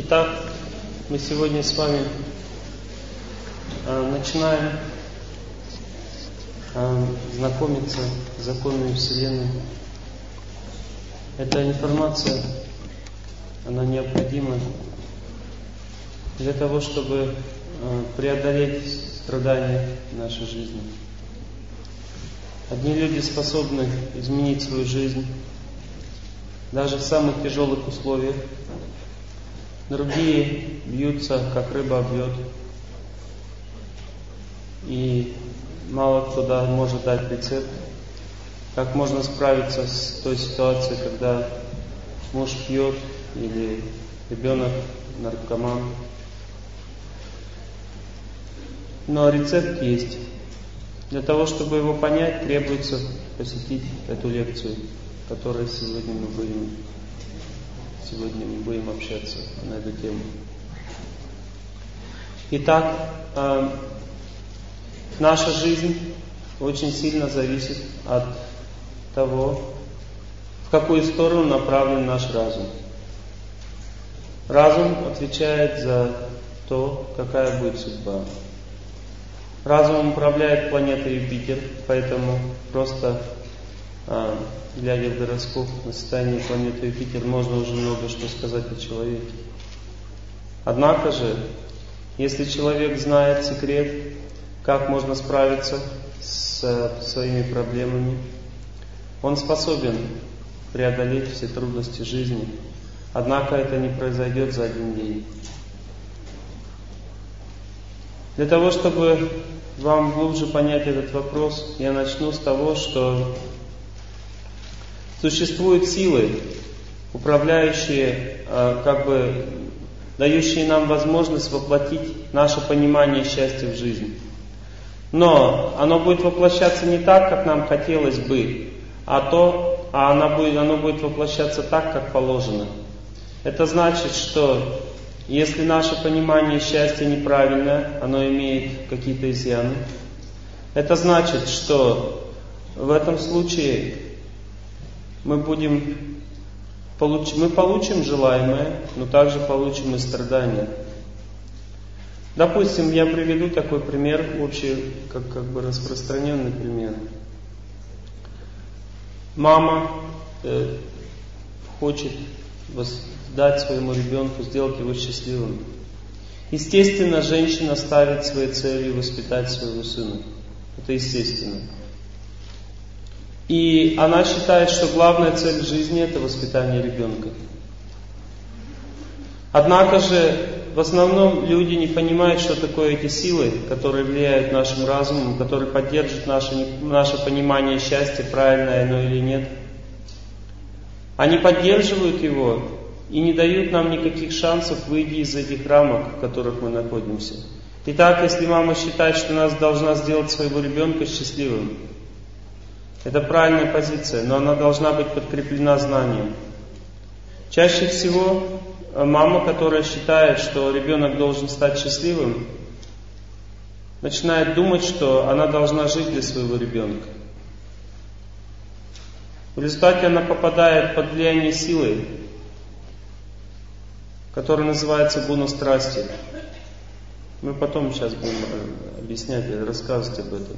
Итак, мы сегодня с вами э, начинаем э, знакомиться с законами Вселенной. Эта информация, она необходима для того, чтобы э, преодолеть страдания нашей жизни. Одни люди способны изменить свою жизнь даже в самых тяжелых условиях, Другие бьются, как рыба бьет. И мало кто да, может дать рецепт, как можно справиться с той ситуацией, когда муж пьет или ребенок наркоман. Но рецепт есть. Для того, чтобы его понять, требуется посетить эту лекцию, которую сегодня мы будем Сегодня мы будем общаться на эту тему. Итак, э, наша жизнь очень сильно зависит от того, в какую сторону направлен наш разум. Разум отвечает за то, какая будет судьба. Разум управляет планетой Юпитер, поэтому просто глядя в гороскоп на состояние планеты Юпитер, можно уже много что сказать о человеке. Однако же, если человек знает секрет, как можно справиться с своими проблемами, он способен преодолеть все трудности жизни. Однако это не произойдет за один день. Для того, чтобы вам глубже понять этот вопрос, я начну с того, что Существуют силы, управляющие, а, как бы дающие нам возможность воплотить наше понимание счастья в жизнь. Но оно будет воплощаться не так, как нам хотелось бы, а то, а оно будет, оно будет воплощаться так, как положено. Это значит, что если наше понимание счастья неправильное, оно имеет какие-то изъяны, это значит, что в этом случае мы будем получ, мы получим желаемое, но также получим и страдания. Допустим, я приведу такой пример, общий, как, как бы распространенный пример. Мама э, хочет дать своему ребенку, сделать его счастливым. Естественно, женщина ставит своей целью воспитать своего сына. Это естественно. И она считает, что главная цель жизни это воспитание ребенка. Однако же в основном люди не понимают, что такое эти силы, которые влияют нашим разумом, которые поддерживают наше, наше понимание счастья, правильное оно или нет. Они поддерживают его и не дают нам никаких шансов выйти из этих рамок, в которых мы находимся. Итак, если мама считает, что нас должна сделать своего ребенка счастливым, это правильная позиция, но она должна быть подкреплена знанием. Чаще всего э, мама, которая считает, что ребенок должен стать счастливым, начинает думать, что она должна жить для своего ребенка. В результате она попадает под влияние силы, которая называется гуна страсти. Мы потом сейчас будем э, объяснять и рассказывать об этом.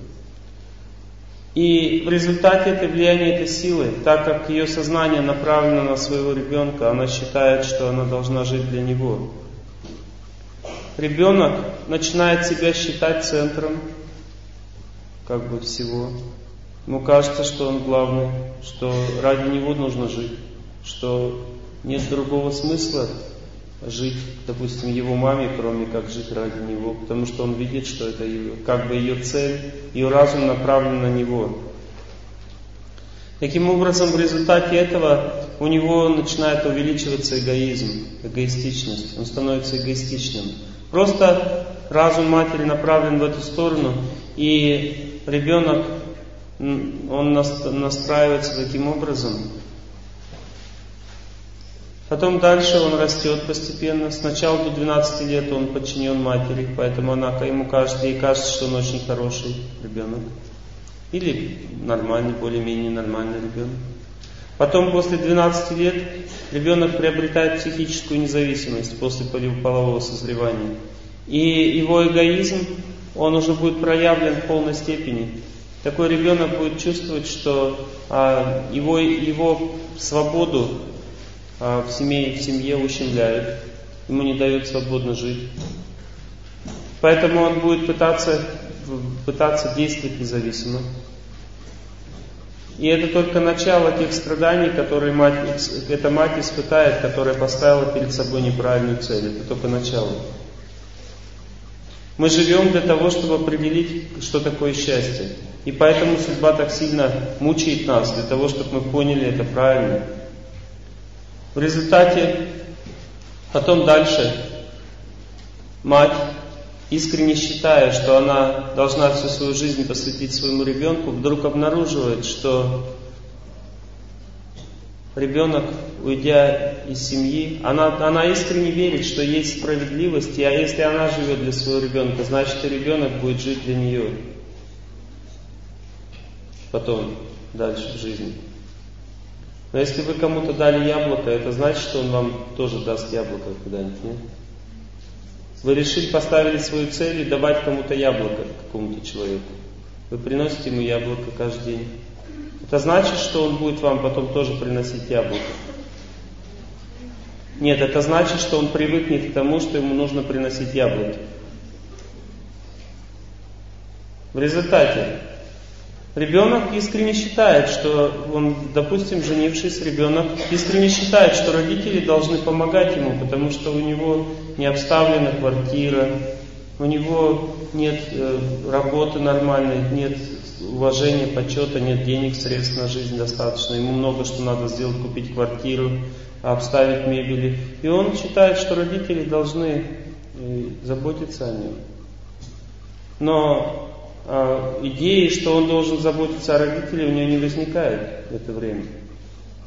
И в результате этой влияния этой силы, так как ее сознание направлено на своего ребенка, она считает, что она должна жить для него. Ребенок начинает себя считать центром как бы всего. Ему кажется, что он главный, что ради него нужно жить, что нет другого смысла жить, допустим, его маме, кроме как жить ради него, потому что он видит, что это как бы ее цель, ее разум направлен на него. Таким образом, в результате этого у него начинает увеличиваться эгоизм, эгоистичность. Он становится эгоистичным. Просто разум матери направлен в эту сторону, и ребенок, он настраивается таким образом, Потом дальше он растет постепенно. Сначала до 12 лет он подчинен матери, поэтому она ему кажется, ей кажется, что он очень хороший ребенок. Или нормальный, более-менее нормальный ребенок. Потом после 12 лет ребенок приобретает психическую независимость после полового созревания. И его эгоизм, он уже будет проявлен в полной степени. Такой ребенок будет чувствовать, что а, его, его свободу в, семье, в семье ущемляют, ему не дают свободно жить. Поэтому он будет пытаться, пытаться действовать независимо. И это только начало тех страданий, которые мать, эта мать испытает, которая поставила перед собой неправильную цель. Это только начало. Мы живем для того, чтобы определить, что такое счастье. И поэтому судьба так сильно мучает нас, для того, чтобы мы поняли это правильно. В результате, потом дальше, мать, искренне считая, что она должна всю свою жизнь посвятить своему ребенку, вдруг обнаруживает, что ребенок, уйдя из семьи, она, она искренне верит, что есть справедливость, а если она живет для своего ребенка, значит и ребенок будет жить для нее. Потом, дальше в жизни. Но если вы кому-то дали яблоко, это значит, что он вам тоже даст яблоко когда-нибудь, нет? Вы решили, поставили свою цель и давать кому-то яблоко, какому-то человеку. Вы приносите ему яблоко каждый день. Это значит, что он будет вам потом тоже приносить яблоко. Нет, это значит, что он привыкнет к тому, что ему нужно приносить яблоки. В результате Ребенок искренне считает, что он, допустим, женившись, ребенок искренне считает, что родители должны помогать ему, потому что у него не обставлена квартира, у него нет э, работы нормальной, нет уважения, почета, нет денег, средств на жизнь достаточно, ему много что надо сделать, купить квартиру, обставить мебели. И он считает, что родители должны э, заботиться о нем. Но идеи, что он должен заботиться о родителях, у него не возникает в это время.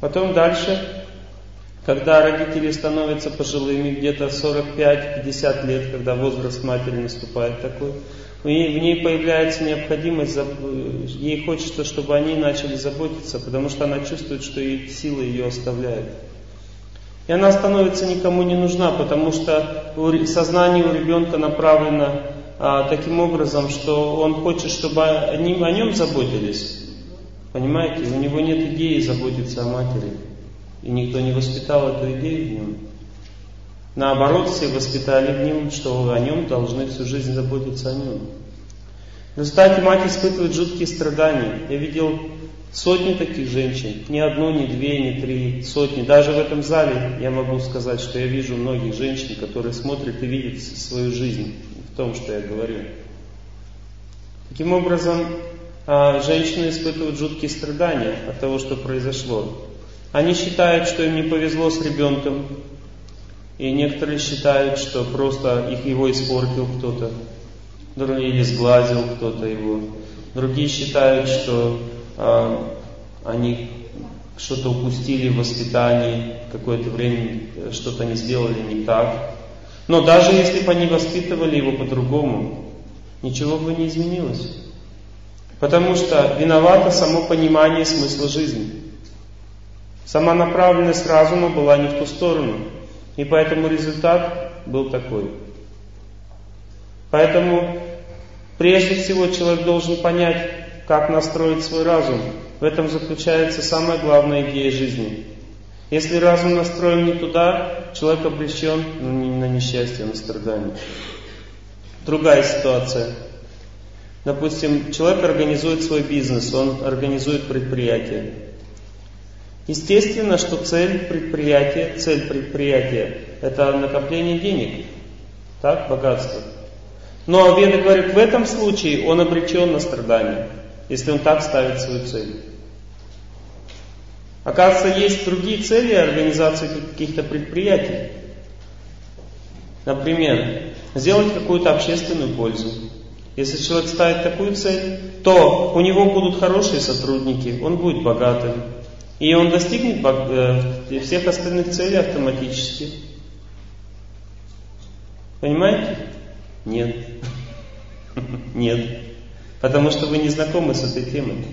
Потом дальше, когда родители становятся пожилыми, где-то 45-50 лет, когда возраст матери наступает такой, в ней, появляется необходимость, ей хочется, чтобы они начали заботиться, потому что она чувствует, что силы ее оставляют. И она становится никому не нужна, потому что сознание у ребенка направлено а, таким образом, что он хочет, чтобы они о нем заботились. Понимаете, у него нет идеи заботиться о матери. И никто не воспитал эту идею в нем. Наоборот, все воспитали в нем, что о нем должны всю жизнь заботиться о нем. В результате мать испытывает жуткие страдания. Я видел сотни таких женщин. Ни одну, ни две, ни три, сотни. Даже в этом зале я могу сказать, что я вижу многих женщин, которые смотрят и видят свою жизнь в том, что я говорю. Таким образом, а, женщины испытывают жуткие страдания от того, что произошло. Они считают, что им не повезло с ребенком, и некоторые считают, что просто их его испортил кто-то, или сглазил кто-то его. Другие считают, что а, они что-то упустили в воспитании, какое-то время что-то не сделали не так. Но даже если бы они воспитывали его по-другому, ничего бы не изменилось. Потому что виновато само понимание смысла жизни. Сама направленность разума была не в ту сторону. И поэтому результат был такой. Поэтому прежде всего человек должен понять, как настроить свой разум. В этом заключается самая главная идея жизни. Если разум настроен не туда, человек обречен на несчастье, на страдание. Другая ситуация. Допустим, человек организует свой бизнес, он организует предприятие. Естественно, что цель предприятия, цель предприятия – это накопление денег, так, богатство. Но Веда говорит, в этом случае он обречен на страдания, если он так ставит свою цель. Оказывается, есть другие цели организации каких-то предприятий. Например, сделать какую-то общественную пользу. Если человек ставит такую цель, то у него будут хорошие сотрудники, он будет богатым. И он достигнет э, всех остальных целей автоматически. Понимаете? Нет. Нет. Потому что вы не знакомы с этой темой.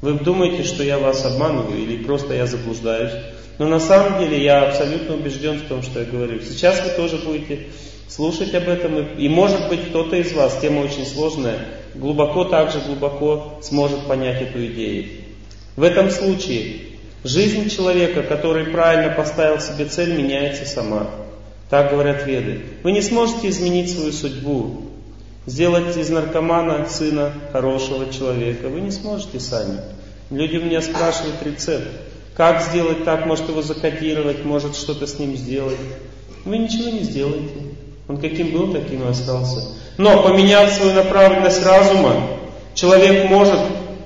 Вы думаете, что я вас обманываю или просто я заблуждаюсь. Но на самом деле я абсолютно убежден в том, что я говорю. Сейчас вы тоже будете слушать об этом. И, и может быть кто-то из вас, тема очень сложная, глубоко, также глубоко сможет понять эту идею. В этом случае жизнь человека, который правильно поставил себе цель, меняется сама. Так говорят веды. Вы не сможете изменить свою судьбу, сделать из наркомана сына хорошего человека. Вы не сможете сами. Люди у меня спрашивают рецепт. Как сделать так? Может его закодировать, может что-то с ним сделать. Вы ничего не сделаете. Он каким был, таким и остался. Но поменяв свою направленность разума, человек может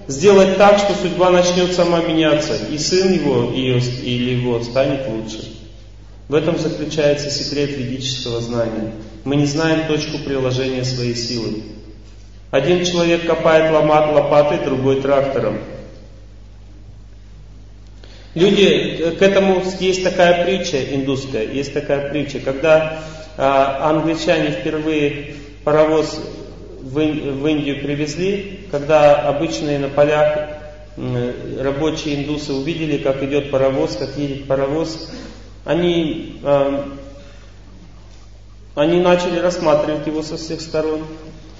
сделать так, что судьба начнет сама меняться, и сын его и, или его станет лучше. В этом заключается секрет ведического знания. Мы не знаем точку приложения своей силы. Один человек копает ломат лопатой, другой трактором. Люди, к этому есть такая притча индусская, есть такая притча, когда а, англичане впервые паровоз в Индию привезли, когда обычные на полях рабочие индусы увидели, как идет паровоз, как едет паровоз, они, они начали рассматривать его со всех сторон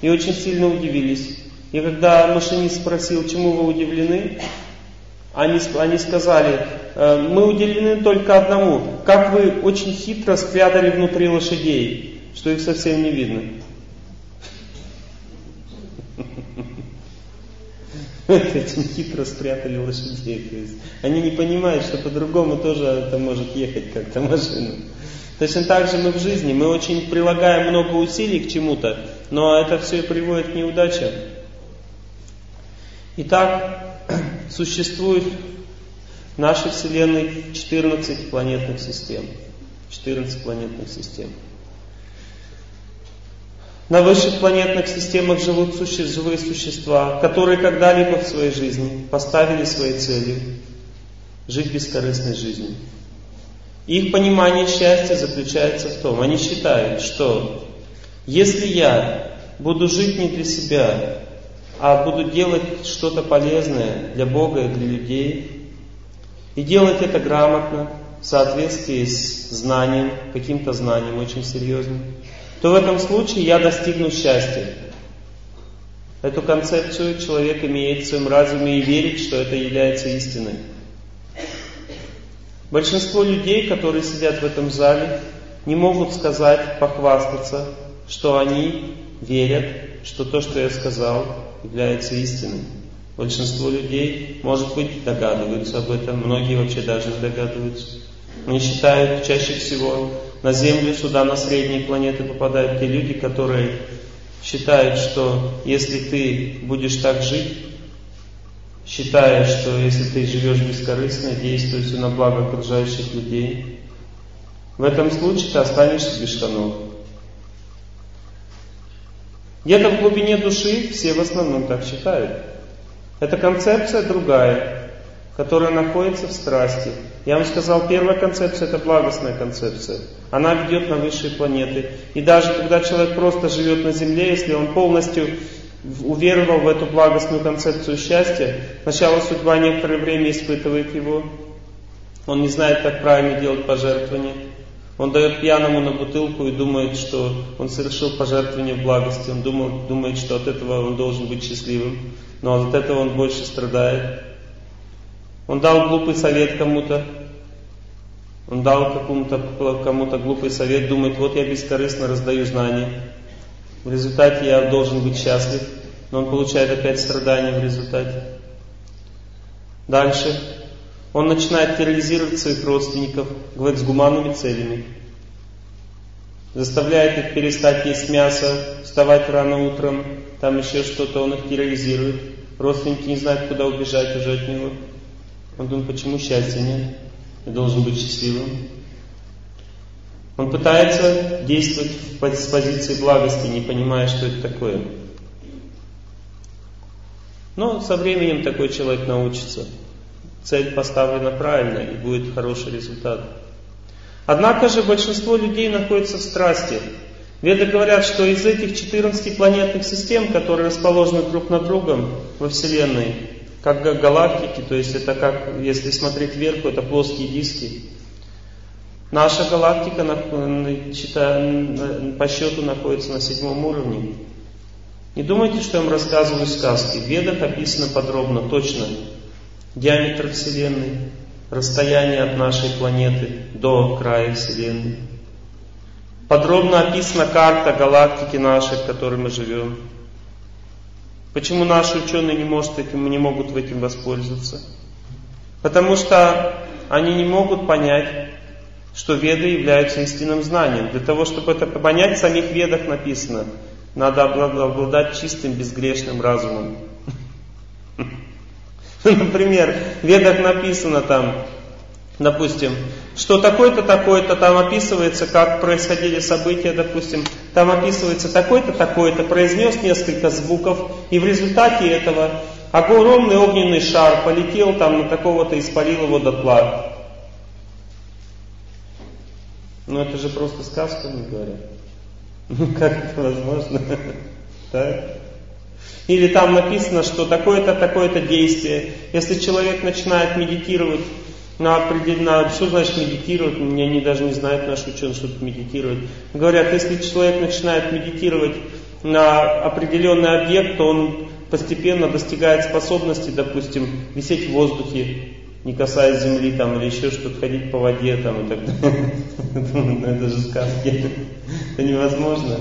и очень сильно удивились. И когда машинист спросил, чему вы удивлены, они, они сказали, «Э, мы удивлены только одному, как вы очень хитро спрятали внутри лошадей, что их совсем не видно. Очень хитро спрятали лошадей. То есть они не понимают, что по-другому тоже это может ехать как-то машина. Точно так же мы в жизни, мы очень прилагаем много усилий к чему-то, но это все приводит к неудачам. Итак, существует в нашей Вселенной 14 планетных систем. 14 планетных систем. На высших планетных системах живут суще, живые существа, которые когда-либо в своей жизни поставили своей целью жить бескорыстной жизнью. Их понимание счастья заключается в том, они считают, что если я буду жить не для себя, а буду делать что-то полезное для Бога и для людей, и делать это грамотно, в соответствии с знанием, каким-то знанием очень серьезным, то в этом случае я достигну счастья. Эту концепцию человек имеет в своем разуме и верит, что это является истиной. Большинство людей, которые сидят в этом зале, не могут сказать, похвастаться, что они верят, что то, что я сказал, является истиной. Большинство людей, может быть, догадываются об этом, многие вообще даже догадываются. Они считают чаще всего на Землю, сюда, на средние планеты попадают те люди, которые считают, что если ты будешь так жить, считая, что если ты живешь бескорыстно, действуя на благо окружающих людей, в этом случае ты останешься без штанов. Где-то в глубине души все в основном так считают. Это концепция другая, которая находится в страсти. Я вам сказал, первая концепция это благостная концепция. Она ведет на высшие планеты. И даже когда человек просто живет на Земле, если он полностью уверовал в эту благостную концепцию счастья, сначала судьба некоторое время испытывает его, он не знает, как правильно делать пожертвования, он дает пьяному на бутылку и думает, что он совершил пожертвование в благости. Он думает, думает, что от этого он должен быть счастливым, но от этого он больше страдает. Он дал глупый совет кому-то, он дал какому-то кому-то глупый совет, думает, вот я бескорыстно раздаю знания. В результате я должен быть счастлив, но он получает опять страдания в результате. Дальше. Он начинает терроризировать своих родственников, говорит, с гуманными целями. Заставляет их перестать есть мясо, вставать рано утром, там еще что-то, он их терроризирует. Родственники не знают, куда убежать уже от него. Он думает, почему счастья нет? Я должен быть счастливым. Он пытается действовать с позиции благости, не понимая, что это такое. Но со временем такой человек научится цель поставлена правильно и будет хороший результат. Однако же большинство людей находится в страсти. Веды говорят, что из этих 14 планетных систем, которые расположены друг над другом во Вселенной, как галактики, то есть это как, если смотреть вверх, это плоские диски. Наша галактика по счету находится на седьмом уровне. Не думайте, что я вам рассказываю сказки. В Ведах описано подробно, точно. Диаметр Вселенной, расстояние от нашей планеты до края Вселенной. Подробно описана карта галактики нашей, в которой мы живем. Почему наши ученые не, может этим, не могут этим воспользоваться? Потому что они не могут понять, что веды являются истинным знанием. Для того, чтобы это понять, в самих ведах написано, надо обладать чистым, безгрешным разумом. Например, в ведах написано там, допустим, что такой-то, такой-то, там описывается, как происходили события, допустим, там описывается такой-то, такой-то, произнес несколько звуков, и в результате этого огромный огненный шар полетел там на такого-то, испалил его дотла. Ну это же просто сказка, не говорят. Ну как это возможно? Так? Или там написано, что такое-то, такое-то действие. Если человек начинает медитировать на определенно, что значит медитировать? Меня не даже не знают наши ученые, что это медитировать. Говорят, если человек начинает медитировать на определенный объект, то он постепенно достигает способности, допустим, висеть в воздухе, не касаясь земли там или еще что-то, ходить по воде там и так далее. Ну это же сказки. Это невозможно.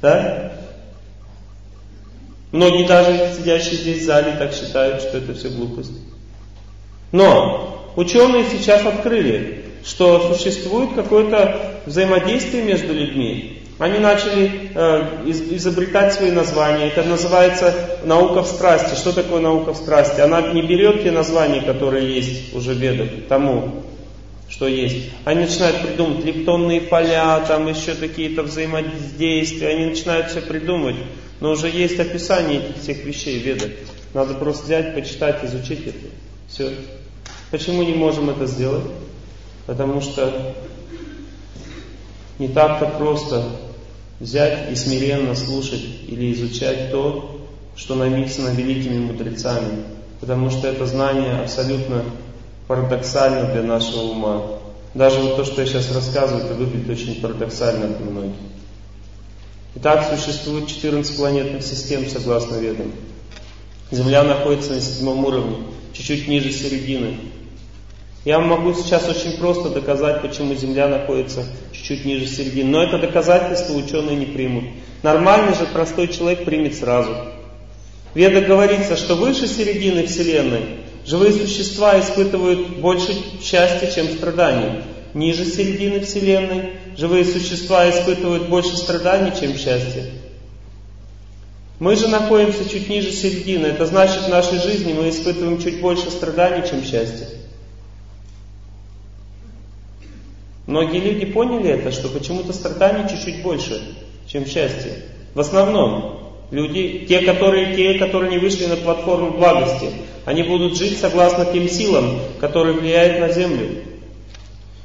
Да? Многие даже сидящие здесь в зале так считают, что это все глупость. Но ученые сейчас открыли, что существует какое-то взаимодействие между людьми, они начали э, изобретать свои названия. Это называется наука в страсти. Что такое наука в страсти? Она не берет те названия, которые есть уже ведах, тому, что есть. Они начинают придумывать лептонные поля, там еще какие-то взаимодействия. Они начинают все придумывать. Но уже есть описание этих всех вещей ведах. Надо просто взять, почитать, изучить это. Все. Почему не можем это сделать? Потому что не так-то просто взять и смиренно слушать или изучать то, что написано великими мудрецами, потому что это знание абсолютно парадоксально для нашего ума. Даже вот то, что я сейчас рассказываю, это выглядит очень парадоксально для многих. Итак, существует 14 планетных систем, согласно ведам. Земля находится на седьмом уровне, чуть-чуть ниже середины. Я вам могу сейчас очень просто доказать, почему Земля находится чуть-чуть ниже середины. Но это доказательство ученые не примут. Нормальный же простой человек примет сразу. В Ведах говорится, что выше середины Вселенной живые существа испытывают больше счастья, чем страданий. Ниже середины Вселенной живые существа испытывают больше страданий, чем счастья. Мы же находимся чуть ниже середины. Это значит, в нашей жизни мы испытываем чуть больше страданий, чем счастья. Многие люди поняли это, что почему-то страданий чуть-чуть больше, чем счастье. В основном люди, те которые, те, которые не вышли на платформу благости, они будут жить согласно тем силам, которые влияют на Землю.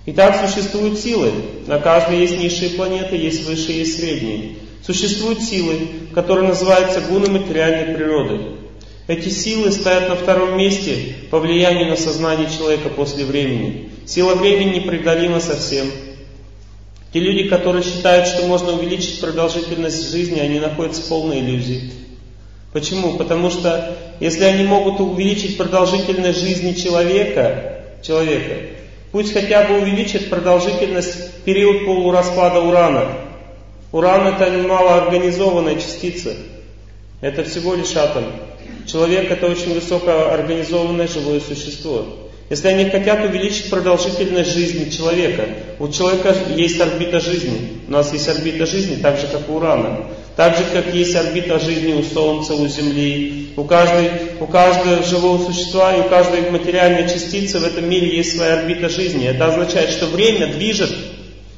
Итак, существуют силы. На каждой есть низшие планеты, есть высшие, есть средние. Существуют силы, которые называются гуны материальной природы. Эти силы стоят на втором месте по влиянию на сознание человека после времени. Сила времени непреодолима совсем. Те люди, которые считают, что можно увеличить продолжительность жизни, они находятся в полной иллюзии. Почему? Потому что если они могут увеличить продолжительность жизни человека, человека, пусть хотя бы увеличат продолжительность период полураспада урана. Уран это малоорганизованная частица. Это всего лишь атом. Человек это очень высокоорганизованное живое существо. Если они хотят увеличить продолжительность жизни человека, у человека есть орбита жизни. У нас есть орбита жизни, так же как у Урана. Так же, как есть орбита жизни у Солнца, у Земли. У, каждой, у каждого живого существа и у каждой материальной частицы в этом мире есть своя орбита жизни. Это означает, что время движет,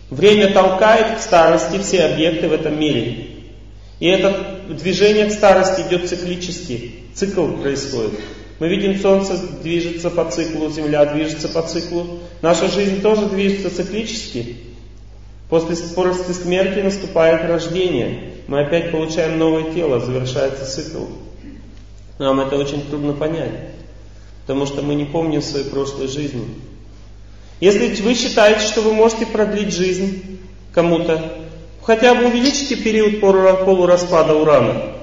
время толкает к старости все объекты в этом мире. И это движение к старости идет циклически. Цикл происходит. Мы видим, Солнце движется по циклу, Земля движется по циклу. Наша жизнь тоже движется циклически. После, после смерти наступает рождение. Мы опять получаем новое тело, завершается цикл. Нам это очень трудно понять. Потому что мы не помним своей прошлой жизни. Если вы считаете, что вы можете продлить жизнь кому-то, хотя бы увеличите период полураспада урана.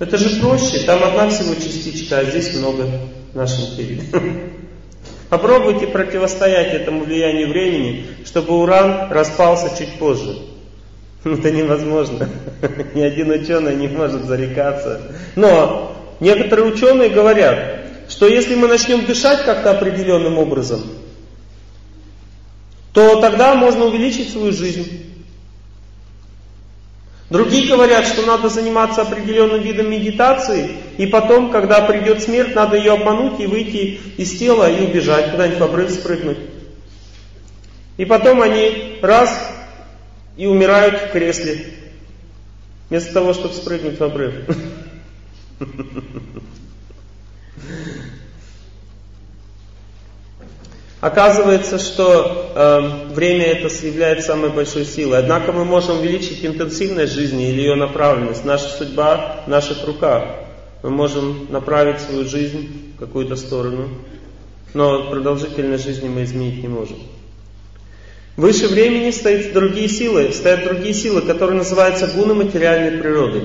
Это же проще, там одна всего частичка, а здесь много в нашем теле. Попробуйте противостоять этому влиянию времени, чтобы уран распался чуть позже. Это невозможно. Ни один ученый не может зарекаться. Но некоторые ученые говорят, что если мы начнем дышать как-то определенным образом, то тогда можно увеличить свою жизнь. Другие говорят, что надо заниматься определенным видом медитации, и потом, когда придет смерть, надо ее обмануть и выйти из тела и убежать, куда-нибудь в обрыв спрыгнуть. И потом они раз и умирают в кресле, вместо того, чтобы спрыгнуть в обрыв. Оказывается, что э, время это является самой большой силой. Однако мы можем увеличить интенсивность жизни или ее направленность. Наша судьба в наших руках. Мы можем направить свою жизнь в какую-то сторону, но продолжительность жизни мы изменить не можем. Выше времени стоят другие силы, стоят другие силы, которые называются гуны материальной природы.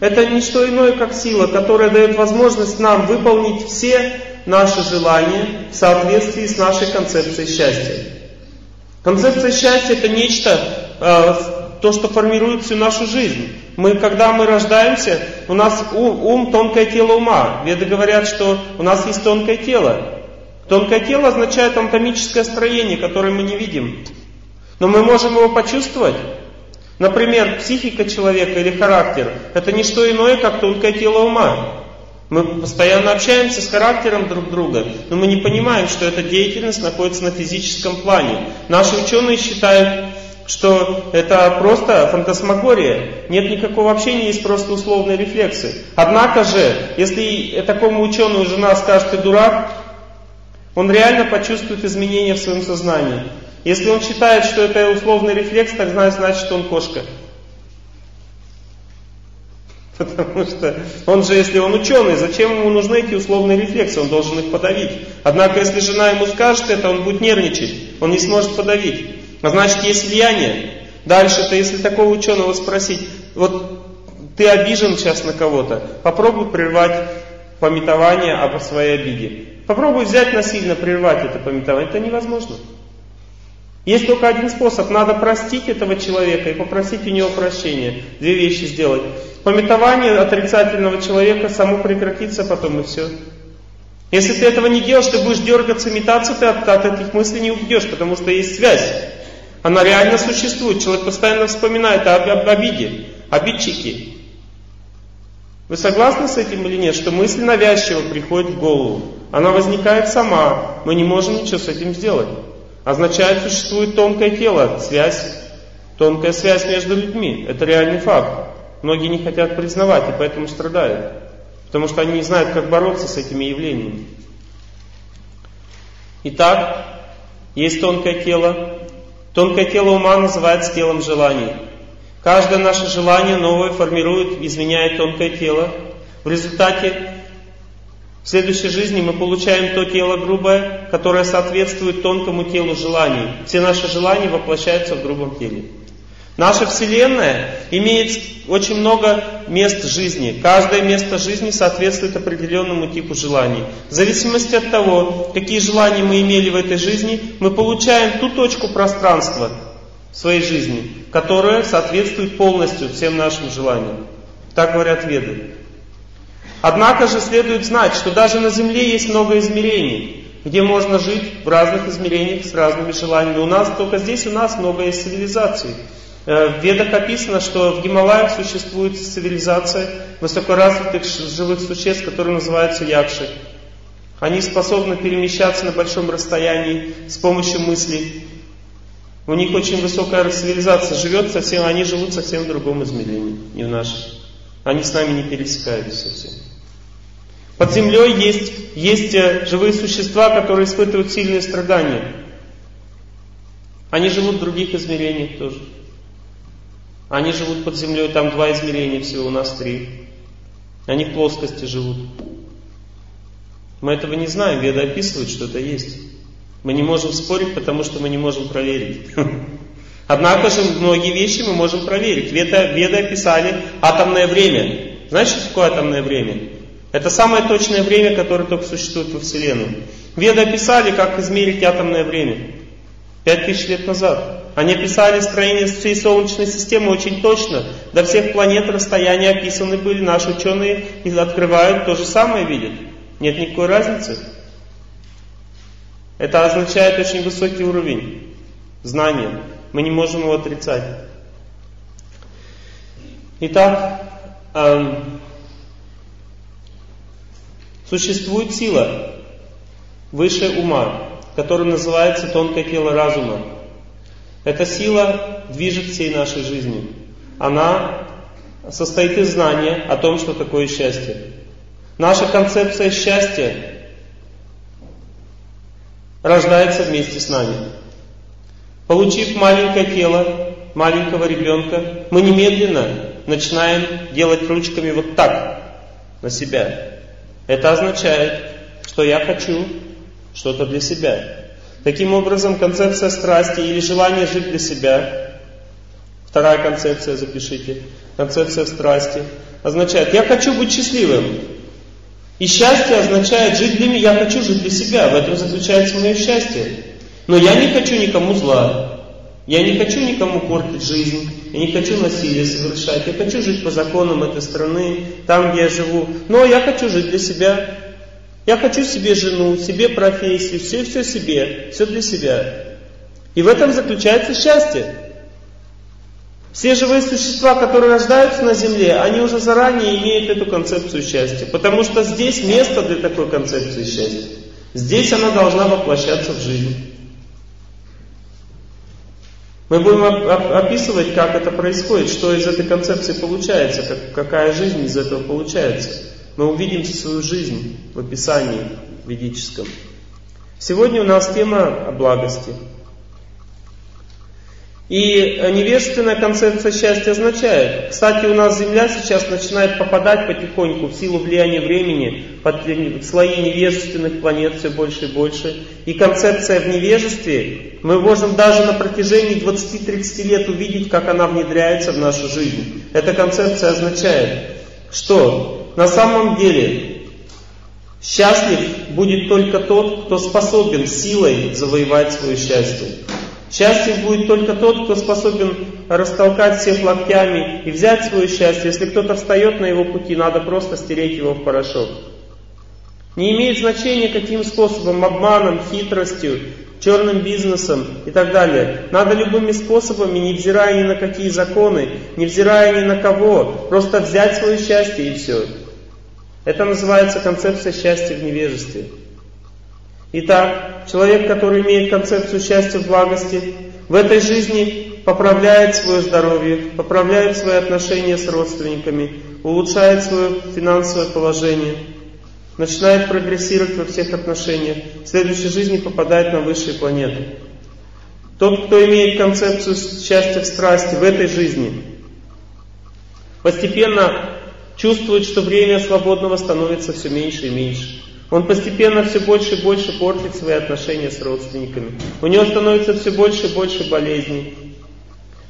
Это не что иное, как сила, которая дает возможность нам выполнить все наши желания в соответствии с нашей концепцией счастья. Концепция счастья это нечто, э, то, что формирует всю нашу жизнь. Мы, когда мы рождаемся, у нас ум, ум тонкое тело ума. Веды говорят, что у нас есть тонкое тело. Тонкое тело означает анатомическое строение, которое мы не видим. Но мы можем его почувствовать. Например, психика человека или характер – это не что иное, как тонкое тело ума. Мы постоянно общаемся с характером друг друга, но мы не понимаем, что эта деятельность находится на физическом плане. Наши ученые считают, что это просто фантасмагория. Нет никакого общения, есть просто условные рефлексы. Однако же, если такому ученому жена скажет, ты дурак, он реально почувствует изменения в своем сознании. Если он считает, что это условный рефлекс, так значит, что он кошка. Потому что он же, если он ученый, зачем ему нужны эти условные рефлексы? Он должен их подавить. Однако, если жена ему скажет это, он будет нервничать. Он не сможет подавить. А значит, есть влияние. Дальше-то, если такого ученого спросить, вот ты обижен сейчас на кого-то, попробуй прервать пометование об своей обиде. Попробуй взять насильно прервать это пометование. Это невозможно. Есть только один способ. Надо простить этого человека и попросить у него прощения. Две вещи сделать. Пометование отрицательного человека само прекратится потом и все. Если ты этого не делаешь, ты будешь дергаться, метаться, ты от, от этих мыслей не уйдешь, потому что есть связь. Она реально существует. Человек постоянно вспоминает об, об обиде. Обидчики. Вы согласны с этим или нет, что мысль навязчиво приходит в голову? Она возникает сама. Мы не можем ничего с этим сделать. Означает, существует тонкое тело, связь, тонкая связь между людьми. Это реальный факт. Многие не хотят признавать и поэтому страдают. Потому что они не знают, как бороться с этими явлениями. Итак, есть тонкое тело. Тонкое тело ума называется телом желаний. Каждое наше желание новое формирует, изменяет тонкое тело. В результате в следующей жизни мы получаем то тело грубое, которое соответствует тонкому телу желаний. Все наши желания воплощаются в грубом теле. Наша Вселенная имеет очень много мест жизни. Каждое место жизни соответствует определенному типу желаний. В зависимости от того, какие желания мы имели в этой жизни, мы получаем ту точку пространства в своей жизни, которая соответствует полностью всем нашим желаниям. Так говорят веды. Однако же следует знать, что даже на Земле есть много измерений, где можно жить в разных измерениях с разными желаниями. У нас только здесь у нас много есть цивилизаций. Э, в Ведах описано, что в Гималаях существует цивилизация высокоразвитых живых существ, которые называются якши. Они способны перемещаться на большом расстоянии с помощью мыслей. У них очень высокая цивилизация живет совсем, они живут совсем в другом измерении, не в нашем. Они с нами не пересекаются совсем. Под землей есть, есть э, живые существа, которые испытывают сильные страдания. Они живут в других измерениях тоже. Они живут под землей, там два измерения всего, у нас три. Они в плоскости живут. Мы этого не знаем, Веда описывает, что это есть. Мы не можем спорить, потому что мы не можем проверить. Однако же многие вещи мы можем проверить. Веды, Веды описали атомное время. Знаете, что такое атомное время? Это самое точное время, которое только существует во Вселенной. Веды описали, как измерить атомное время. Пять тысяч лет назад. Они описали строение всей Солнечной системы очень точно. До всех планет расстояния описаны были. Наши ученые открывают, то же самое видят. Нет никакой разницы. Это означает очень высокий уровень знания. Мы не можем его отрицать. Итак, эм, существует сила выше ума, которая называется тонкое тело разума. Эта сила движет всей нашей жизнью. Она состоит из знания о том, что такое счастье. Наша концепция счастья рождается вместе с нами. Получив маленькое тело, маленького ребенка, мы немедленно начинаем делать ручками вот так на себя. Это означает, что я хочу что-то для себя. Таким образом, концепция страсти или желание жить для себя, вторая концепция, запишите, концепция страсти, означает, я хочу быть счастливым. И счастье означает жить для меня, я хочу жить для себя, в этом заключается мое счастье. Но я не хочу никому зла, я не хочу никому портить жизнь, я не хочу насилие совершать, я хочу жить по законам этой страны, там, где я живу. Но я хочу жить для себя. Я хочу себе жену, себе профессию, все, все себе, все для себя. И в этом заключается счастье. Все живые существа, которые рождаются на Земле, они уже заранее имеют эту концепцию счастья. Потому что здесь место для такой концепции счастья. Здесь она должна воплощаться в жизнь. Мы будем описывать, как это происходит, что из этой концепции получается, как, какая жизнь из этого получается. Мы увидим свою жизнь в описании ведическом. Сегодня у нас тема о благости. И невежественная концепция счастья означает, кстати, у нас Земля сейчас начинает попадать потихоньку в силу влияния времени под слои невежественных планет все больше и больше. И концепция в невежестве, мы можем даже на протяжении 20-30 лет увидеть, как она внедряется в нашу жизнь. Эта концепция означает, что на самом деле счастлив будет только тот, кто способен силой завоевать свое счастье. Счастье будет только тот, кто способен растолкать всех локтями и взять свое счастье. Если кто-то встает на его пути, надо просто стереть его в порошок. Не имеет значения, каким способом, обманом, хитростью, черным бизнесом и так далее. Надо любыми способами, невзирая ни на какие законы, невзирая ни на кого, просто взять свое счастье и все. Это называется концепция счастья в невежестве. Итак, человек, который имеет концепцию счастья в благости, в этой жизни поправляет свое здоровье, поправляет свои отношения с родственниками, улучшает свое финансовое положение, начинает прогрессировать во всех отношениях, в следующей жизни попадает на высшие планеты. Тот, кто имеет концепцию счастья в страсти в этой жизни, постепенно чувствует, что время свободного становится все меньше и меньше. Он постепенно все больше и больше портит свои отношения с родственниками. У него становится все больше и больше болезней.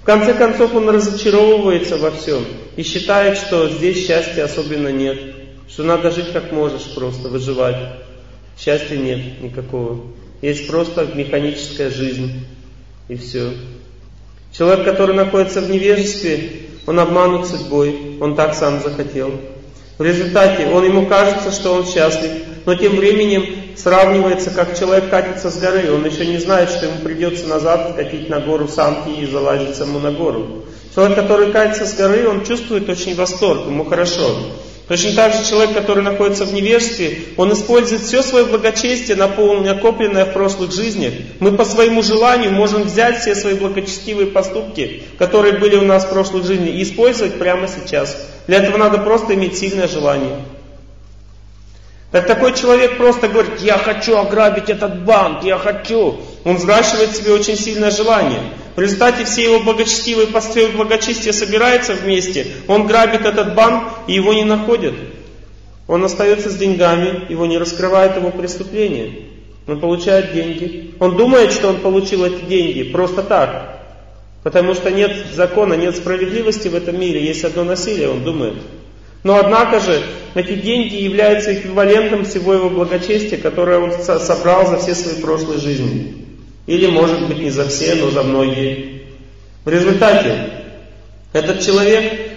В конце концов он разочаровывается во всем и считает, что здесь счастья особенно нет, что надо жить как можешь просто, выживать. Счастья нет никакого. Есть просто механическая жизнь и все. Человек, который находится в невежестве, он обманут судьбой, он так сам захотел. В результате он ему кажется, что он счастлив, но тем временем сравнивается, как человек катится с горы. Он еще не знает, что ему придется назад катить на гору самки и залазить саму на гору. Человек, который катится с горы, он чувствует очень восторг, ему хорошо. Точно так же человек, который находится в невежестве, он использует все свое благочестие, накопленное в прошлых жизнях. Мы по своему желанию можем взять все свои благочестивые поступки, которые были у нас в прошлой жизни, и использовать прямо сейчас. Для этого надо просто иметь сильное желание. Так такой человек просто говорит, я хочу ограбить этот банк, я хочу. Он взращивает в себе очень сильное желание. В результате все его благочестивые посты благочестия собираются вместе, он грабит этот банк и его не находят. Он остается с деньгами, его не раскрывает его преступление. Он получает деньги. Он думает, что он получил эти деньги просто так. Потому что нет закона, нет справедливости в этом мире, есть одно насилие, он думает. Но однако же эти деньги являются эквивалентом всего его благочестия, которое он собрал за все свои прошлые жизни. Или может быть не за все, но за многие. В результате этот человек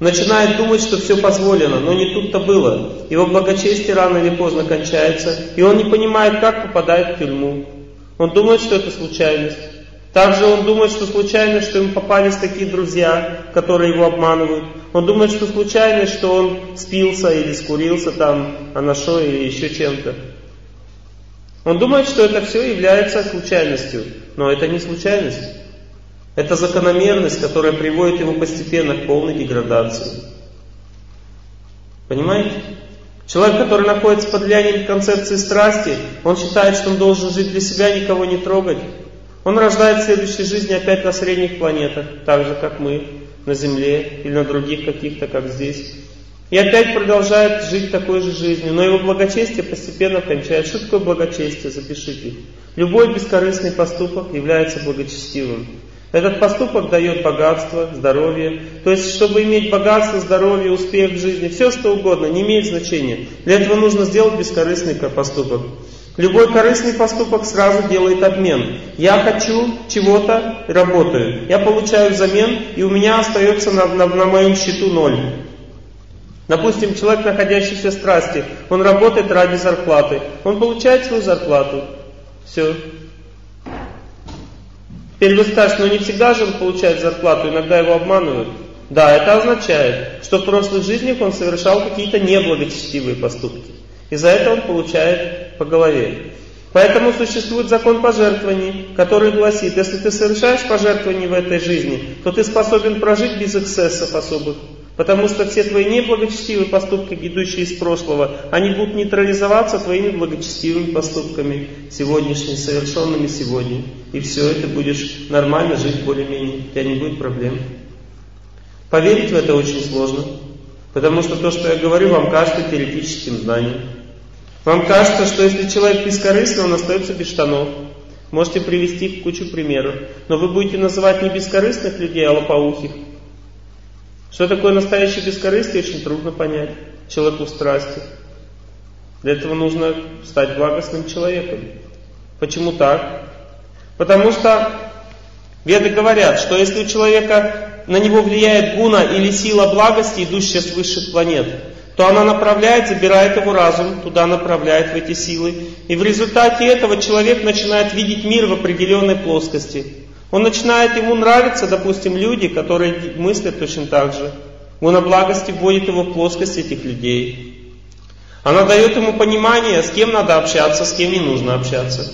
начинает думать, что все позволено, но не тут-то было. Его благочестие рано или поздно кончается, и он не понимает, как попадает в тюрьму. Он думает, что это случайность. Также он думает, что случайно, что ему попались такие друзья, которые его обманывают. Он думает, что случайно, что он спился или скурился там, а на шо или еще чем-то. Он думает, что это все является случайностью, но это не случайность. Это закономерность, которая приводит его постепенно к полной деградации. Понимаете? Человек, который находится под влиянием концепции страсти, он считает, что он должен жить для себя, никого не трогать. Он рождает в следующей жизни опять на средних планетах, так же, как мы, на Земле или на других каких-то, как здесь. И опять продолжает жить такой же жизнью, но его благочестие постепенно кончает. Что такое благочестие? Запишите. Любой бескорыстный поступок является благочестивым. Этот поступок дает богатство, здоровье. То есть, чтобы иметь богатство, здоровье, успех в жизни, все что угодно, не имеет значения. Для этого нужно сделать бескорыстный поступок. Любой корыстный поступок сразу делает обмен. Я хочу чего-то, работаю. Я получаю взамен, и у меня остается на, на, на моем счету ноль. Допустим, человек, находящийся в страсти, он работает ради зарплаты. Он получает свою зарплату. Все. Теперь вы скажете, но не всегда же он получает зарплату, иногда его обманывают. Да, это означает, что в прошлых жизнях он совершал какие-то неблагочестивые поступки. И за это он получает по голове. Поэтому существует закон пожертвований, который гласит, если ты совершаешь пожертвования в этой жизни, то ты способен прожить без эксцессов особых. Потому что все твои неблагочестивые поступки, идущие из прошлого, они будут нейтрализоваться твоими благочестивыми поступками, сегодняшними, совершенными сегодня. И все, это будешь нормально жить более-менее, у тебя не будет проблем. Поверить в это очень сложно, потому что то, что я говорю, вам кажется теоретическим знанием. Вам кажется, что если человек бескорыстный, он остается без штанов. Можете привести кучу примеров. Но вы будете называть не бескорыстных людей, а лопоухих. Что такое настоящее бескорыстие, очень трудно понять человеку в страсти. Для этого нужно стать благостным человеком. Почему так? Потому что веды говорят, что если у человека на него влияет гуна или сила благости, идущая с высших планет, то она направляет, забирает его разум, туда направляет в эти силы. И в результате этого человек начинает видеть мир в определенной плоскости. Он начинает, ему нравиться, допустим, люди, которые мыслят точно так же. Гуна благости вводит его в плоскость этих людей. Она дает ему понимание, с кем надо общаться, с кем не нужно общаться.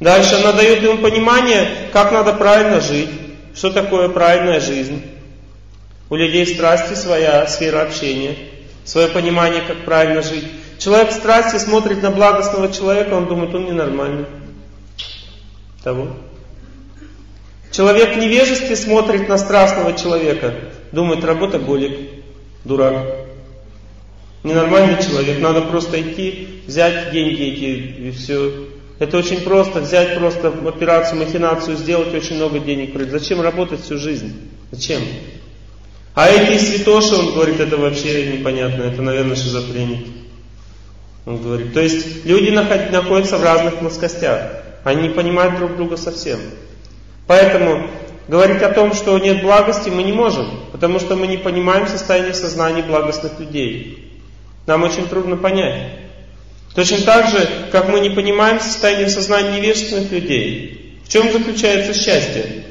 Дальше она дает ему понимание, как надо правильно жить, что такое правильная жизнь. У людей страсти своя сфера общения, свое понимание, как правильно жить. Человек в страсти смотрит на благостного человека, он думает, он ненормальный. Того. Человек в невежестве смотрит на страстного человека, думает, работа голик, дурак. Ненормальный человек, надо просто идти, взять деньги эти и все. Это очень просто, взять просто операцию, махинацию, сделать очень много денег. Зачем работать всю жизнь? Зачем? А эти святоши, он говорит, это вообще непонятно, это, наверное, шизофреник. Он говорит, то есть люди находятся в разных плоскостях, они не понимают друг друга совсем. Поэтому говорить о том, что нет благости, мы не можем, потому что мы не понимаем состояние сознания благостных людей. Нам очень трудно понять. Точно так же, как мы не понимаем состояние сознания невежественных людей. В чем заключается счастье?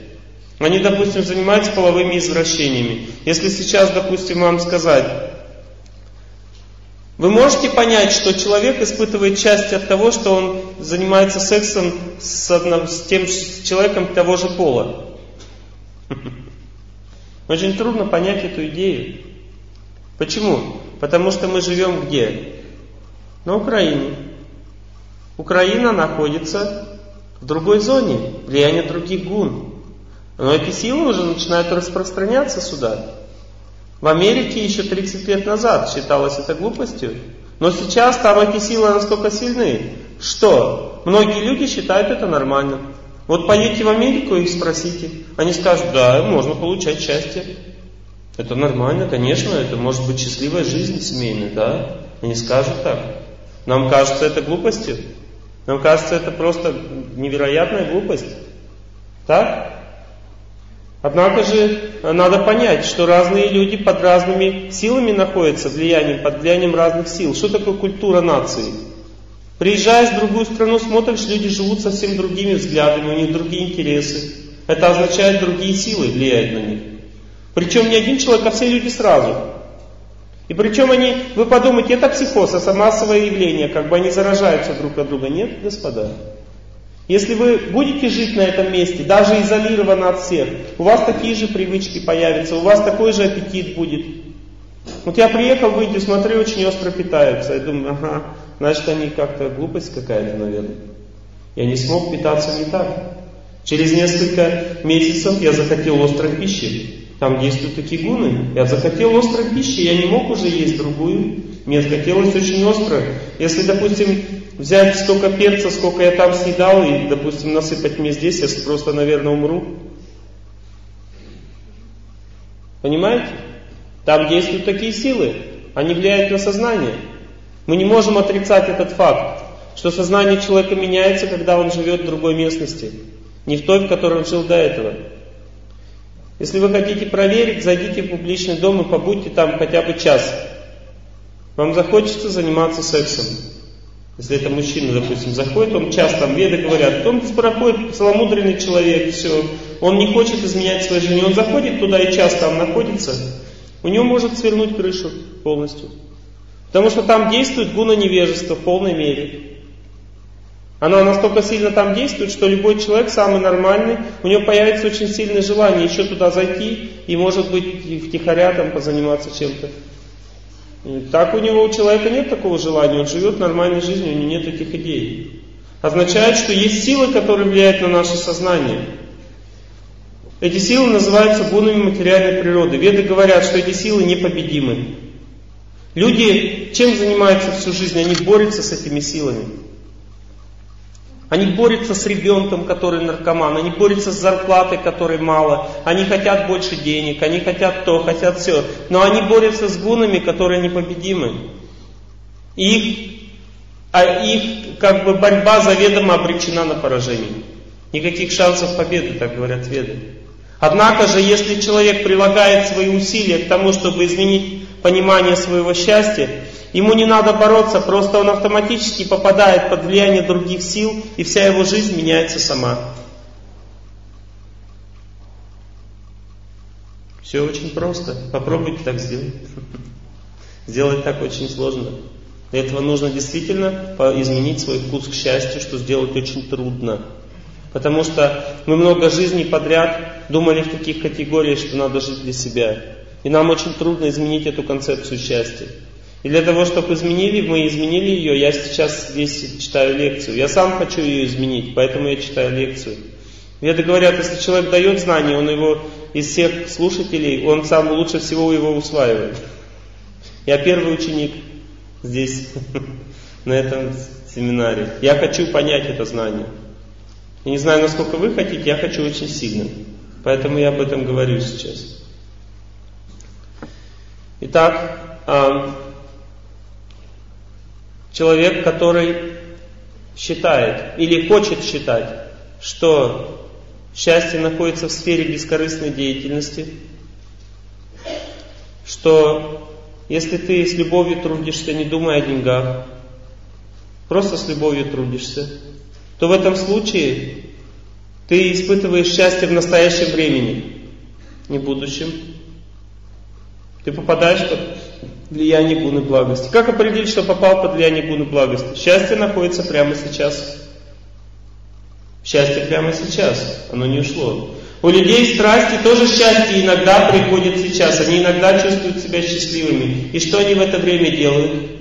Они, допустим, занимаются половыми извращениями. Если сейчас, допустим, вам сказать, вы можете понять, что человек испытывает счастье от того, что он занимается сексом с, одним, с тем с человеком того же пола? Очень трудно понять эту идею. Почему? Потому что мы живем где? На Украине. Украина находится в другой зоне, влияние других гун. Но эти силы уже начинают распространяться сюда. В Америке еще 30 лет назад считалось это глупостью. Но сейчас там эти силы настолько сильны, что многие люди считают это нормальным. Вот поедете в Америку и спросите. Они скажут, да, можно получать счастье. Это нормально, конечно, это может быть счастливая жизнь семейная, да? Они скажут так. Нам кажется это глупостью. Нам кажется это просто невероятная глупость. Так? Однако же надо понять, что разные люди под разными силами находятся, влиянием, под влиянием разных сил. Что такое культура нации? Приезжая в другую страну, смотришь, люди живут совсем другими взглядами, у них другие интересы. Это означает, другие силы влияют на них. Причем не один человек, а все люди сразу. И причем они, вы подумайте, это психоз, это массовое явление, как бы они заражаются друг от друга. Нет, господа. Если вы будете жить на этом месте, даже изолированно от всех, у вас такие же привычки появятся, у вас такой же аппетит будет. Вот я приехал в Индию, смотрю, очень остро питаются. Я думаю, ага, значит они как-то глупость какая-то, наверное. Я не смог питаться не так. Через несколько месяцев я захотел острой пищи. Там действуют такие гуны. Я захотел острой пищи, я не мог уже есть другую. Мне захотелось очень остро. Если, допустим, взять столько перца, сколько я там съедал, и, допустим, насыпать мне здесь, я просто, наверное, умру. Понимаете? Там действуют такие силы. Они влияют на сознание. Мы не можем отрицать этот факт, что сознание человека меняется, когда он живет в другой местности. Не в той, в которой он жил до этого. Если вы хотите проверить, зайдите в публичный дом и побудьте там хотя бы час. Вам захочется заниматься сексом. Если это мужчина, допустим, заходит, он час там, веды говорят, он проходит целомудренный человек, все, он не хочет изменять своей жене, он заходит туда и час там находится, у него может свернуть крышу полностью. Потому что там действует гуна невежества в полной мере. Она настолько сильно там действует, что любой человек, самый нормальный, у него появится очень сильное желание еще туда зайти и, может быть, втихаря там позаниматься чем-то. И так у него, у человека нет такого желания, он живет нормальной жизнью, у него нет этих идей. Означает, что есть силы, которые влияют на наше сознание. Эти силы называются гунами материальной природы. Веды говорят, что эти силы непобедимы. Люди чем занимаются всю жизнь? Они борются с этими силами. Они борются с ребенком, который наркоман, они борются с зарплатой, которой мало, они хотят больше денег, они хотят то, хотят все. Но они борются с гунами, которые непобедимы. Их, а их как бы борьба заведомо обречена на поражение. Никаких шансов победы, так говорят веды. Однако же, если человек прилагает свои усилия к тому, чтобы изменить понимание своего счастья, Ему не надо бороться, просто он автоматически попадает под влияние других сил, и вся его жизнь меняется сама. Все очень просто. Попробуйте так сделать. Сделать так очень сложно. Для этого нужно действительно изменить свой вкус к счастью, что сделать очень трудно. Потому что мы много жизней подряд думали в таких категориях, что надо жить для себя. И нам очень трудно изменить эту концепцию счастья. И для того, чтобы изменили, мы изменили ее, я сейчас здесь читаю лекцию. Я сам хочу ее изменить, поэтому я читаю лекцию. Веды говорят, если человек дает знания, он его из всех слушателей, он сам лучше всего его усваивает. Я первый ученик здесь, на этом семинаре. Я хочу понять это знание. Я не знаю, насколько вы хотите, я хочу очень сильно. Поэтому я об этом говорю сейчас. Итак, Человек, который считает или хочет считать, что счастье находится в сфере бескорыстной деятельности, что если ты с любовью трудишься, не думая о деньгах, просто с любовью трудишься, то в этом случае ты испытываешь счастье в настоящем времени, не будущем. Ты попадаешь под влияние гуны благости. Как определить, что попал под влияние гуны благости? Счастье находится прямо сейчас. Счастье прямо сейчас, оно не ушло. У людей страсти тоже счастье иногда приходит сейчас. Они иногда чувствуют себя счастливыми. И что они в это время делают?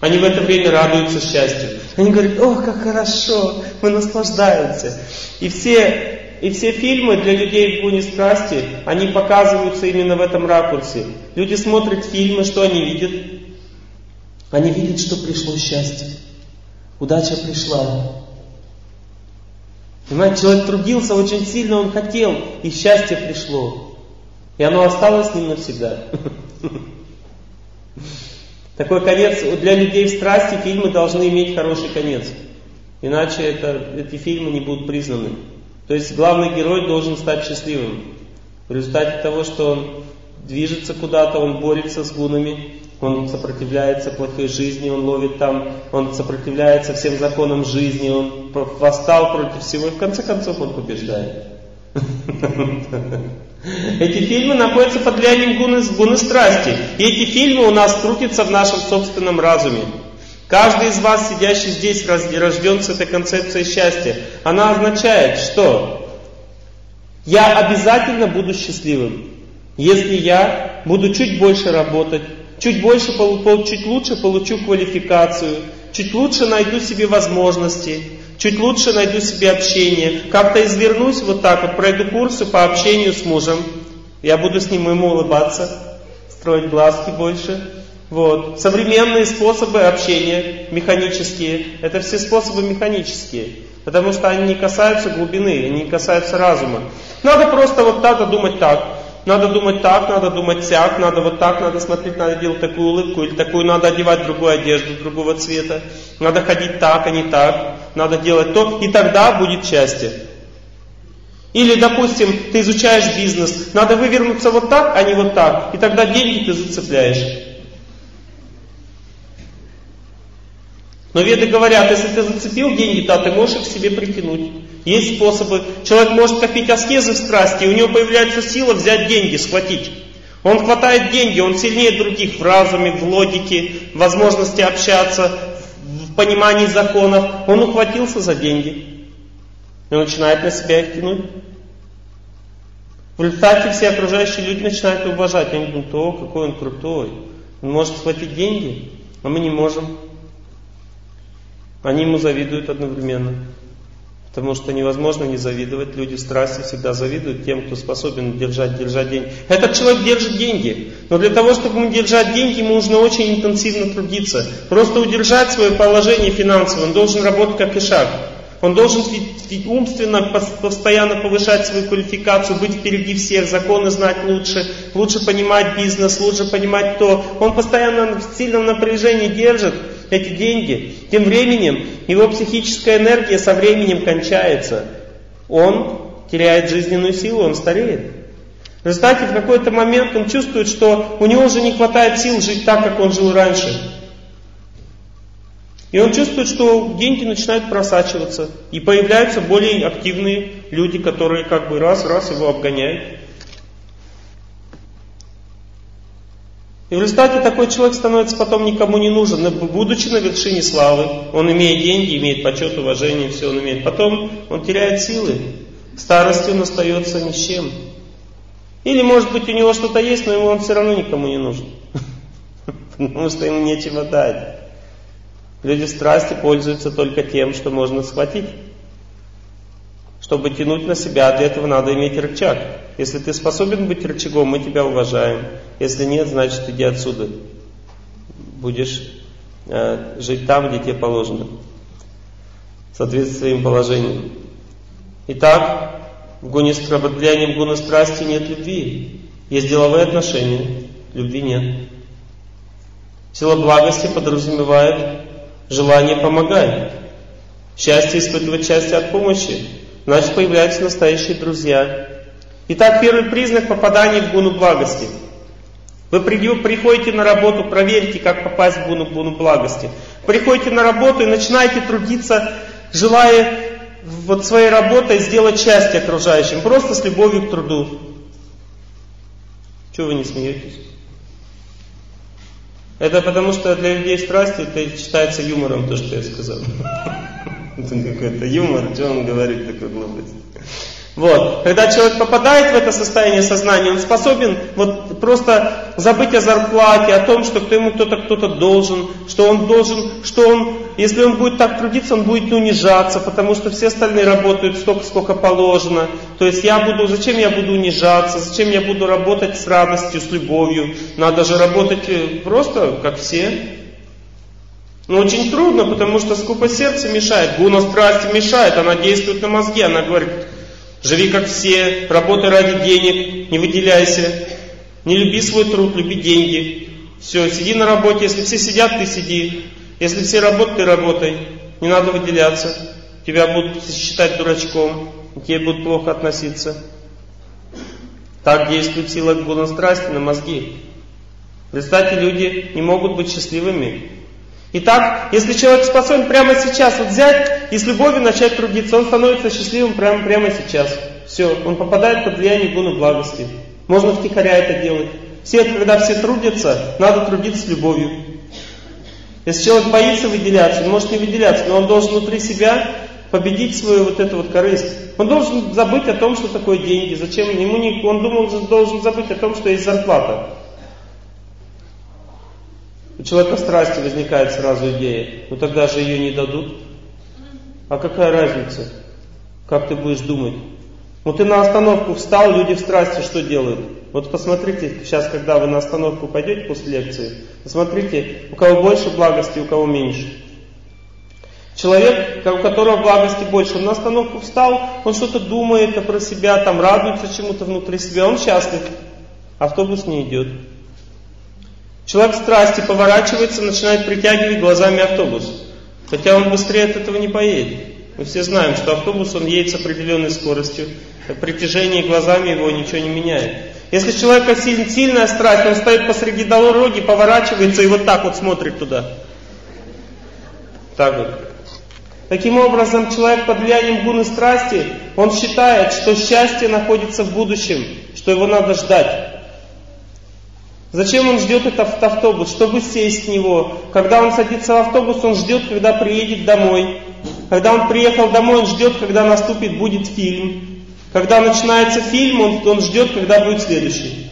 Они в это время радуются счастью. Они говорят, о, как хорошо, мы наслаждаемся. И все и все фильмы для людей в гуне страсти, они показываются именно в этом ракурсе. Люди смотрят фильмы, что они видят? Они видят, что пришло счастье. Удача пришла. Понимаете, человек трудился очень сильно, он хотел, и счастье пришло. И оно осталось с ним навсегда. Такой конец, для людей в страсти фильмы должны иметь хороший конец. Иначе это, эти фильмы не будут признаны. То есть главный герой должен стать счастливым. В результате того, что он движется куда-то, он борется с гунами, он сопротивляется плохой жизни, он ловит там, он сопротивляется всем законам жизни, он восстал против всего, и в конце концов он побеждает. Эти фильмы находятся под влиянием гуны, гуны страсти. И эти фильмы у нас крутятся в нашем собственном разуме. Каждый из вас, сидящий здесь, рожден с этой концепцией счастья. Она означает, что я обязательно буду счастливым, если я буду чуть больше работать, чуть больше, чуть лучше получу квалификацию, чуть лучше найду себе возможности, чуть лучше найду себе общение, как-то извернусь вот так вот, пройду курсы по общению с мужем, я буду с ним ему улыбаться, строить глазки больше, вот. Современные способы общения, механические, это все способы механические. Потому что они не касаются глубины, они не касаются разума. Надо просто вот так думать так. Надо думать так, надо думать сяк, надо вот так, надо смотреть, надо делать такую улыбку, или такую, надо одевать другую одежду другого цвета, надо ходить так, а не так, надо делать то, и тогда будет счастье. Или, допустим, ты изучаешь бизнес, надо вывернуться вот так, а не вот так, и тогда деньги ты зацепляешь. Но веды говорят, если ты зацепил деньги, то ты можешь их себе притянуть. Есть способы. Человек может копить аскезы в страсти, и у него появляется сила взять деньги, схватить. Он хватает деньги, он сильнее других в разуме, в логике, в возможности общаться, в понимании законов. Он ухватился за деньги. И начинает на себя их тянуть. В результате все окружающие люди начинают уважать. Они думают, о, какой он крутой. Он может схватить деньги, а мы не можем. Они ему завидуют одновременно. Потому что невозможно не завидовать. Люди страсти всегда завидуют тем, кто способен держать, держать деньги. Этот человек держит деньги. Но для того, чтобы ему держать деньги, ему нужно очень интенсивно трудиться. Просто удержать свое положение финансовое. Он должен работать как и шаг. Он должен умственно постоянно повышать свою квалификацию, быть впереди всех, законы знать лучше, лучше понимать бизнес, лучше понимать то. Он постоянно в сильном напряжении держит эти деньги. Тем временем его психическая энергия со временем кончается. Он теряет жизненную силу, он стареет. В результате в какой-то момент он чувствует, что у него уже не хватает сил жить так, как он жил раньше. И он чувствует, что деньги начинают просачиваться. И появляются более активные люди, которые как бы раз-раз его обгоняют. И в результате такой человек становится потом никому не нужен, будучи на вершине славы. Он имеет деньги, имеет почет, уважение, все он имеет. Потом он теряет силы. Старостью он остается ни с чем. Или может быть у него что-то есть, но ему он все равно никому не нужен. Потому что ему нечего дать. Люди страсти пользуются только тем, что можно схватить. Чтобы тянуть на себя, для этого надо иметь рычаг. Если ты способен быть рычагом, мы тебя уважаем. Если нет, значит иди отсюда. Будешь э, жить там, где тебе положено. Соответственно своим положением. Итак, в гуне, под влиянием гуна страсти нет любви. Есть деловые отношения, любви нет. Сила благости подразумевает желание помогать. Счастье испытывать счастье от помощи. Значит, появляются настоящие друзья. Итак, первый признак попадания в гуну благости. Вы приходите на работу, проверьте, как попасть в гуну, гуну благости. Приходите на работу и начинаете трудиться, желая вот своей работой сделать счастье окружающим, просто с любовью к труду. Чего вы не смеетесь? Это потому, что для людей страсти это считается юмором, то, что я сказал. Это какой-то юмор, что он говорит такой глупость. Вот. Когда человек попадает в это состояние сознания, он способен вот просто забыть о зарплате, о том, что ему кто-то кто-то должен, что он должен, что он, если он будет так трудиться, он будет унижаться, потому что все остальные работают столько, сколько положено. То есть я буду, зачем я буду унижаться, зачем я буду работать с радостью, с любовью, надо же работать э, просто, как все. Но очень трудно, потому что скупо сердце мешает, гуна страсти мешает, она действует на мозги, она говорит, Живи как все, работай ради денег, не выделяйся. Не люби свой труд, люби деньги. Все, сиди на работе. Если все сидят, ты сиди. Если все работают, ты работай. Не надо выделяться. Тебя будут считать дурачком. К тебе будут плохо относиться. Так действует сила гуна страсти на мозги. Представьте, люди не могут быть счастливыми. Итак, если человек способен прямо сейчас вот взять и с любовью начать трудиться, он становится счастливым прямо, прямо сейчас. Все, он попадает под влияние гуна благости. Можно втихаря это делать. Все, когда все трудятся, надо трудиться с любовью. Если человек боится выделяться, он может не выделяться, но он должен внутри себя победить свою вот эту вот корысть. Он должен забыть о том, что такое деньги, зачем ему не... Он думал, должен забыть о том, что есть зарплата. У человека страсти возникает сразу идея, ну тогда же ее не дадут. А какая разница, как ты будешь думать? Ну ты на остановку встал, люди в страсти что делают? Вот посмотрите, сейчас, когда вы на остановку пойдете после лекции, посмотрите, у кого больше благости, у кого меньше. Человек, у которого благости больше, он на остановку встал, он что-то думает про себя, там радуется чему-то внутри себя, он счастлив. Автобус не идет. Человек в страсти поворачивается, начинает притягивать глазами автобус. Хотя он быстрее от этого не поедет. Мы все знаем, что автобус, он едет с определенной скоростью. Притяжение глазами его ничего не меняет. Если человека сильная страсть, он стоит посреди дороги, поворачивается и вот так вот смотрит туда. Так вот. Таким образом, человек под влиянием гуны страсти, он считает, что счастье находится в будущем, что его надо ждать. Зачем он ждет этот автобус? Чтобы сесть в него. Когда он садится в автобус, он ждет, когда приедет домой. Когда он приехал домой, он ждет, когда наступит, будет фильм. Когда начинается фильм, он, он ждет, когда будет следующий.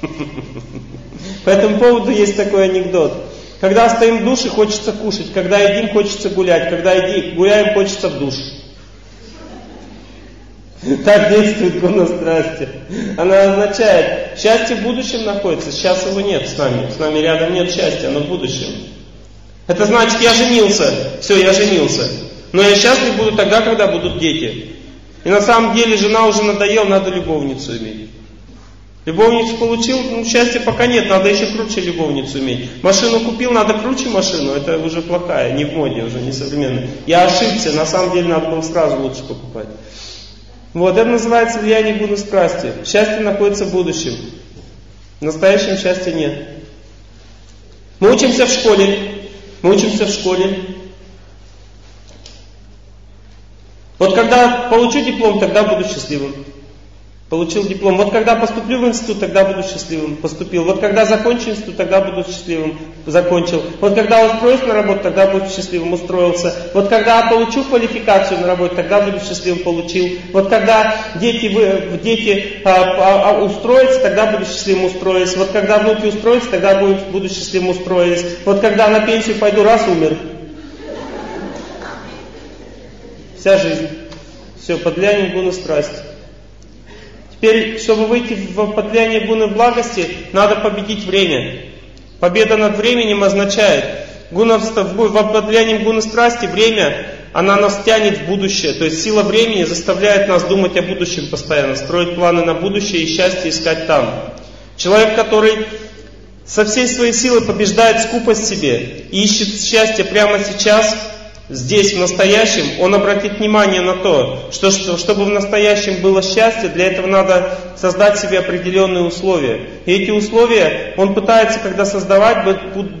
По этому поводу есть такой анекдот. Когда стоим в душе, хочется кушать. Когда едим, хочется гулять. Когда гуляем, хочется в душ. Так действует гуна страсти. Она означает, счастье в будущем находится, сейчас его нет с нами. С нами рядом нет счастья, оно в будущем. Это значит, я женился, все, я женился. Но я счастлив буду тогда, когда будут дети. И на самом деле жена уже надоела, надо любовницу иметь. Любовницу получил, ну счастья пока нет, надо еще круче любовницу иметь. Машину купил, надо круче машину, это уже плохая, не в моде уже, не современная. Я ошибся, на самом деле надо было сразу лучше покупать. Вот это называется влияние гуны страсти. Счастье находится в будущем. В настоящем счастья нет. Мы учимся в школе. Мы учимся в школе. Вот когда получу диплом, тогда буду счастливым. Получил диплом. Вот когда поступлю в институт, тогда буду счастливым. Поступил. Вот когда закончу институт, тогда буду счастливым. Закончил. Вот когда устроюсь на работу, тогда буду счастливым. Устроился. Вот когда получу квалификацию на работе, тогда буду счастливым. Получил. Вот когда дети, вы, дети а, а, а, устроятся, тогда буду счастливым. Устроюсь. Вот когда внуки устроятся, тогда буду, буду счастливым. Устроюсь. Вот когда на пенсию пойду, раз умер. Вся жизнь. Все, под влиянием гуна страсти. Теперь, чтобы выйти в подляние гуны благости, надо победить время. Победа над временем означает, гуна, в подлянии гуны страсти время, она нас тянет в будущее. То есть сила времени заставляет нас думать о будущем постоянно, строить планы на будущее и счастье искать там. Человек, который со всей своей силы побеждает скупость себе и ищет счастье прямо сейчас, здесь, в настоящем, он обратит внимание на то, что, что чтобы в настоящем было счастье, для этого надо создать себе определенные условия. И эти условия он пытается, когда создавать,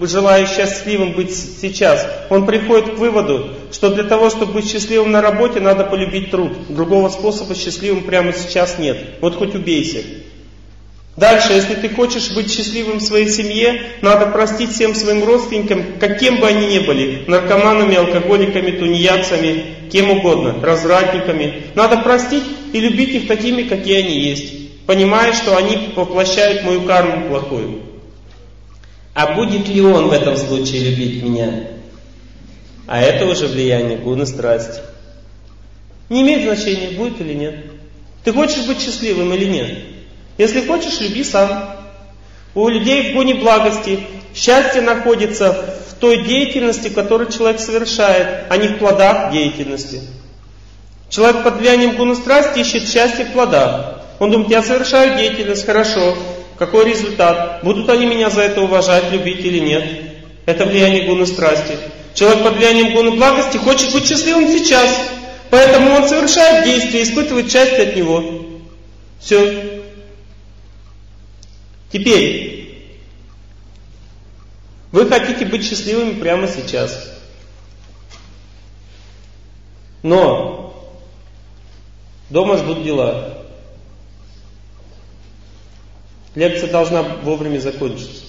желая счастливым быть сейчас, он приходит к выводу, что для того, чтобы быть счастливым на работе, надо полюбить труд. Другого способа счастливым прямо сейчас нет. Вот хоть убейся. Дальше, если ты хочешь быть счастливым в своей семье, надо простить всем своим родственникам, каким бы они ни были, наркоманами, алкоголиками, тунеядцами, кем угодно, развратниками. Надо простить и любить их такими, какие они есть, понимая, что они воплощают мою карму плохую. А будет ли он в этом случае любить меня? А это уже влияние гуна страсти. Не имеет значения, будет или нет. Ты хочешь быть счастливым или нет? Если хочешь, люби сам. У людей в гуне благости счастье находится в той деятельности, которую человек совершает, а не в плодах деятельности. Человек под влиянием гуна страсти ищет счастье в плодах. Он думает, я совершаю деятельность, хорошо. Какой результат? Будут они меня за это уважать, любить или нет? Это влияние гуна страсти. Человек под влиянием гуна благости хочет быть счастливым сейчас. Поэтому он совершает действие, испытывает счастье от него. Все. Теперь, вы хотите быть счастливыми прямо сейчас. Но дома ждут дела. Лекция должна вовремя закончиться.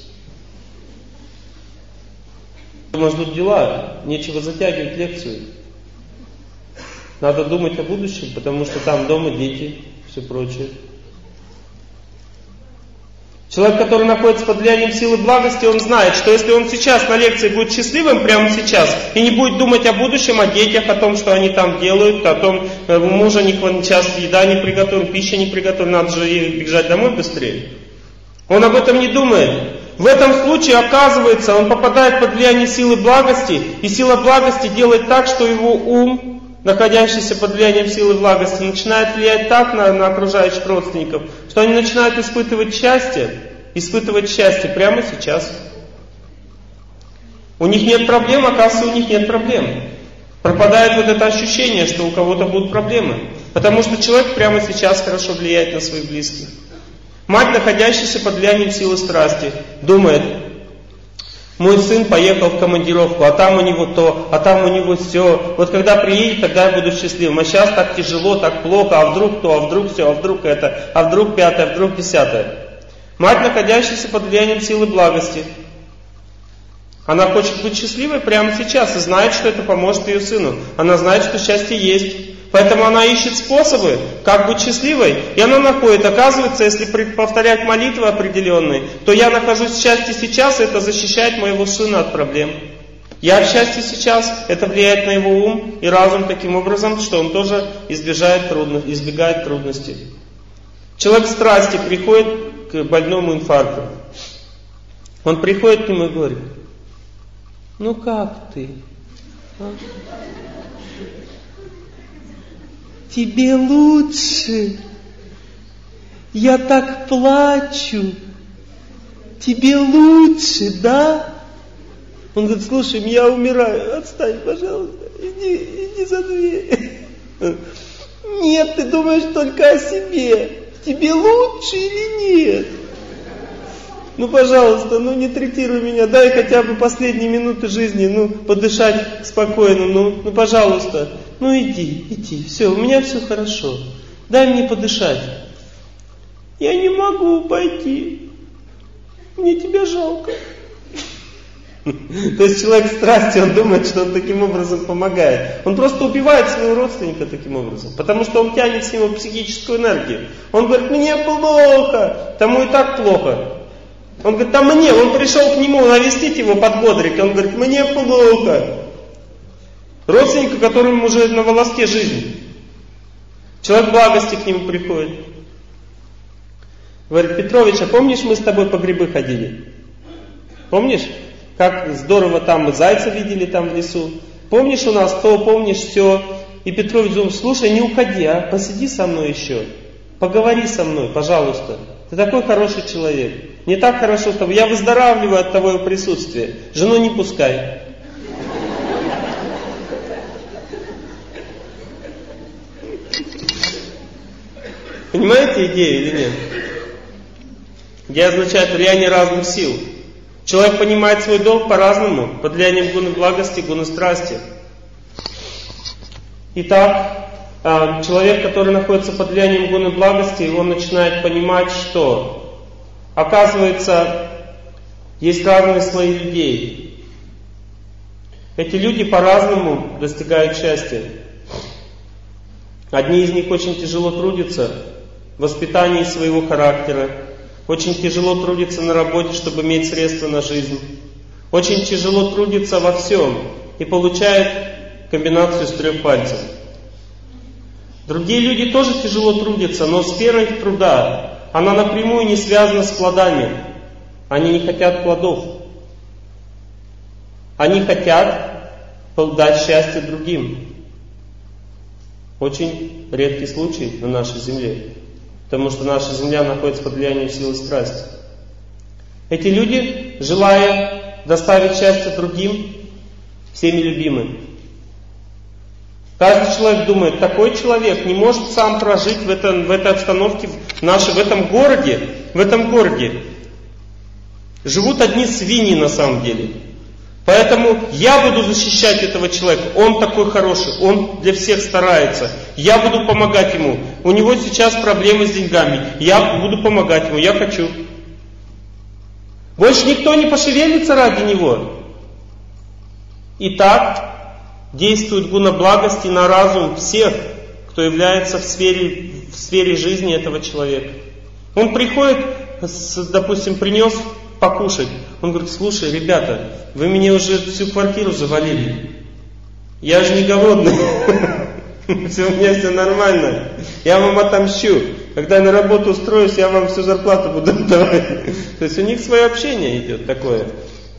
Дома ждут дела, нечего затягивать лекцию. Надо думать о будущем, потому что там дома дети, все прочее. Человек, который находится под влиянием силы благости, он знает, что если он сейчас на лекции будет счастливым, прямо сейчас, и не будет думать о будущем, о детях, о том, что они там делают, о том, э, мужа не сейчас еда не приготовлена, пища не приготовлена, надо же бежать домой быстрее. Он об этом не думает. В этом случае, оказывается, он попадает под влияние силы благости, и сила благости делает так, что его ум находящийся под влиянием силы благости, начинает влиять так на, на окружающих родственников, что они начинают испытывать счастье, испытывать счастье прямо сейчас. У них нет проблем, оказывается, у них нет проблем. Пропадает вот это ощущение, что у кого-то будут проблемы. Потому что человек прямо сейчас хорошо влияет на своих близких. Мать, находящаяся под влиянием силы страсти, думает, мой сын поехал в командировку, а там у него то, а там у него все. Вот когда приедет, тогда я буду счастливым. А сейчас так тяжело, так плохо, а вдруг то, а вдруг все, а вдруг это, а вдруг пятое, а вдруг десятое. Мать, находящаяся под влиянием силы благости, она хочет быть счастливой прямо сейчас и знает, что это поможет ее сыну. Она знает, что счастье есть. Поэтому она ищет способы, как быть счастливой, и она находит. Оказывается, если повторять молитвы определенные, то я нахожусь в счастье сейчас, и это защищает моего сына от проблем. Я в счастье сейчас, это влияет на его ум и разум таким образом, что он тоже избегает, трудно, избегает трудностей. Человек страсти приходит к больному инфаркту. Он приходит к нему и говорит, ну как ты? А? Тебе лучше. Я так плачу. Тебе лучше, да? Он говорит, слушай, я умираю, отстань, пожалуйста, иди, иди за дверь. Нет, ты думаешь только о себе. Тебе лучше или нет? Ну, пожалуйста, ну не третируй меня, дай хотя бы последние минуты жизни, ну, подышать спокойно, ну, ну, пожалуйста. Ну иди, иди, все, у меня все хорошо. Дай мне подышать. Я не могу пойти. Мне тебя жалко. То есть человек страсти, он думает, что он таким образом помогает. Он просто убивает своего родственника таким образом. Потому что он тянет с него психическую энергию. Он говорит, мне плохо, тому и так плохо. Он говорит, а мне, он пришел к нему навестить его подбодрить. Он говорит, мне плохо. Родственника, которым уже на волоске жизни. Человек благости к нему приходит. Говорит, Петрович, а помнишь, мы с тобой по грибы ходили? Помнишь? Как здорово там мы зайца видели там в лесу. Помнишь у нас то, помнишь все. И Петрович думает, слушай, не уходи, а посиди со мной еще. Поговори со мной, пожалуйста. Ты такой хороший человек. Не так хорошо с тобой. Я выздоравливаю от твоего присутствия. Жену не пускай. Понимаете идею или нет? Где означает влияние разных сил. Человек понимает свой долг по-разному, под влиянием гуны благости, гуны страсти. Итак, а, человек, который находится под влиянием гуны благости, он начинает понимать, что оказывается, есть разные слои людей. Эти люди по-разному достигают счастья. Одни из них очень тяжело трудятся в воспитании своего характера, очень тяжело трудятся на работе, чтобы иметь средства на жизнь, очень тяжело трудятся во всем и получают комбинацию с трех пальцев. Другие люди тоже тяжело трудятся, но сфера их труда, она напрямую не связана с плодами. Они не хотят плодов. Они хотят дать счастье другим. Очень редкий случай на нашей земле, потому что наша земля находится под влиянием силы страсти. Эти люди, желая доставить счастье другим, всеми любимы. Каждый человек думает, такой человек не может сам прожить в, этом, в этой обстановке, в, нашей, в этом городе, в этом городе. Живут одни свиньи на самом деле. Поэтому я буду защищать этого человека. Он такой хороший, он для всех старается. Я буду помогать ему. У него сейчас проблемы с деньгами. Я буду помогать ему, я хочу. Больше никто не пошевелится ради него. И так действует гуна благости на разум всех, кто является в сфере, в сфере жизни этого человека. Он приходит, допустим, принес покушать. Он говорит, слушай, ребята, вы мне уже всю квартиру завалили. Я же не голодный. Все, у меня все нормально. Я вам отомщу. Когда я на работу устроюсь, я вам всю зарплату буду давать. То есть у них свое общение идет такое.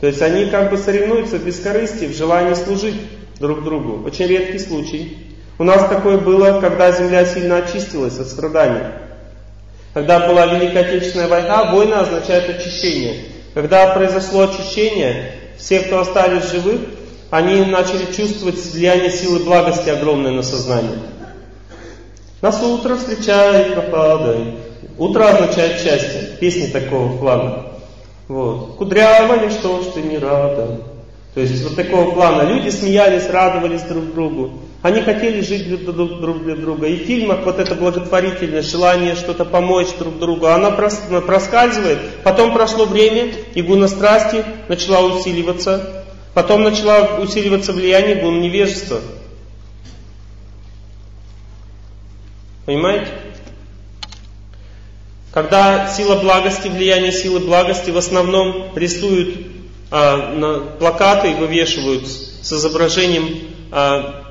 То есть они как бы соревнуются в бескорыстии, в желании служить друг другу. Очень редкий случай. У нас такое было, когда земля сильно очистилась от страданий. Когда была Великая Отечественная война, война означает очищение. Когда произошло очищение, все, кто остались живых, они начали чувствовать влияние силы благости огромное на сознание. Нас утро встречает пропадой. Утро означает счастье. Песни такого плана. Вот. Кудрявая, что ж ты не рада. То есть вот такого плана. Люди смеялись, радовались друг другу. Они хотели жить друг для друга. И в фильмах вот это благотворительное желание что-то помочь друг другу, она проскальзывает. Потом прошло время, и гуна страсти начала усиливаться. Потом начала усиливаться влияние гуна невежества. Понимаете? Когда сила благости, влияние силы благости в основном рисуют а, плакаты вывешивают с изображением а,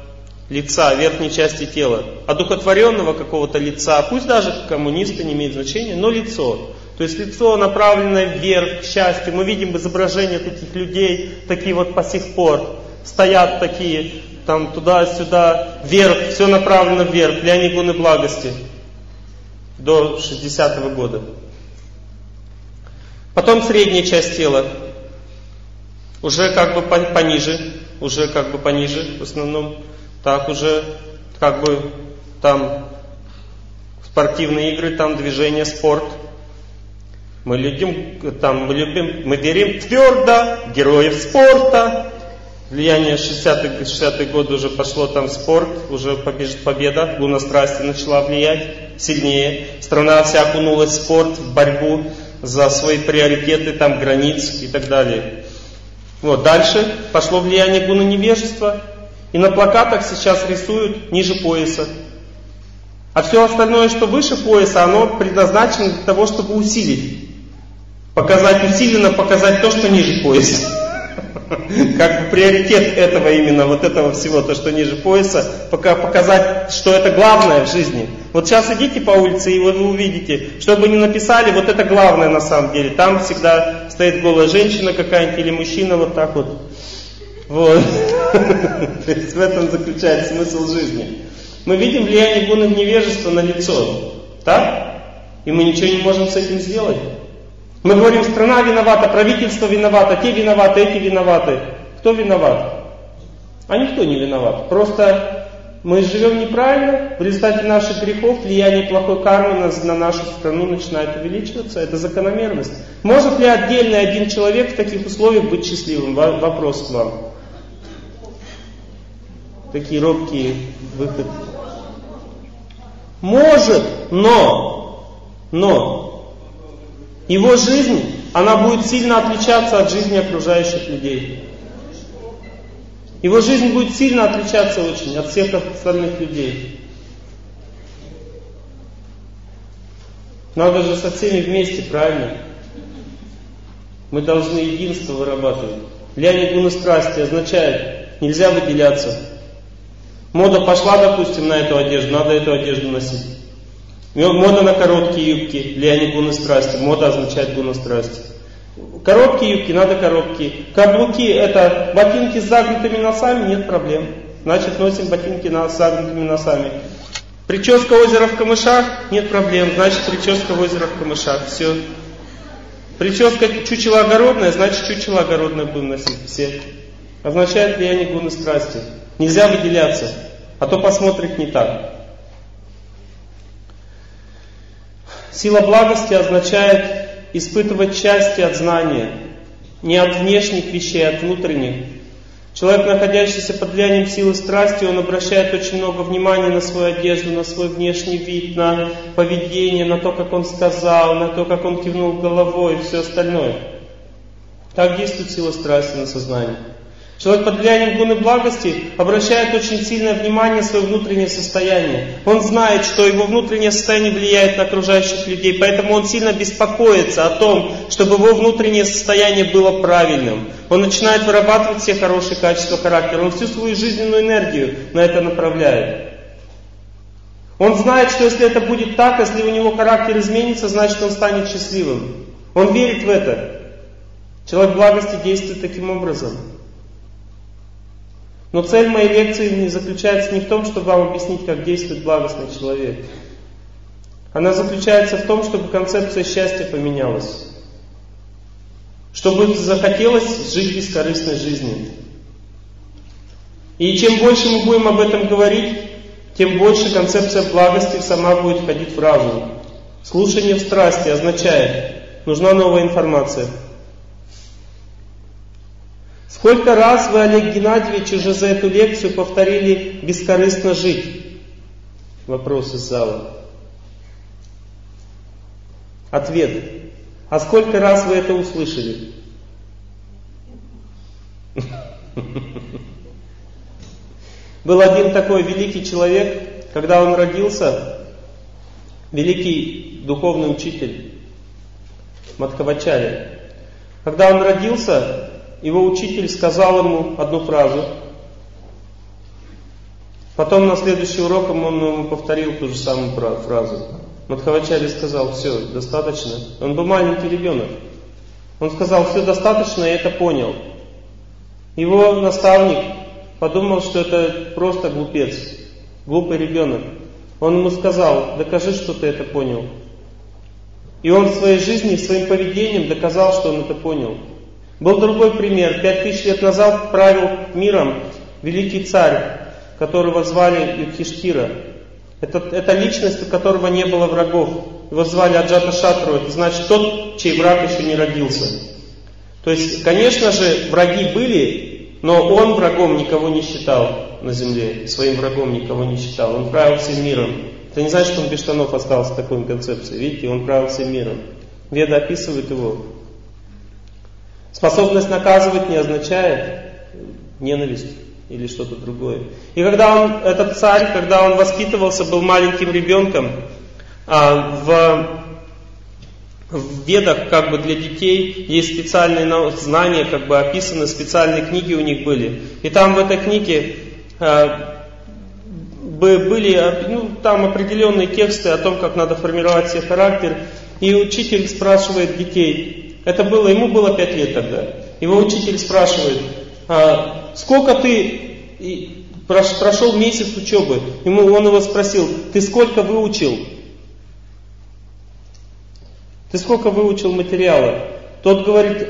лица, верхней части тела, одухотворенного какого-то лица, пусть даже коммуниста не имеет значения, но лицо. То есть лицо направленное вверх, к счастью. Мы видим изображения таких людей, такие вот по сих пор. Стоят такие, там туда-сюда, вверх, все направлено вверх, для них гуны благости. До 60-го года. Потом средняя часть тела уже как бы пониже, уже как бы пониже в основном, так уже как бы там спортивные игры, там движение, спорт. Мы любим, там мы любим, мы верим твердо, героев спорта. Влияние 60-х 60 годы уже пошло там спорт, уже победа, гуна страсти начала влиять сильнее. Страна вся окунулась в спорт, в борьбу за свои приоритеты, там границ и так далее. Вот, дальше пошло влияние гуна невежества, и на плакатах сейчас рисуют ниже пояса. А все остальное, что выше пояса, оно предназначено для того, чтобы усилить. Показать усиленно, показать то, что ниже пояса. Как приоритет этого именно, вот этого всего, то, что ниже пояса, пока показать, что это главное в жизни. Вот сейчас идите по улице, и вы увидите, что бы ни написали, вот это главное на самом деле. Там всегда стоит голая женщина какая-нибудь или мужчина вот так вот. Вот. То есть в этом заключается смысл жизни. Мы видим влияние гуна невежества на лицо. Так? И мы ничего не можем с этим сделать. Мы говорим, страна виновата, правительство виновато, те виноваты, эти виноваты. Кто виноват? А никто не виноват. Просто мы живем неправильно, в результате наших грехов влияние плохой кармы на, на нашу страну начинает увеличиваться. Это закономерность. Может ли отдельный один человек в таких условиях быть счастливым? Вопрос к вам. Такие робкие выходы. Может, но, но его жизнь, она будет сильно отличаться от жизни окружающих людей. Его жизнь будет сильно отличаться очень от всех остальных людей. Надо же со всеми вместе, правильно? Мы должны единство вырабатывать. Влияние гуна страсти означает, нельзя выделяться. Мода пошла, допустим, на эту одежду, надо эту одежду носить. Мода на короткие юбки, влияние гуна страсти. Мода означает гуна страсти. Короткие юбки, надо короткие. Каблуки это ботинки с загнутыми носами, нет проблем. Значит, носим ботинки с загнутыми носами. Прическа озера в камышах, нет проблем. Значит, прическа озера в камышах. Все. Прическа чучело огородная, значит, чучело огородное будем носить. Все. Означает влияние гуны страсти. Нельзя выделяться, а то посмотрит не так. Сила благости означает испытывать счастье от знания, не от внешних вещей, а от внутренних. Человек, находящийся под влиянием силы страсти, он обращает очень много внимания на свою одежду, на свой внешний вид, на поведение, на то, как он сказал, на то, как он кивнул головой и все остальное. Так действует сила страсти на сознание. Человек под влиянием гуны благости обращает очень сильное внимание на свое внутреннее состояние. Он знает, что его внутреннее состояние влияет на окружающих людей, поэтому он сильно беспокоится о том, чтобы его внутреннее состояние было правильным. Он начинает вырабатывать все хорошие качества характера. Он всю свою жизненную энергию на это направляет. Он знает, что если это будет так, если у него характер изменится, значит он станет счастливым. Он верит в это. Человек благости действует таким образом. Но цель моей лекции не заключается не в том, чтобы вам объяснить, как действует благостный человек. Она заключается в том, чтобы концепция счастья поменялась. Чтобы захотелось жить бескорыстной жизнью. И чем больше мы будем об этом говорить, тем больше концепция благости сама будет входить в разум. Слушание в страсти означает, нужна новая информация. Сколько раз вы, Олег Геннадьевич, уже за эту лекцию повторили «бескорыстно жить»? Вопрос из зала. Ответ. А сколько раз вы это услышали? Был один такой великий человек, когда он родился, великий духовный учитель Матхавачари. Когда он родился, его учитель сказал ему одну фразу. Потом на следующий урок он ему повторил ту же самую фразу. Мадхавачари сказал, все, достаточно. Он был маленький ребенок. Он сказал, все достаточно, и это понял. Его наставник подумал, что это просто глупец, глупый ребенок. Он ему сказал, докажи, что ты это понял. И он в своей жизни, своим поведением доказал, что он это понял. Был другой пример. Пять тысяч лет назад правил миром великий царь, которого звали Юдхиштира. Это, это личность, у которого не было врагов. Его звали Аджата Шатру. Это значит тот, чей враг еще не родился. То есть, конечно же, враги были, но он врагом никого не считал на земле. Своим врагом никого не считал. Он правил всем миром. Это не значит, что он без штанов остался такой концепцией. Видите, он правил всем миром. Веда описывает его Способность наказывать не означает ненависть или что-то другое. И когда он, этот царь, когда он воспитывался, был маленьким ребенком, а, в, в ведах как бы для детей есть специальные знания, как бы описаны, специальные книги у них были. И там в этой книге а, были ну, там определенные тексты о том, как надо формировать себе характер. И учитель спрашивает детей, это было, ему было пять лет тогда. Его учитель спрашивает, а, сколько ты прошел месяц учебы? Ему, он его спросил, ты сколько выучил? Ты сколько выучил материала? Тот говорит,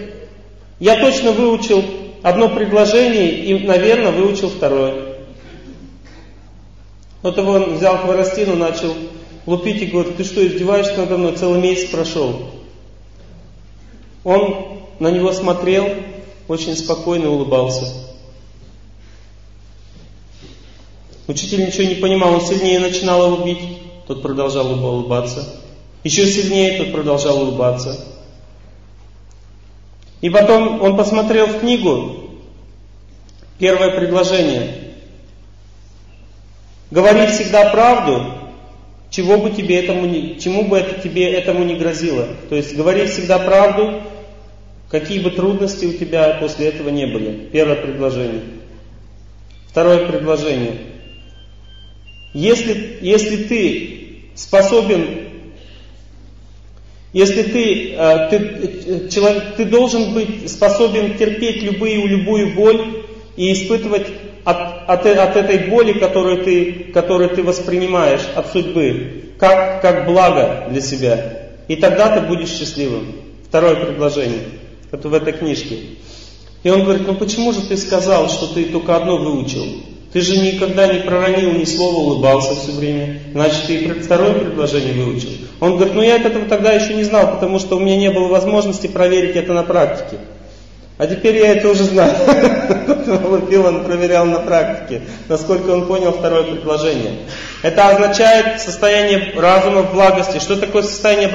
я точно выучил одно предложение и, наверное, выучил второе. Вот его он взял хворостину, начал лупить и говорит, ты что, издеваешься надо мной? Целый месяц прошел. Он на него смотрел, очень спокойно улыбался. Учитель ничего не понимал, он сильнее начинал его бить, тот продолжал улыбаться. Еще сильнее тот продолжал улыбаться. И потом он посмотрел в книгу, первое предложение. Говори всегда правду, чего бы тебе этому не, чему бы это тебе этому не грозило. То есть говори всегда правду, какие бы трудности у тебя после этого не были. Первое предложение. Второе предложение. Если, если ты способен, если ты, э, ты, э, человек, ты должен быть способен терпеть любые, любую боль и испытывать от, от, от этой боли, которую ты, которую ты воспринимаешь от судьбы, как, как благо для себя. И тогда ты будешь счастливым. Второе предложение. Это в этой книжке. И он говорит, ну почему же ты сказал, что ты только одно выучил? Ты же никогда не проронил ни слова, улыбался все время. Значит, ты и второе предложение выучил. Он говорит, ну я этого тогда еще не знал, потому что у меня не было возможности проверить это на практике. А теперь я это уже знаю. Лупил он проверял на практике, насколько он понял второе предложение. Это означает состояние разума в благости. Что такое состояние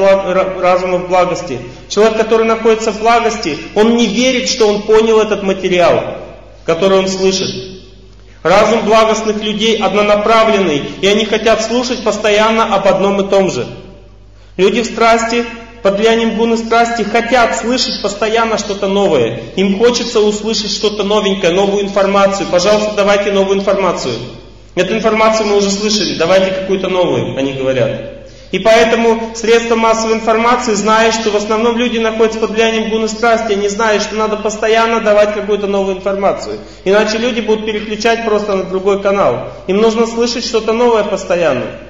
разума в благости? Человек, который находится в благости, он не верит, что он понял этот материал, который он слышит. Разум благостных людей однонаправленный, и они хотят слушать постоянно об одном и том же. Люди в страсти под влиянием гуны страсти хотят слышать постоянно что-то новое. Им хочется услышать что-то новенькое, новую информацию. Пожалуйста, давайте новую информацию. Эту информацию мы уже слышали, давайте какую-то новую, они говорят. И поэтому средства массовой информации, зная, что в основном люди находятся под влиянием гуны страсти, они знают, что надо постоянно давать какую-то новую информацию. Иначе люди будут переключать просто на другой канал. Им нужно слышать что-то новое постоянно.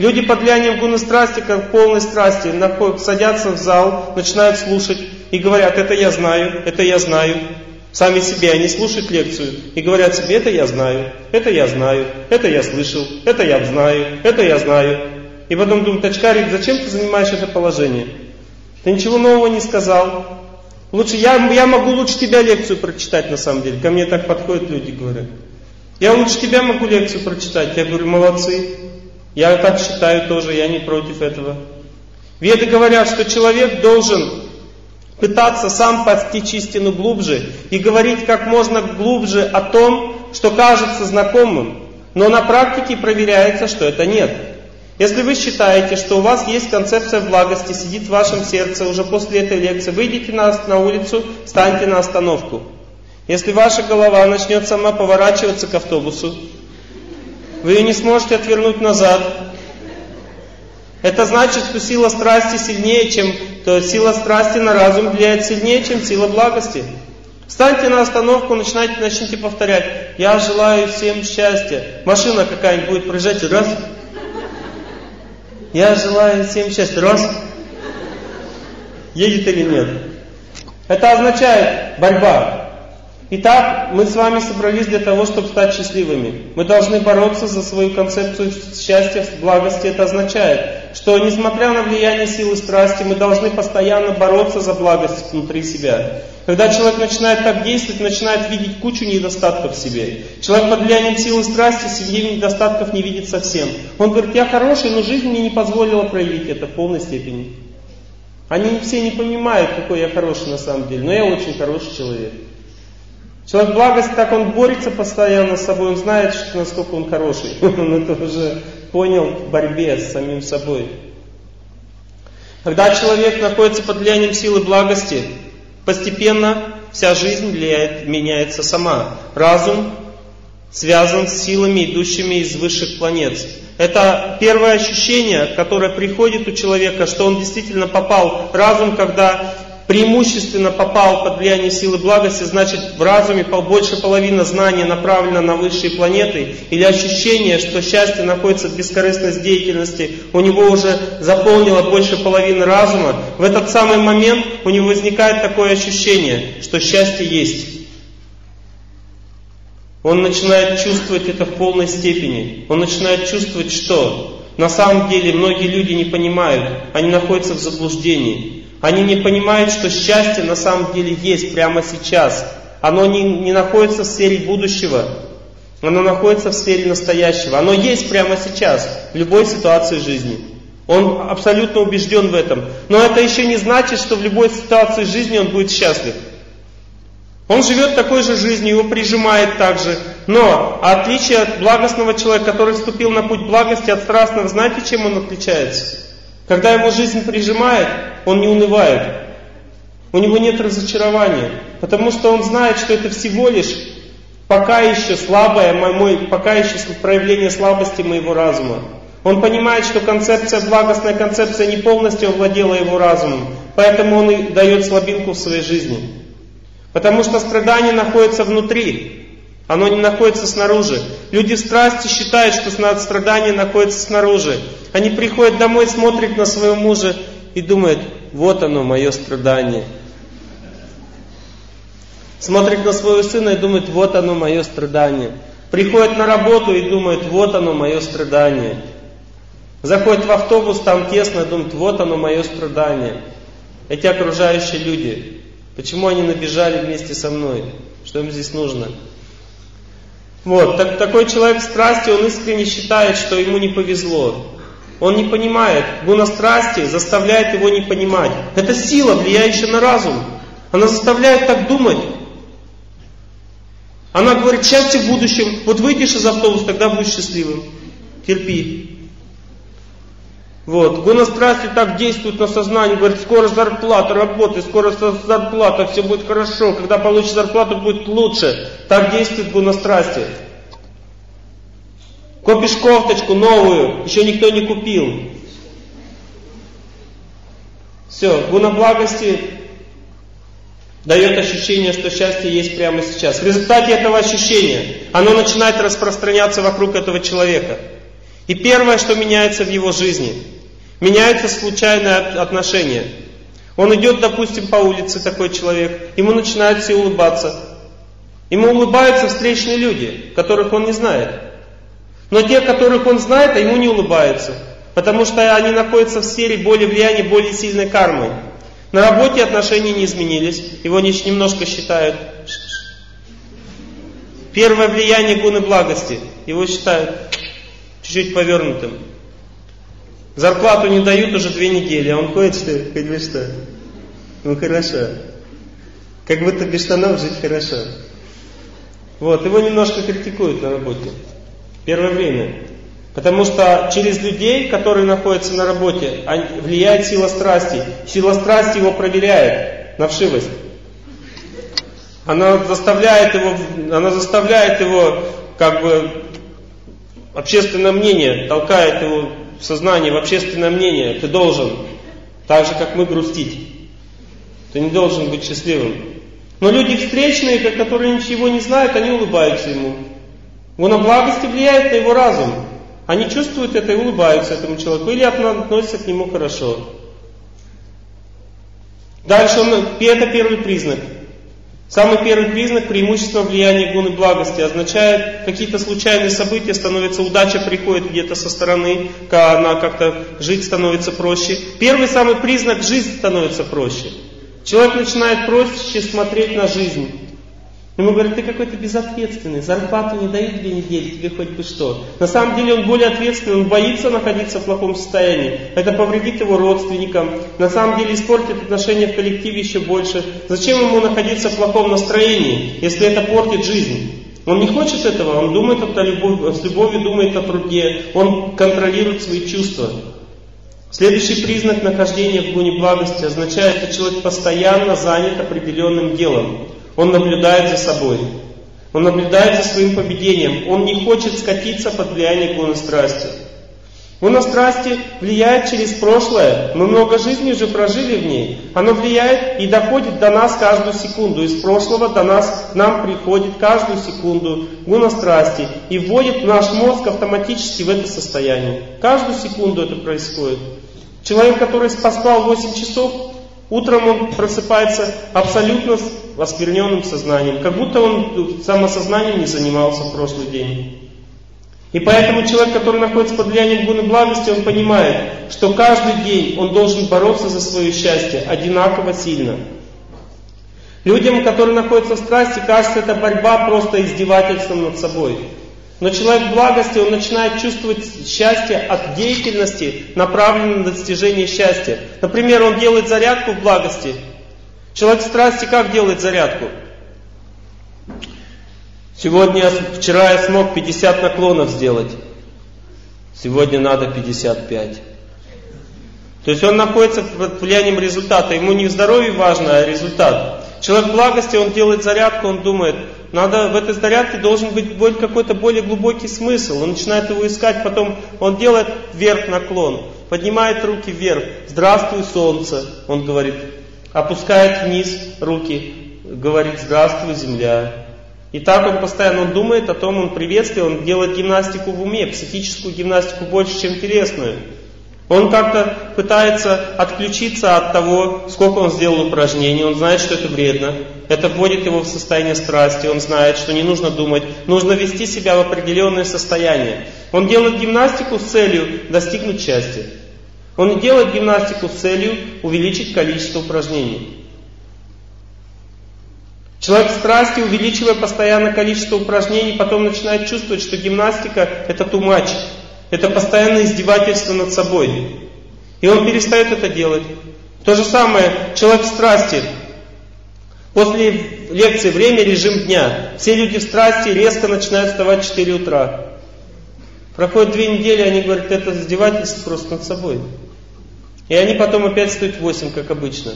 Люди под влиянием гуны страсти, как полной страсти, садятся в зал, начинают слушать и говорят, это я знаю, это я знаю. Сами себе они слушают лекцию и говорят себе, это я знаю, это я знаю, это я слышал, это я знаю, это я знаю. И потом думают, очкарик, зачем ты занимаешь это положение? Ты ничего нового не сказал. Лучше я, я могу лучше тебя лекцию прочитать на самом деле. Ко мне так подходят люди, говорят. Я лучше тебя могу лекцию прочитать. Я говорю, молодцы. Я так считаю тоже, я не против этого. Веды говорят, что человек должен пытаться сам постичь истину глубже и говорить как можно глубже о том, что кажется знакомым, но на практике проверяется, что это нет. Если вы считаете, что у вас есть концепция благости, сидит в вашем сердце уже после этой лекции, выйдите на, на улицу, встаньте на остановку. Если ваша голова начнет сама поворачиваться к автобусу, вы ее не сможете отвернуть назад. Это значит, что сила страсти сильнее, чем то сила страсти на разум влияет сильнее, чем сила благости. Встаньте на остановку, начинайте, начните повторять. Я желаю всем счастья. Машина какая-нибудь будет проезжать, раз. Я желаю всем счастья, раз. Едет или нет? Это означает борьба. Итак, мы с вами собрались для того, чтобы стать счастливыми. Мы должны бороться за свою концепцию счастья, благости. Это означает, что несмотря на влияние силы страсти, мы должны постоянно бороться за благость внутри себя. Когда человек начинает так действовать, начинает видеть кучу недостатков в себе. Человек под влиянием силы страсти себе недостатков не видит совсем. Он говорит, я хороший, но жизнь мне не позволила проявить это в полной степени. Они все не понимают, какой я хороший на самом деле, но я очень хороший человек. Человек благость, так он борется постоянно с собой, он знает, что, насколько он хороший. Он это уже понял в борьбе с самим собой. Когда человек находится под влиянием силы благости, постепенно вся жизнь влияет, меняется сама. Разум связан с силами, идущими из высших планет. Это первое ощущение, которое приходит у человека, что он действительно попал. Разум, когда преимущественно попал под влияние силы благости, значит в разуме больше половины знаний направлено на высшие планеты, или ощущение, что счастье находится в бескорыстной деятельности, у него уже заполнило больше половины разума, в этот самый момент у него возникает такое ощущение, что счастье есть. Он начинает чувствовать это в полной степени. Он начинает чувствовать, что на самом деле многие люди не понимают, они находятся в заблуждении. Они не понимают, что счастье на самом деле есть прямо сейчас. Оно не, не находится в сфере будущего, оно находится в сфере настоящего. Оно есть прямо сейчас, в любой ситуации жизни. Он абсолютно убежден в этом. Но это еще не значит, что в любой ситуации жизни он будет счастлив. Он живет такой же жизнью, его прижимает так же, Но отличие от благостного человека, который вступил на путь благости от страстного, знаете, чем он отличается? Когда его жизнь прижимает, он не унывает. У него нет разочарования. Потому что он знает, что это всего лишь пока еще слабое, мой, пока еще проявление слабости моего разума. Он понимает, что концепция, благостная концепция не полностью овладела его разумом, поэтому он и дает слабинку в своей жизни. Потому что страдание находится внутри, оно не находится снаружи. Люди в страсти считают, что страдание находится снаружи. Они приходят домой, смотрят на своего мужа и думают, вот оно, мое страдание. Смотрит на своего сына и думает, вот оно, мое страдание. Приходит на работу и думает, вот оно, мое страдание. Заходит в автобус, там тесно, думает, вот оно, мое страдание. Эти окружающие люди, почему они набежали вместе со мной? Что им здесь нужно? Вот, так, такой человек страсти, он искренне считает, что ему не повезло. Он не понимает. Гуна страсти заставляет его не понимать. Это сила, влияющая на разум. Она заставляет так думать. Она говорит, счастье в будущем. Вот выйдешь из автобуса, тогда будешь счастливым. Терпи. Вот. Гуна страсти так действует на сознание, говорит, скоро зарплата, работай, скоро зарплата, все будет хорошо, когда получишь зарплату, будет лучше. Так действует гуна страсти. Купишь кофточку новую, еще никто не купил. Все, гуна благости дает ощущение, что счастье есть прямо сейчас. В результате этого ощущения оно начинает распространяться вокруг этого человека. И первое, что меняется в его жизни – Меняется случайное отношение. Он идет, допустим, по улице, такой человек, ему начинают все улыбаться. Ему улыбаются встречные люди, которых он не знает. Но те, которых он знает, а ему не улыбаются. Потому что они находятся в сфере более влияния, более сильной кармы. На работе отношения не изменились, его лишь немножко считают. Первое влияние гуны благости, его считают чуть-чуть повернутым. Зарплату не дают уже две недели, а он ходит, что, хоть что. Ну хорошо. Как будто без штанов жить хорошо. Вот, его немножко критикуют на работе. Первое время. Потому что через людей, которые находятся на работе, влияет сила страсти. Сила страсти его проверяет на вшивость. Она заставляет его, она заставляет его, как бы, общественное мнение толкает его в сознание, в общественное мнение, ты должен, так же как мы, грустить. Ты не должен быть счастливым. Но люди встречные, которые ничего не знают, они улыбаются ему. На благости влияет на его разум. Они чувствуют это и улыбаются этому человеку или относятся к нему хорошо. Дальше он, это первый признак. Самый первый признак преимущества влияния гуны благости означает, какие-то случайные события становятся, удача приходит где-то со стороны, она как-то жить становится проще. Первый самый признак жизнь становится проще. Человек начинает проще смотреть на жизнь. Ему говорят, ты какой-то безответственный, зарплату не дают две недели, тебе хоть бы что. На самом деле он более ответственный, он боится находиться в плохом состоянии. Это повредит его родственникам, на самом деле испортит отношения в коллективе еще больше. Зачем ему находиться в плохом настроении, если это портит жизнь? Он не хочет этого, он думает о любовь, с любовью думает о труде, он контролирует свои чувства. Следующий признак нахождения в гуне благости означает, что человек постоянно занят определенным делом. Он наблюдает за собой. Он наблюдает за своим поведением. Он не хочет скатиться под влияние гуна страсти. Гуна страсти влияет через прошлое. Мы много жизни уже прожили в ней. Оно влияет и доходит до нас каждую секунду. Из прошлого до нас, нам приходит каждую секунду гуна страсти и вводит наш мозг автоматически в это состояние. Каждую секунду это происходит. Человек, который поспал 8 часов, утром он просыпается абсолютно оскверненным сознанием, как будто он самосознанием не занимался в прошлый день. И поэтому человек, который находится под влиянием гуны благости, он понимает, что каждый день он должен бороться за свое счастье одинаково сильно. Людям, которые находятся в страсти, кажется, это борьба просто издевательством над собой. Но человек благости, он начинает чувствовать счастье от деятельности, направленной на достижение счастья. Например, он делает зарядку в благости – Человек в страсти как делает зарядку? Сегодня, вчера я смог 50 наклонов сделать. Сегодня надо 55. То есть он находится под влиянием результата. Ему не здоровье важно, а результат. Человек благости, он делает зарядку, он думает, надо в этой зарядке должен быть какой-то более глубокий смысл. Он начинает его искать, потом он делает вверх наклон, поднимает руки вверх. Здравствуй, солнце, он говорит. Опускает вниз руки, говорит, здравствуй, земля. И так он постоянно думает о том, он приветствует, он делает гимнастику в уме, психическую гимнастику больше, чем телесную. Он как-то пытается отключиться от того, сколько он сделал упражнений, он знает, что это вредно. Это вводит его в состояние страсти, он знает, что не нужно думать, нужно вести себя в определенное состояние. Он делает гимнастику с целью достигнуть счастья. Он делает гимнастику с целью увеличить количество упражнений. Человек в страсти, увеличивая постоянно количество упражнений, потом начинает чувствовать, что гимнастика это much. Это постоянное издевательство над собой. И он перестает это делать. То же самое, человек в страсти. После лекции время, режим дня. Все люди в страсти резко начинают вставать в 4 утра. Проходит две недели, они говорят, это издевательство просто над собой. И они потом опять в 8, как обычно.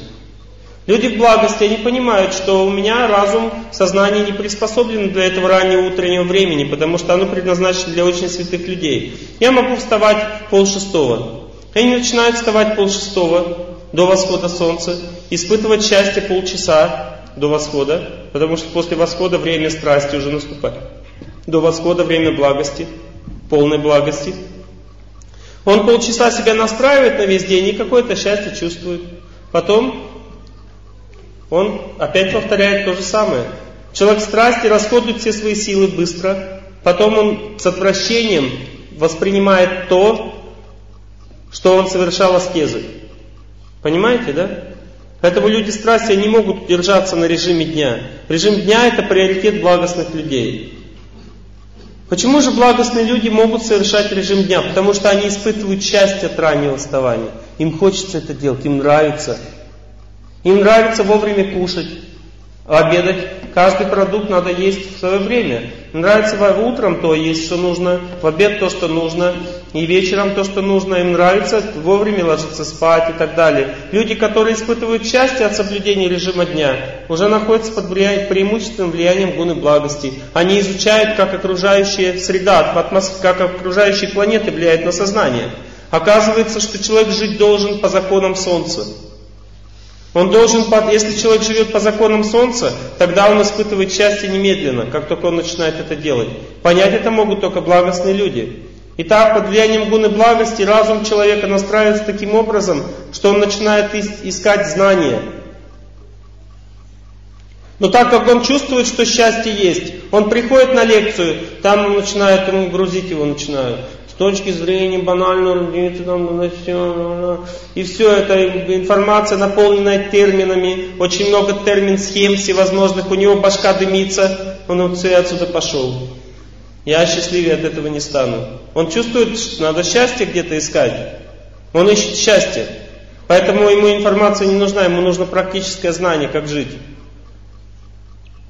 Люди в благости, они понимают, что у меня разум, сознание не приспособлено для этого раннего утреннего времени, потому что оно предназначено для очень святых людей. Я могу вставать пол шестого. Они начинают вставать пол шестого до восхода солнца, испытывать счастье полчаса до восхода, потому что после восхода время страсти уже наступает. До восхода время благости, полной благости. Он полчаса себя настраивает на весь день и какое-то счастье чувствует. Потом он опять повторяет то же самое. Человек страсти расходует все свои силы быстро, потом он с отвращением воспринимает то, что он совершал аскезы. Понимаете, да? Поэтому люди страсти не могут держаться на режиме дня. Режим дня это приоритет благостных людей. Почему же благостные люди могут совершать режим дня? Потому что они испытывают счастье от раннего вставания. Им хочется это делать, им нравится. Им нравится вовремя кушать, обедать. Каждый продукт надо есть в свое время. Нравится утром то есть, что нужно, в обед то, что нужно, и вечером то, что нужно. Им нравится вовремя ложиться спать и так далее. Люди, которые испытывают счастье от соблюдения режима дня, уже находятся под влиянием, преимущественным влиянием гуны благости. Они изучают, как окружающая среда, как окружающие планеты влияют на сознание. Оказывается, что человек жить должен по законам Солнца. Он должен, если человек живет по законам Солнца, тогда он испытывает счастье немедленно, как только он начинает это делать. Понять это могут только благостные люди. Итак, под влиянием гуны благости разум человека настраивается таким образом, что он начинает искать знания. Но так как он чувствует, что счастье есть, он приходит на лекцию, там начинают ему грузить его начинают с точки зрения банального там, на все, и все это информация наполненная терминами, очень много термин схем всевозможных, у него башка дымится, он отсюда пошел. Я счастливее от этого не стану. Он чувствует, что надо счастье где-то искать. Он ищет счастье. Поэтому ему информация не нужна, ему нужно практическое знание, как жить.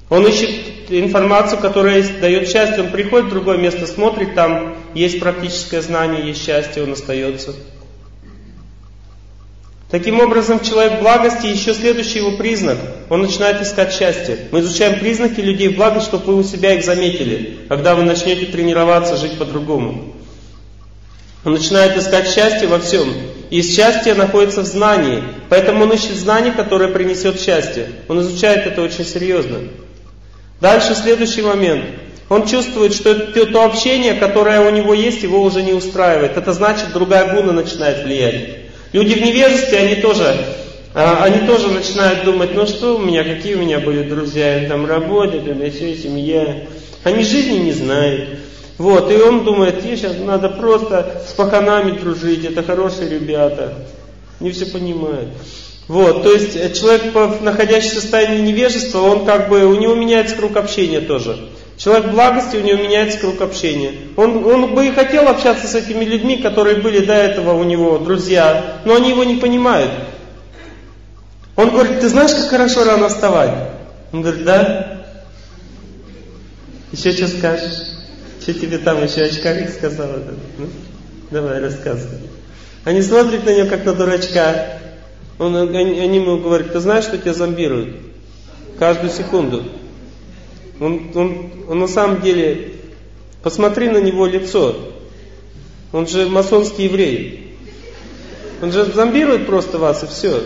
Он ищет информацию, которая дает счастье. Он приходит в другое место, смотрит, там есть практическое знание, есть счастье, он остается. Таким образом, человек благости, еще следующий его признак, он начинает искать счастье. Мы изучаем признаки людей благости, чтобы вы у себя их заметили, когда вы начнете тренироваться, жить по-другому. Он начинает искать счастье во всем. И счастье находится в знании. Поэтому он ищет знание, которое принесет счастье. Он изучает это очень серьезно. Дальше следующий момент. Он чувствует, что то, то общение, которое у него есть, его уже не устраивает. Это значит, другая гуна начинает влиять. Люди в невежестве, они тоже, а, они тоже начинают думать, ну что у меня, какие у меня были друзья, там работа, там все, семья. Они жизни не знают. Вот, и он думает, ей сейчас надо просто с паханами дружить, это хорошие ребята. Не все понимают. Вот, то есть э, человек, находящийся в состоянии невежества, он как бы, у него меняется круг общения тоже. Человек благости, у него меняется круг общения. Он, он бы и хотел общаться с этими людьми, которые были до этого у него друзья, но они его не понимают. Он говорит, ты знаешь, как хорошо рано вставать? Он говорит, да. Еще что скажешь? Что тебе там еще очкарик сказал? Ну, давай, рассказывай. Они смотрят на него, как на дурачка. Он, они, ему говорят, ты знаешь, что тебя зомбируют? Каждую секунду. Он, он, он на самом деле, посмотри на него лицо. Он же масонский еврей. Он же зомбирует просто вас и все.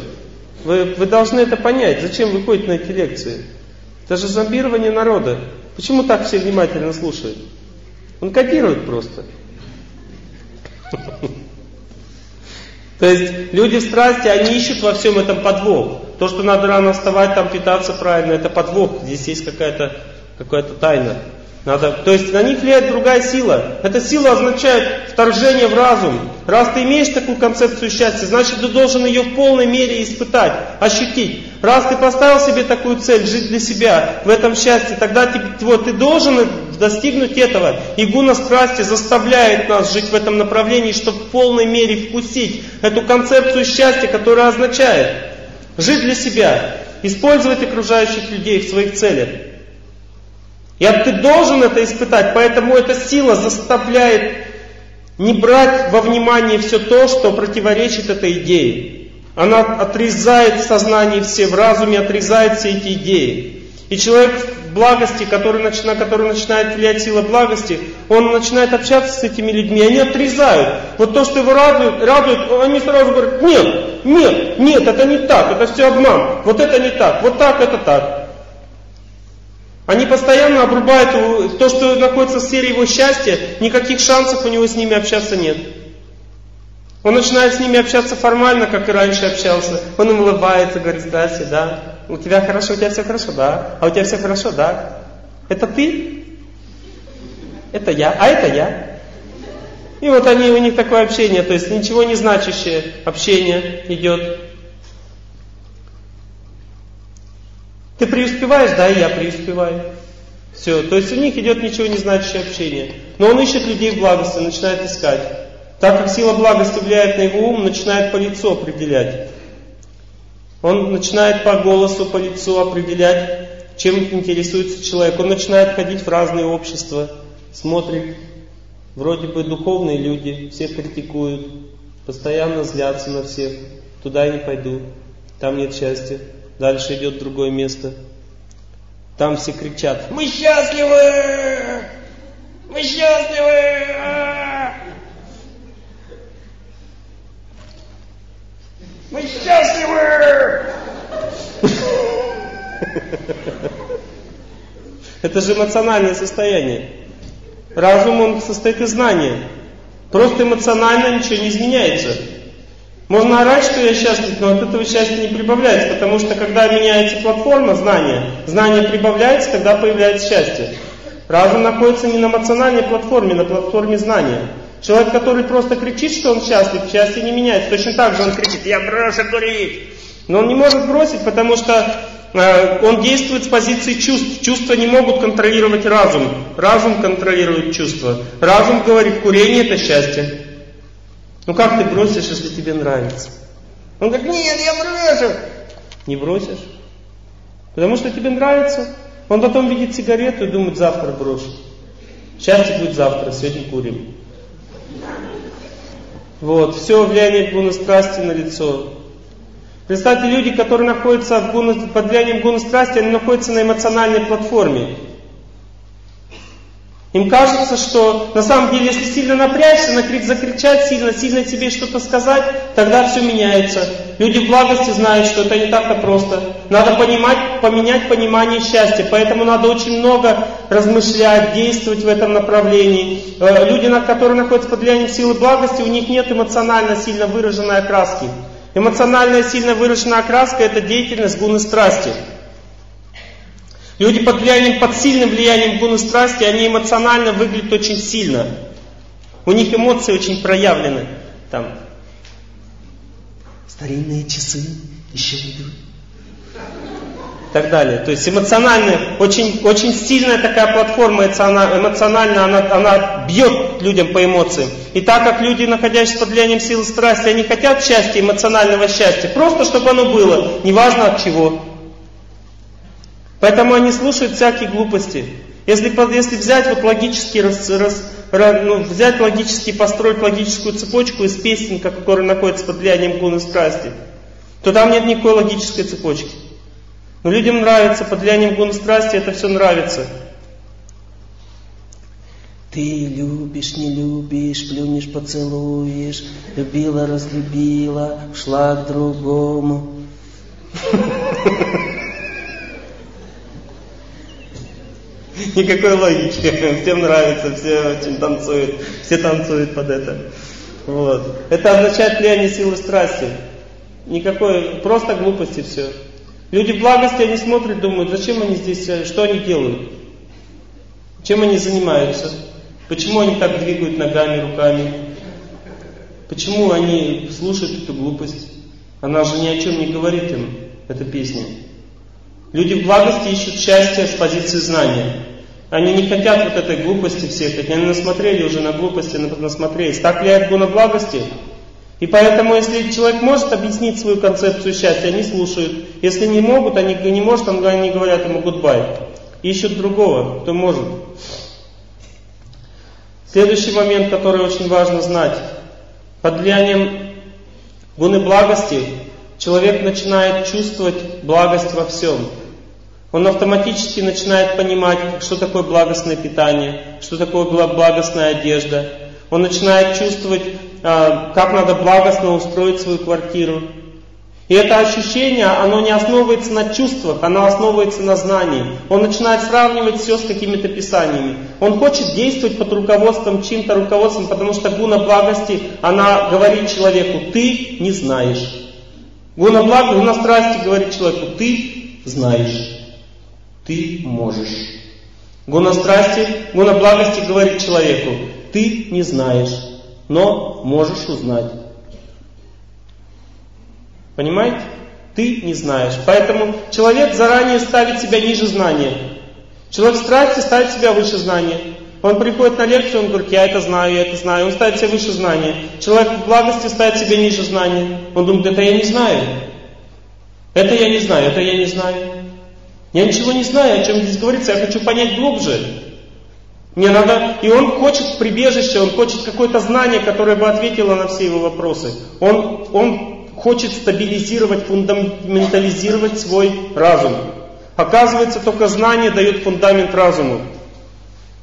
Вы, вы должны это понять. Зачем вы ходите на эти лекции? Это же зомбирование народа. Почему так все внимательно слушают? Он кодирует просто. То есть люди в страсти, они ищут во всем этом подвох. То, что надо рано вставать, там питаться правильно, это подвох. Здесь есть какая-то какая тайна. Надо, то есть на них влияет другая сила. Эта сила означает вторжение в разум. Раз ты имеешь такую концепцию счастья, значит ты должен ее в полной мере испытать, ощутить. Раз ты поставил себе такую цель, жить для себя в этом счастье, тогда ты, вот, ты должен достигнуть этого. И гуна страсти заставляет нас жить в этом направлении, чтобы в полной мере вкусить эту концепцию счастья, которая означает жить для себя, использовать окружающих людей в своих целях. И ты должен это испытать, поэтому эта сила заставляет не брать во внимание все то, что противоречит этой идее. Она отрезает в сознании все, в разуме отрезает все эти идеи. И человек в благости, который, на который начинает влиять сила благости, он начинает общаться с этими людьми, они отрезают. Вот то, что его радует, радует они сразу говорят, нет, нет, нет, это не так, это все обман, вот это не так, вот так, это так. Они постоянно обрубают то, что находится в сфере его счастья, никаких шансов у него с ними общаться нет. Он начинает с ними общаться формально, как и раньше общался. Он им улыбается, говорит, здрасте, да. У тебя хорошо, у тебя все хорошо, да. А у тебя все хорошо, да. Это ты? Это я, а это я. И вот они, у них такое общение, то есть ничего не значащее общение идет. Ты преуспеваешь, да, и я преуспеваю. Все, то есть у них идет ничего не значащее общение. Но он ищет людей в благости, начинает искать. Так как сила благости влияет на его ум, начинает по лицу определять. Он начинает по голосу, по лицу определять, чем интересуется человек. Он начинает ходить в разные общества, смотрит, вроде бы духовные люди, всех критикуют, постоянно злятся на всех. Туда я не пойду, там нет счастья. Дальше идет другое место. Там все кричат, мы счастливы! Мы счастливы! Мы счастливы! Это же эмоциональное состояние. Разум, он состоит из знания. Просто эмоционально ничего не изменяется. Можно орать, что я счастлив, но от этого счастья не прибавляется, потому что когда меняется платформа знания, знание прибавляется, тогда появляется счастье. Разум находится не на эмоциональной платформе, на платформе знания. Человек, который просто кричит, что он счастлив, счастье не меняется. Точно так же он кричит, я брошу курить. Но он не может бросить, потому что э, он действует с позиции чувств. Чувства не могут контролировать разум. Разум контролирует чувства. Разум говорит, курение это счастье. Ну как ты бросишь, если тебе нравится? Он говорит, нет, я брошу. Не бросишь. Потому что тебе нравится. Он потом видит сигарету и думает, завтра брошу. Счастье будет завтра, сегодня курим. Вот, все влияние гуна страсти на лицо. Представьте, люди, которые находятся под влиянием гуна страсти, они находятся на эмоциональной платформе. Им кажется, что на самом деле, если сильно напрячься, накрыть, закричать сильно, сильно тебе что-то сказать, тогда все меняется. Люди в благости знают, что это не так-то просто. Надо понимать, поменять понимание счастья. Поэтому надо очень много размышлять, действовать в этом направлении. Э, люди, которые находятся под влиянием силы благости, у них нет эмоционально сильно выраженной окраски. Эмоционально сильно выраженная окраска – это деятельность гуны страсти. Люди под влиянием, под сильным влиянием гуны страсти, они эмоционально выглядят очень сильно. У них эмоции очень проявлены. Там старинные часы еще идут. И так далее. То есть эмоционально, очень, очень сильная такая платформа эмоционально, она, она бьет людям по эмоциям. И так как люди, находящиеся под влиянием силы страсти, они хотят счастья, эмоционального счастья, просто чтобы оно было, неважно от чего. Поэтому они слушают всякие глупости. Если, если взять вот логически, раз, раз, ну, взять логически, построить логическую цепочку из песен, которые находятся под влиянием гуны страсти, то там нет никакой логической цепочки. Но людям нравится, под влиянием гуны страсти это все нравится. Ты любишь, не любишь, плюнешь, поцелуешь, любила, разлюбила, шла к другому. Никакой логики. Всем нравится, все очень танцуют, все танцуют под это. Вот. Это означает влияние силы страсти. Никакой, просто глупости все. Люди благости, они смотрят, думают, зачем они здесь, что они делают? Чем они занимаются? Почему они так двигают ногами, руками? Почему они слушают эту глупость? Она же ни о чем не говорит им, эта песня. Люди в благости ищут счастье с позиции знания. Они не хотят вот этой глупости всех, они насмотрели уже на глупости, насмотрелись. Так влияет гуна благости. И поэтому, если человек может объяснить свою концепцию счастья, они слушают. Если не могут, они не могут, они говорят ему goodbye. Ищут другого, кто может. Следующий момент, который очень важно знать. Под влиянием гуны благости человек начинает чувствовать благость во всем. Он автоматически начинает понимать, что такое благостное питание, что такое благостная одежда. Он начинает чувствовать, а, как надо благостно устроить свою квартиру. И это ощущение, оно не основывается на чувствах, оно основывается на знании. Он начинает сравнивать все с какими-то писаниями. Он хочет действовать под руководством, чьим-то руководством, потому что гуна благости, она говорит человеку, ты не знаешь. Гуна благости, гуна страсти говорит человеку, ты знаешь, ты можешь. Гуна страсти, гуна благости говорит человеку, ты не знаешь, но можешь узнать. Понимаете? Ты не знаешь. Поэтому человек заранее ставит себя ниже знания. Человек страсти ставит себя выше знания. Он приходит на лекцию, он говорит, я это знаю, я это знаю. Он ставит себя выше знания. Человек в благости ставит себя ниже знания. Он думает, это я не знаю. Это я не знаю, это я не знаю. Я ничего не знаю, о чем здесь говорится, я хочу понять глубже. Мне надо, и он хочет прибежище, он хочет какое-то знание, которое бы ответило на все его вопросы. Он, он хочет стабилизировать, фундаментализировать свой разум. Оказывается, только знание дает фундамент разуму.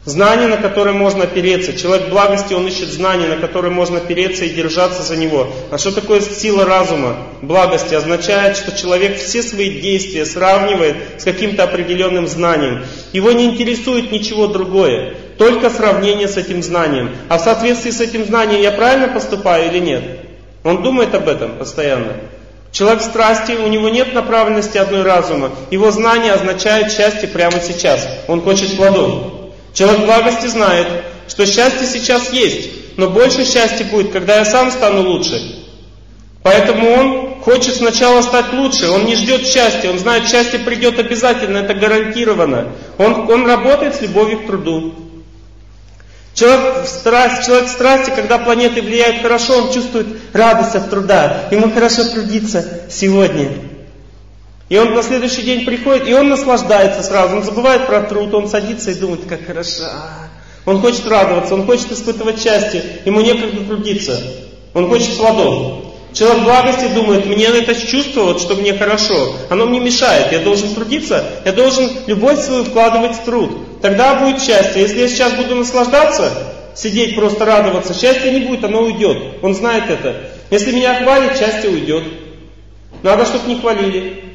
Знание, на которое можно опереться. Человек благости, он ищет знание, на которое можно опереться и держаться за него. А что такое сила разума? Благости означает, что человек все свои действия сравнивает с каким-то определенным знанием. Его не интересует ничего другое, только сравнение с этим знанием. А в соответствии с этим знанием я правильно поступаю или нет? Он думает об этом постоянно. Человек страсти, у него нет направленности одной разума. Его знание означает счастье прямо сейчас. Он хочет плодов. Человек благости знает, что счастье сейчас есть, но больше счастья будет, когда я сам стану лучше. Поэтому он хочет сначала стать лучше, он не ждет счастья, он знает, счастье придет обязательно, это гарантированно. Он, он работает с любовью к труду. Человек в, страсть, человек в страсти, когда планеты влияют хорошо, он чувствует радость от труда. Ему хорошо трудиться сегодня. И он на следующий день приходит, и он наслаждается сразу. Он забывает про труд, он садится и думает, как хорошо. Он хочет радоваться, он хочет испытывать счастье. Ему некогда трудиться. Он хочет плодов. Человек благости думает, мне это чувство, вот, что мне хорошо, оно мне мешает. Я должен трудиться, я должен любовь свою вкладывать в труд. Тогда будет счастье. Если я сейчас буду наслаждаться, сидеть, просто радоваться, счастья не будет, оно уйдет. Он знает это. Если меня хвалит, счастье уйдет. Надо, чтобы не хвалили.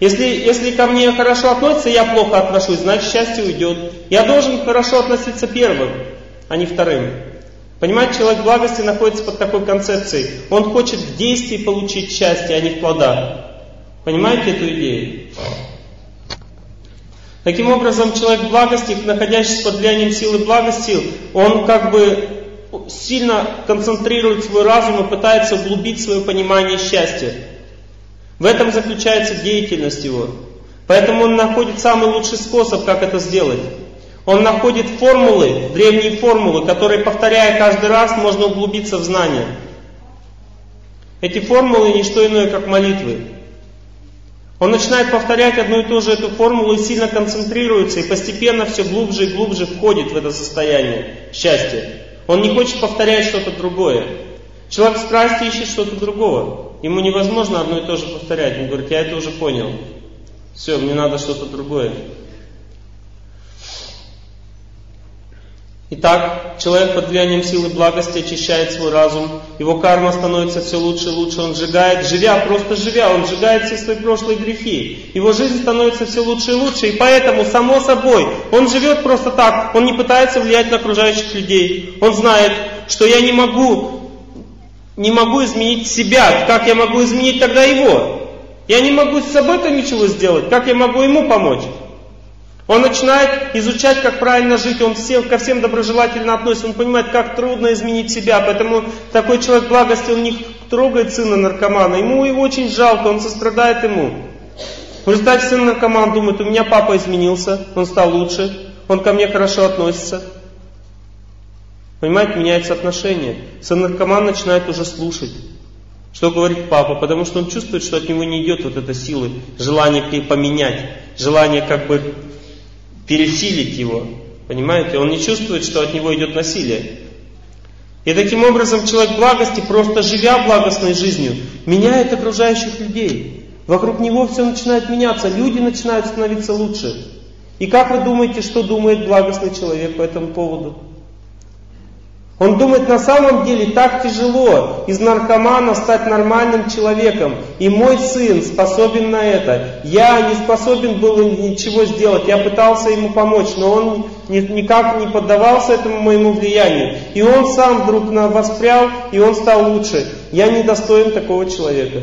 Если, если ко мне хорошо относятся, я плохо отношусь, значит счастье уйдет. Я должен хорошо относиться первым, а не вторым. Понимаете, человек благости находится под такой концепцией. Он хочет в действии получить счастье, а не в плодах. Понимаете эту идею? Таким образом, человек благости, находящийся под влиянием силы благости, он как бы сильно концентрирует свой разум и пытается углубить свое понимание счастья. В этом заключается деятельность его. Поэтому он находит самый лучший способ, как это сделать. Он находит формулы, древние формулы, которые, повторяя каждый раз, можно углубиться в знания. Эти формулы не что иное, как молитвы. Он начинает повторять одну и ту же эту формулу и сильно концентрируется, и постепенно все глубже и глубже входит в это состояние счастья. Он не хочет повторять что-то другое. Человек страсти ищет что-то другого. Ему невозможно одно и то же повторять. Он говорит, я это уже понял. Все, мне надо что-то другое. Итак, человек под влиянием силы благости очищает свой разум, его карма становится все лучше и лучше, он сжигает, живя, просто живя, он сжигает все свои прошлые грехи. Его жизнь становится все лучше и лучше, и поэтому, само собой, он живет просто так, он не пытается влиять на окружающих людей. Он знает, что я не могу, не могу изменить себя, как я могу изменить тогда его? Я не могу с собой-то ничего сделать, как я могу ему помочь? Он начинает изучать, как правильно жить, он всем, ко всем доброжелательно относится, он понимает, как трудно изменить себя, поэтому такой человек благости, он не трогает сына наркомана, ему его очень жалко, он сострадает ему. В результате сын наркоман думает, у меня папа изменился, он стал лучше, он ко мне хорошо относится. Понимаете, меняется отношение. Сын наркоман начинает уже слушать. Что говорит папа? Потому что он чувствует, что от него не идет вот эта сила, желание поменять, желание как бы пересилить его. Понимаете? Он не чувствует, что от него идет насилие. И таким образом человек благости, просто живя благостной жизнью, меняет окружающих людей. Вокруг него все начинает меняться, люди начинают становиться лучше. И как вы думаете, что думает благостный человек по этому поводу? Он думает, на самом деле так тяжело из наркомана стать нормальным человеком. И мой сын способен на это. Я не способен был ничего сделать. Я пытался ему помочь, но он никак не поддавался этому моему влиянию. И он сам вдруг воспрял, и он стал лучше. Я не достоин такого человека.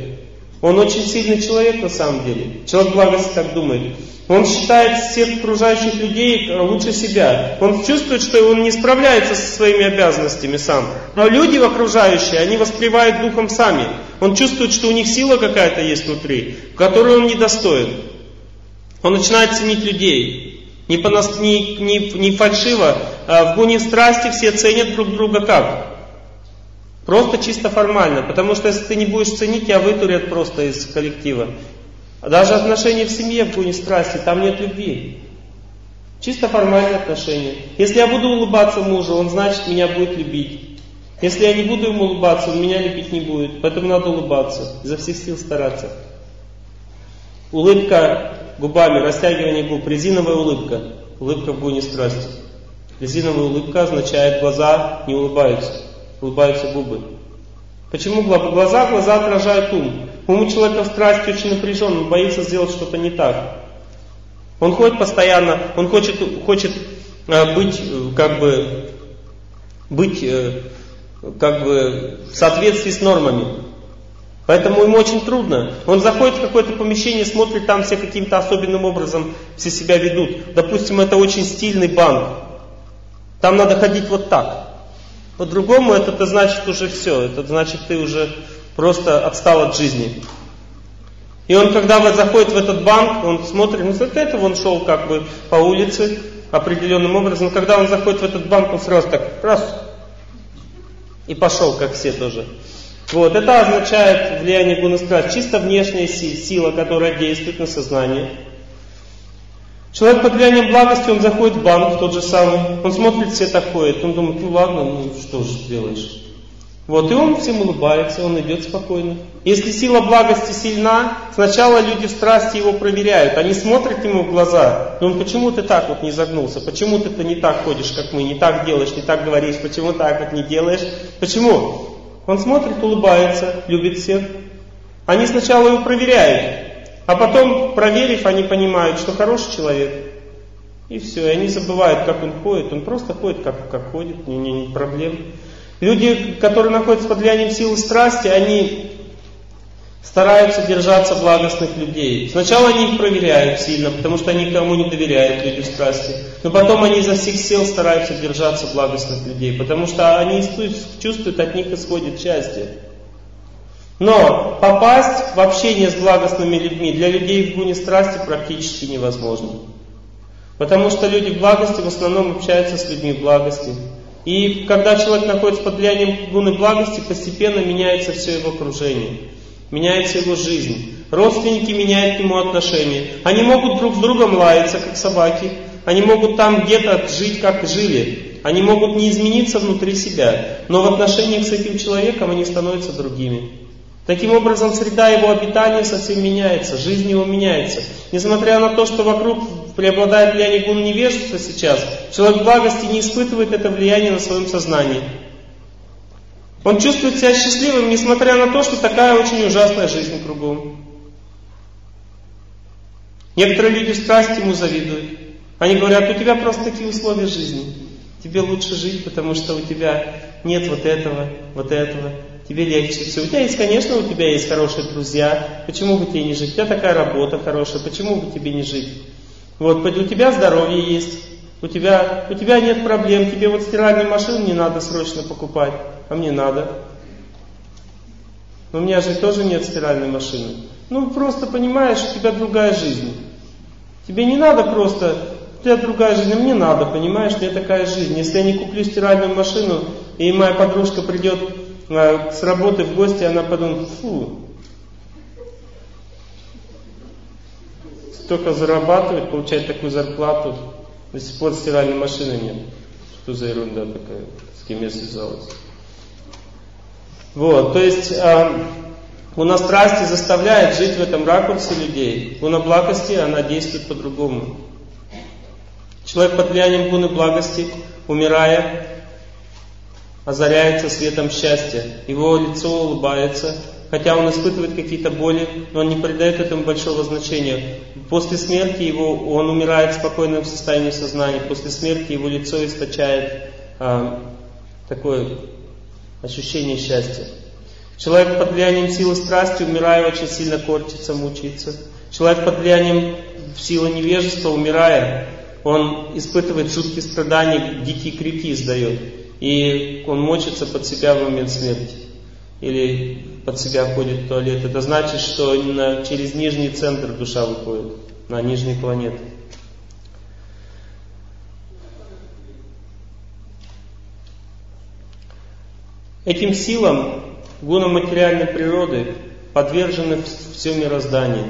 Он очень сильный человек на самом деле. Человек благости так думает. Он считает всех окружающих людей лучше себя. Он чувствует, что он не справляется со своими обязанностями сам. Но люди окружающие, они воспевают духом сами. Он чувствует, что у них сила какая-то есть внутри, которую он не достоин. Он начинает ценить людей. Не, понос... не, не, не фальшиво. А в гуне страсти все ценят друг друга как? Просто чисто формально. Потому что если ты не будешь ценить, тебя вытурят просто из коллектива. Даже отношения в семье в гуне страсти, там нет любви. Чисто формальные отношения. Если я буду улыбаться мужу, он значит меня будет любить. Если я не буду ему улыбаться, он меня любить не будет. Поэтому надо улыбаться, изо всех сил стараться. Улыбка губами, растягивание губ, резиновая улыбка. Улыбка в гуне страсти. Резиновая улыбка означает глаза не улыбаются, улыбаются губы. Почему глаза? Глаза отражают ум. Ум у человека в страсти очень напряжен, он боится сделать что-то не так. Он ходит постоянно, он хочет, хочет э, быть э, как бы быть э, как бы в соответствии с нормами. Поэтому ему очень трудно. Он заходит в какое-то помещение, смотрит, там все каким-то особенным образом все себя ведут. Допустим, это очень стильный банк. Там надо ходить вот так. По-другому это, это значит уже все. Это значит, ты уже просто отстал от жизни. И он, когда вот заходит в этот банк, он смотрит, ну, с этого он шел как бы по улице определенным образом. Когда он заходит в этот банк, он сразу так, раз, и пошел, как все тоже. Вот, это означает влияние гунастрат, чисто внешняя сила, которая действует на сознание. Человек под влиянием благости, он заходит в банк, тот же самый, он смотрит, все так ходят, он думает, ну ладно, ну что же делаешь. Вот, и он всем улыбается, он идет спокойно. Если сила благости сильна, сначала люди в страсти его проверяют. Они смотрят ему в глаза. Ну, почему ты так вот не загнулся? Почему ты-то не так ходишь, как мы? Не так делаешь, не так говоришь? Почему так вот не делаешь? Почему? Он смотрит, улыбается, любит всех. Они сначала его проверяют. А потом, проверив, они понимают, что хороший человек. И все, и они забывают, как он ходит. Он просто ходит, как, как ходит, не, не, не проблем. Люди, которые находятся под влиянием силы страсти, они стараются держаться благостных людей. Сначала они их проверяют сильно, потому что они никому не доверяют, люди страсти. Но потом они изо всех сил стараются держаться благостных людей, потому что они чувствуют, от них исходит счастье. Но попасть в общение с благостными людьми для людей в гуне страсти практически невозможно. Потому что люди в благости в основном общаются с людьми в благости. И когда человек находится под влиянием гуны благости, постепенно меняется все его окружение, меняется его жизнь. Родственники меняют к нему отношения. Они могут друг с другом лаяться, как собаки. Они могут там где-то жить, как жили. Они могут не измениться внутри себя. Но в отношениях с этим человеком они становятся другими. Таким образом, среда его обитания совсем меняется, жизнь его меняется. Несмотря на то, что вокруг преобладает влияние гун невежества сейчас, человек благости не испытывает это влияние на своем сознании. Он чувствует себя счастливым, несмотря на то, что такая очень ужасная жизнь кругом. Некоторые люди страсть ему завидуют. Они говорят, у тебя просто такие условия жизни. Тебе лучше жить, потому что у тебя нет вот этого, вот этого. Тебе легче все. У тебя есть, конечно, у тебя есть хорошие друзья. Почему бы тебе не жить? У тебя такая работа хорошая. Почему бы тебе не жить? Вот, у тебя здоровье есть. У тебя, у тебя нет проблем. Тебе вот стиральную машину не надо срочно покупать. А мне надо. Но у меня же тоже нет стиральной машины. Ну, просто понимаешь, у тебя другая жизнь. Тебе не надо просто, у тебя другая жизнь, а мне надо, понимаешь, меня такая жизнь. Если я не куплю стиральную машину, и моя подружка придет с работы в гости, она подумает, фу, столько зарабатывать, получать такую зарплату, до сих пор стиральной машины нет. Что за ерунда такая, с кем я связалась. Вот, то есть э, Гуна страсти заставляет жить в этом ракурсе людей. Гуна благости, она действует по-другому. Человек под влиянием гуны благости, умирая, озаряется светом счастья. Его лицо улыбается, хотя он испытывает какие-то боли, но он не придает этому большого значения. После смерти его, он умирает в спокойном состоянии сознания. После смерти его лицо источает а, такое ощущение счастья. Человек под влиянием силы страсти, умирая, очень сильно корчится, мучается. Человек под влиянием силы невежества, умирая, он испытывает жуткие страдания, дикие крики издает. И он мочится под себя в момент смерти. Или под себя ходит в туалет. Это значит, что именно через нижний центр душа выходит, на нижние планеты. Этим силам Гуны материальной природы подвержены все мироздание.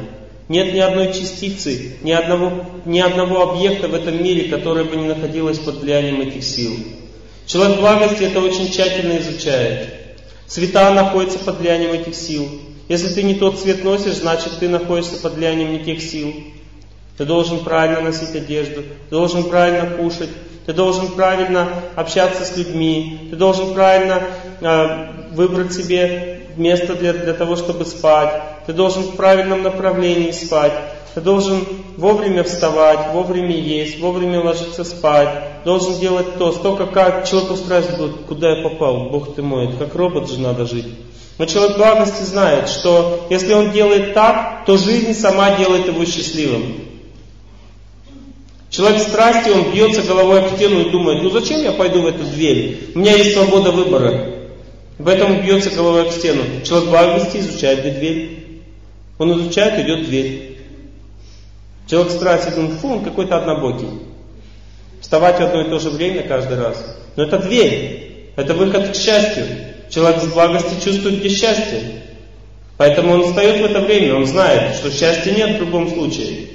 Нет ни одной частицы, ни одного, ни одного объекта в этом мире, которое бы не находилось под влиянием этих сил. Человек благости это очень тщательно изучает. Цвета находятся под влиянием этих сил. Если ты не тот цвет носишь, значит ты находишься под влиянием не тех сил. Ты должен правильно носить одежду, ты должен правильно кушать, ты должен правильно общаться с людьми, ты должен правильно э, выбрать себе место для, для того, чтобы спать, ты должен в правильном направлении спать, ты должен вовремя вставать, вовремя есть, вовремя ложиться спать, должен делать то, столько как человек устраивает, куда я попал, Бог ты мой, как робот же надо жить. Но человек благости знает, что если он делает так, то жизнь сама делает его счастливым. Человек страсти, он бьется головой об стену и думает, ну зачем я пойду в эту дверь? У меня есть свобода выбора. Поэтому бьется головой об стену. Человек благости изучает дверь. Он изучает, идет в дверь. Человек страсти думает, фу, он какой-то однобокий. Вставать в одно и то же время каждый раз. Но это дверь. Это выход к счастью. Человек с благости чувствует, где счастье. Поэтому он встает в это время, он знает, что счастья нет в другом случае.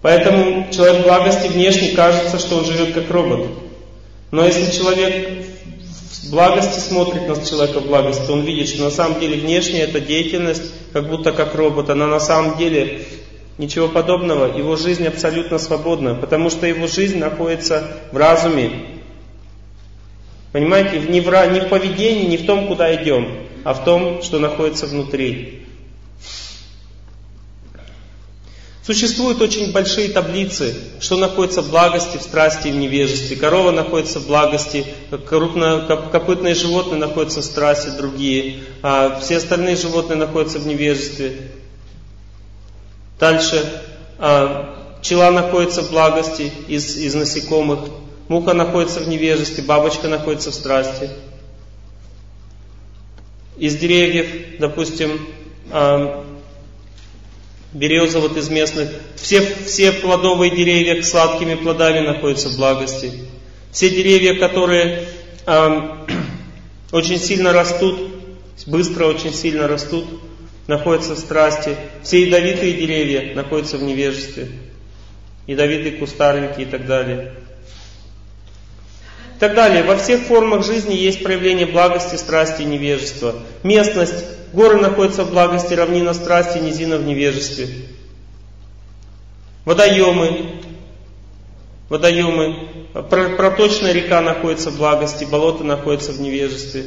Поэтому человек благости внешне кажется, что он живет как робот. Но если человек в благости смотрит на человека в благости, он видит, что на самом деле внешняя эта деятельность, как будто как робот, она на самом деле ничего подобного. Его жизнь абсолютно свободна, потому что его жизнь находится в разуме. Понимаете, не в, не в поведении, не в том, куда идем, а в том, что находится внутри. Существуют очень большие таблицы, что находится в благости, в страсти и в невежестве. Корова находится в благости, крупно, копытные животные находятся в страсти, другие. А все остальные животные находятся в невежестве. Дальше. А, пчела находится в благости из, из насекомых. Муха находится в невежестве, бабочка находится в страсти. Из деревьев, допустим, а, береза вот из местных, все, все плодовые деревья с сладкими плодами находятся в благости. Все деревья, которые э, очень сильно растут, быстро очень сильно растут, находятся в страсти. Все ядовитые деревья находятся в невежестве. Ядовитые кустарники и так далее. Так далее. Во всех формах жизни есть проявление благости, страсти и невежества. Местность. Горы находятся в благости, равнина страсти, низина в невежестве. Водоемы. Водоемы. Проточная река находится в благости, болото находится в невежестве.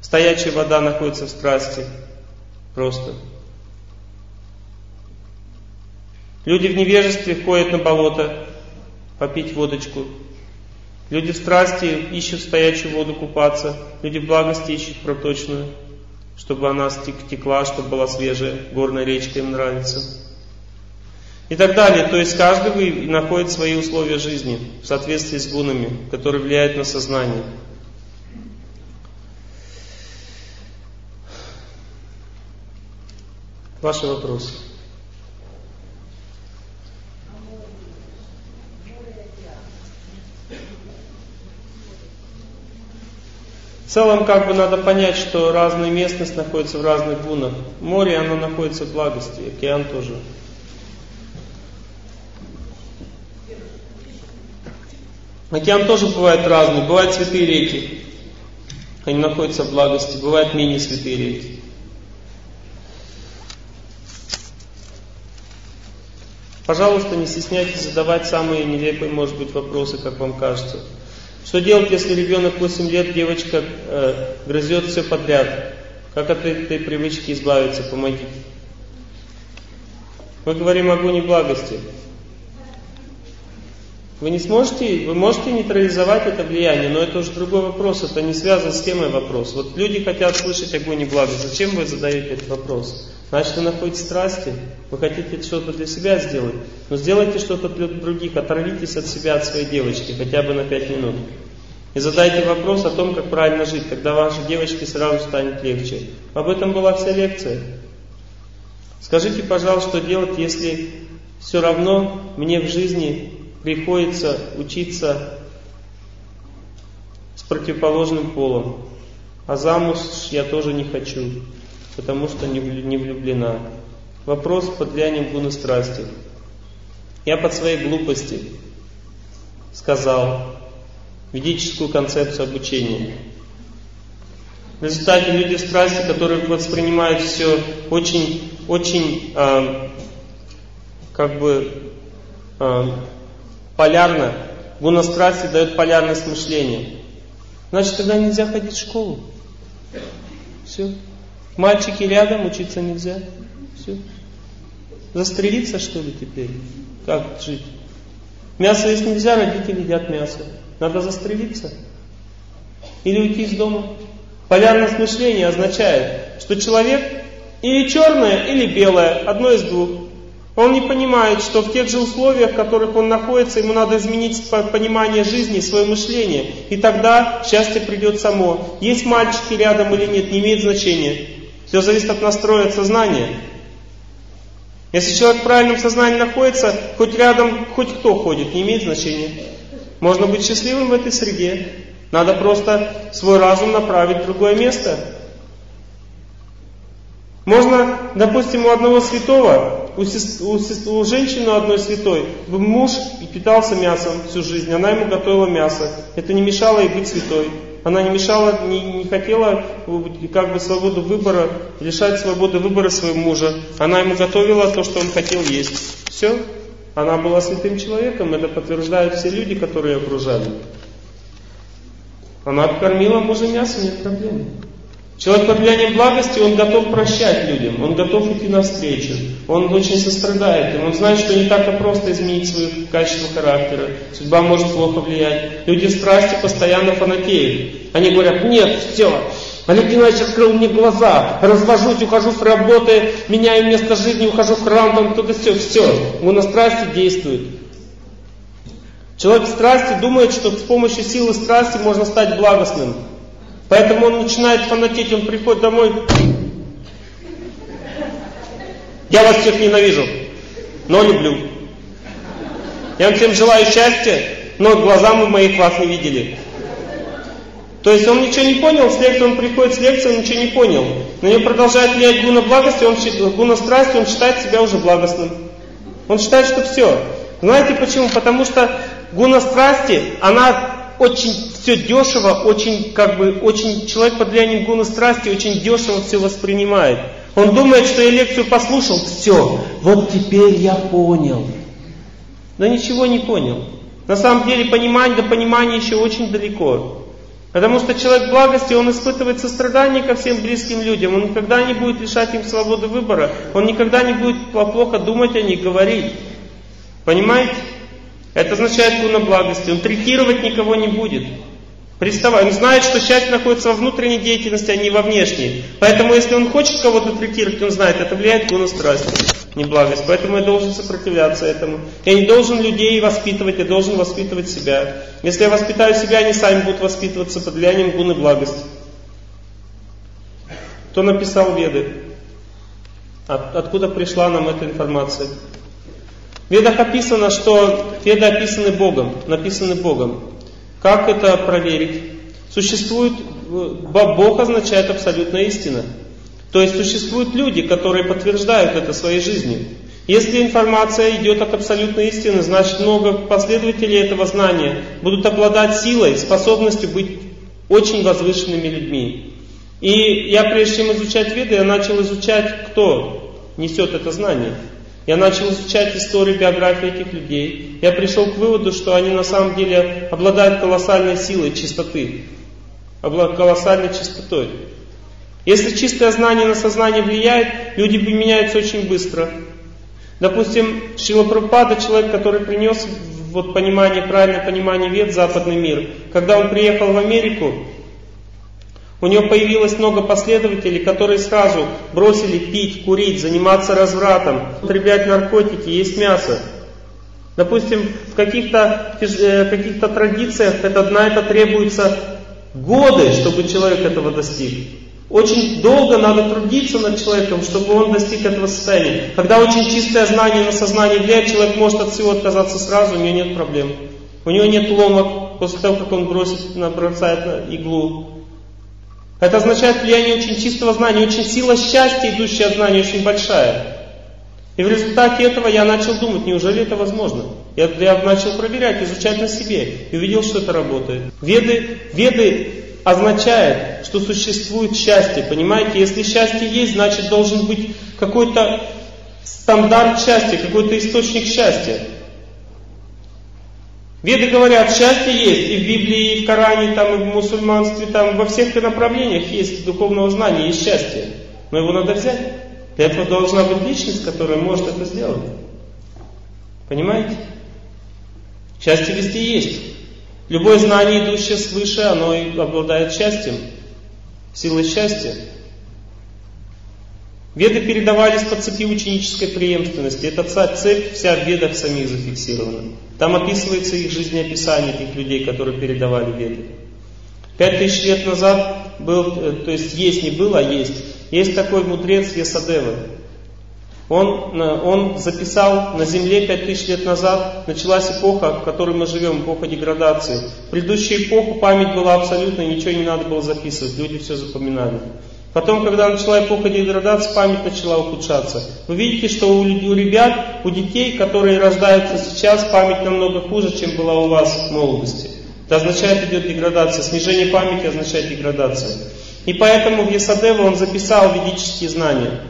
Стоячая вода находится в страсти. Просто. Люди в невежестве ходят на болото попить водочку. Люди в страсти ищут стоячую воду купаться. Люди в благости ищут проточную, чтобы она текла, чтобы была свежая. Горная речка им нравится. И так далее. То есть каждый находит свои условия жизни в соответствии с гунами, которые влияют на сознание. Ваши вопросы. В целом, как бы надо понять, что разная местность находится в разных гунах. Море, оно находится в благости, океан тоже. Океан тоже бывает разный. Бывают святые реки. Они находятся в благости. Бывают менее святые реки. Пожалуйста, не стесняйтесь задавать самые нелепые, может быть, вопросы, как вам кажется. Что делать, если ребенок 8 лет, девочка э, грызет все подряд? Как от этой привычки избавиться? Помогите. Мы говорим о гуне благости. Вы не сможете, вы можете нейтрализовать это влияние, но это уже другой вопрос, это не связан с темой вопрос. Вот люди хотят слышать огонь и благо. Зачем вы задаете этот вопрос? Значит, вы находите страсти, вы хотите что-то для себя сделать, но сделайте что-то для других, оторвитесь от себя, от своей девочки, хотя бы на пять минут. И задайте вопрос о том, как правильно жить, тогда вашей девочке сразу станет легче. Об этом была вся лекция. Скажите, пожалуйста, что делать, если все равно мне в жизни приходится учиться с противоположным полом. А замуж я тоже не хочу, потому что не влюблена. Вопрос под влиянием гуны страсти. Я под своей глупости сказал ведическую концепцию обучения. В результате люди в страсти, которые воспринимают все очень, очень, э, как бы, э, полярно. Гуна страсти дает полярность мышления. Значит, тогда нельзя ходить в школу. Все. Мальчики рядом, учиться нельзя. Все. Застрелиться, что ли, теперь? Как жить? Мясо есть нельзя, родители едят мясо. Надо застрелиться. Или уйти из дома. Полярность мышления означает, что человек или черное, или белое, одно из двух. Он не понимает, что в тех же условиях, в которых он находится, ему надо изменить понимание жизни, свое мышление. И тогда счастье придет само. Есть мальчики рядом или нет, не имеет значения. Все зависит от настроя, от сознания. Если человек в правильном сознании находится, хоть рядом, хоть кто ходит, не имеет значения. Можно быть счастливым в этой среде. Надо просто свой разум направить в другое место. Можно, допустим, у одного святого у, у, у женщины одной святой муж питался мясом всю жизнь, она ему готовила мясо. Это не мешало ей быть святой. Она не мешала, не, не хотела как бы свободу выбора, лишать свободы выбора своего мужа. Она ему готовила то, что он хотел есть. Все. Она была святым человеком, это подтверждают все люди, которые ее окружали. Она кормила мужа мясом, нет проблем. Человек под влиянием благости, он готов прощать людям, он готов идти навстречу, он очень сострадает им, он знает, что не так-то просто изменить свое качество характера, судьба может плохо влиять. Люди страсти постоянно фанатеют. Они говорят, нет, все, Олег Геннадьевич открыл мне глаза, развожусь, ухожу с работы, меняю место жизни, ухожу в храм, там туда все, все. Он на страсти действует. Человек страсти думает, что с помощью силы страсти можно стать благостным. Поэтому он начинает фанатеть, он приходит домой. Я вас всех ненавижу, но люблю. Я вам всем желаю счастья, но глазам вы моих вас не видели. То есть он ничего не понял, с лекции он приходит с лекции, он ничего не понял. на него продолжает влиять гуна благости, он, гуна страсти, он считает себя уже благостным. Он считает, что все. Знаете почему? Потому что гуна страсти, она очень все дешево, очень, как бы, очень, человек под влиянием гуна страсти очень дешево все воспринимает. Он думает, что я лекцию послушал, все, вот теперь я понял. Да ничего не понял. На самом деле понимание до понимания еще очень далеко. Потому что человек благости, он испытывает сострадание ко всем близким людям. Он никогда не будет лишать им свободы выбора. Он никогда не будет плохо думать о них, говорить. Понимаете? Это означает гуна благости. Он третировать никого не будет. Приставай. Он знает, что счастье находится во внутренней деятельности, а не во внешней. Поэтому, если он хочет кого-то третировать, он знает, это влияет гуна страсти, не благость. Поэтому я должен сопротивляться этому. Я не должен людей воспитывать, я должен воспитывать себя. Если я воспитаю себя, они сами будут воспитываться под влиянием гуны благости. Кто написал Веды? От, откуда пришла нам эта информация? В Ведах описано, что Веды описаны Богом, написаны Богом. Как это проверить? Существует, Бог означает абсолютная истина. То есть существуют люди, которые подтверждают это своей жизнью. Если информация идет от абсолютной истины, значит много последователей этого знания будут обладать силой, способностью быть очень возвышенными людьми. И я прежде чем изучать веды, я начал изучать, кто несет это знание. Я начал изучать историю, биографии этих людей. Я пришел к выводу, что они на самом деле обладают колоссальной силой чистоты. Колоссальной чистотой. Если чистое знание на сознание влияет, люди меняются очень быстро. Допустим, Шила человек, который принес вот понимание, правильное понимание вет в западный мир, когда он приехал в Америку, у него появилось много последователей, которые сразу бросили пить, курить, заниматься развратом, употреблять наркотики, есть мясо. Допустим, в каких-то э, каких традициях это, на это требуется годы, чтобы человек этого достиг. Очень долго надо трудиться над человеком, чтобы он достиг этого состояния. Когда очень чистое знание на сознание влияет, человек может от всего отказаться сразу, у него нет проблем. У него нет ломок после того, как он бросит, бросает иглу. Это означает влияние очень чистого знания, очень сила счастья, идущая от знания, очень большая. И в результате этого я начал думать, неужели это возможно? Я, я начал проверять, изучать на себе и увидел, что это работает. Веды, веды означает, что существует счастье. Понимаете, если счастье есть, значит должен быть какой-то стандарт счастья, какой-то источник счастья. Веды говорят, счастье есть, и в Библии, и в Коране, там, и в мусульманстве, там, во всех духовных есть духовного знания, есть счастье. Но его надо взять. Для этого должна быть личность, которая может это сделать. Понимаете? Счастье везде есть. Любое знание, идущее свыше, оно и обладает счастьем, силой счастья. Веды передавались по цепи ученической преемственности. Эта цепь вся в ведах самих зафиксирована. Там описывается их жизнеописание, этих людей, которые передавали веды. Пять тысяч лет назад был, э, то есть есть не было, а есть. Есть такой мудрец Ясадева. Он, э, он записал на Земле пять тысяч лет назад, началась эпоха, в которой мы живем, эпоха деградации. В предыдущую эпоху память была абсолютно, ничего не надо было записывать, люди все запоминали. Потом, когда начала эпоха деградации, память начала ухудшаться. Вы видите, что у, у ребят, у детей, которые рождаются сейчас, память намного хуже, чем была у вас в молодости. Это означает, идет деградация. Снижение памяти означает деградация. И поэтому в Ясадева он записал ведические знания.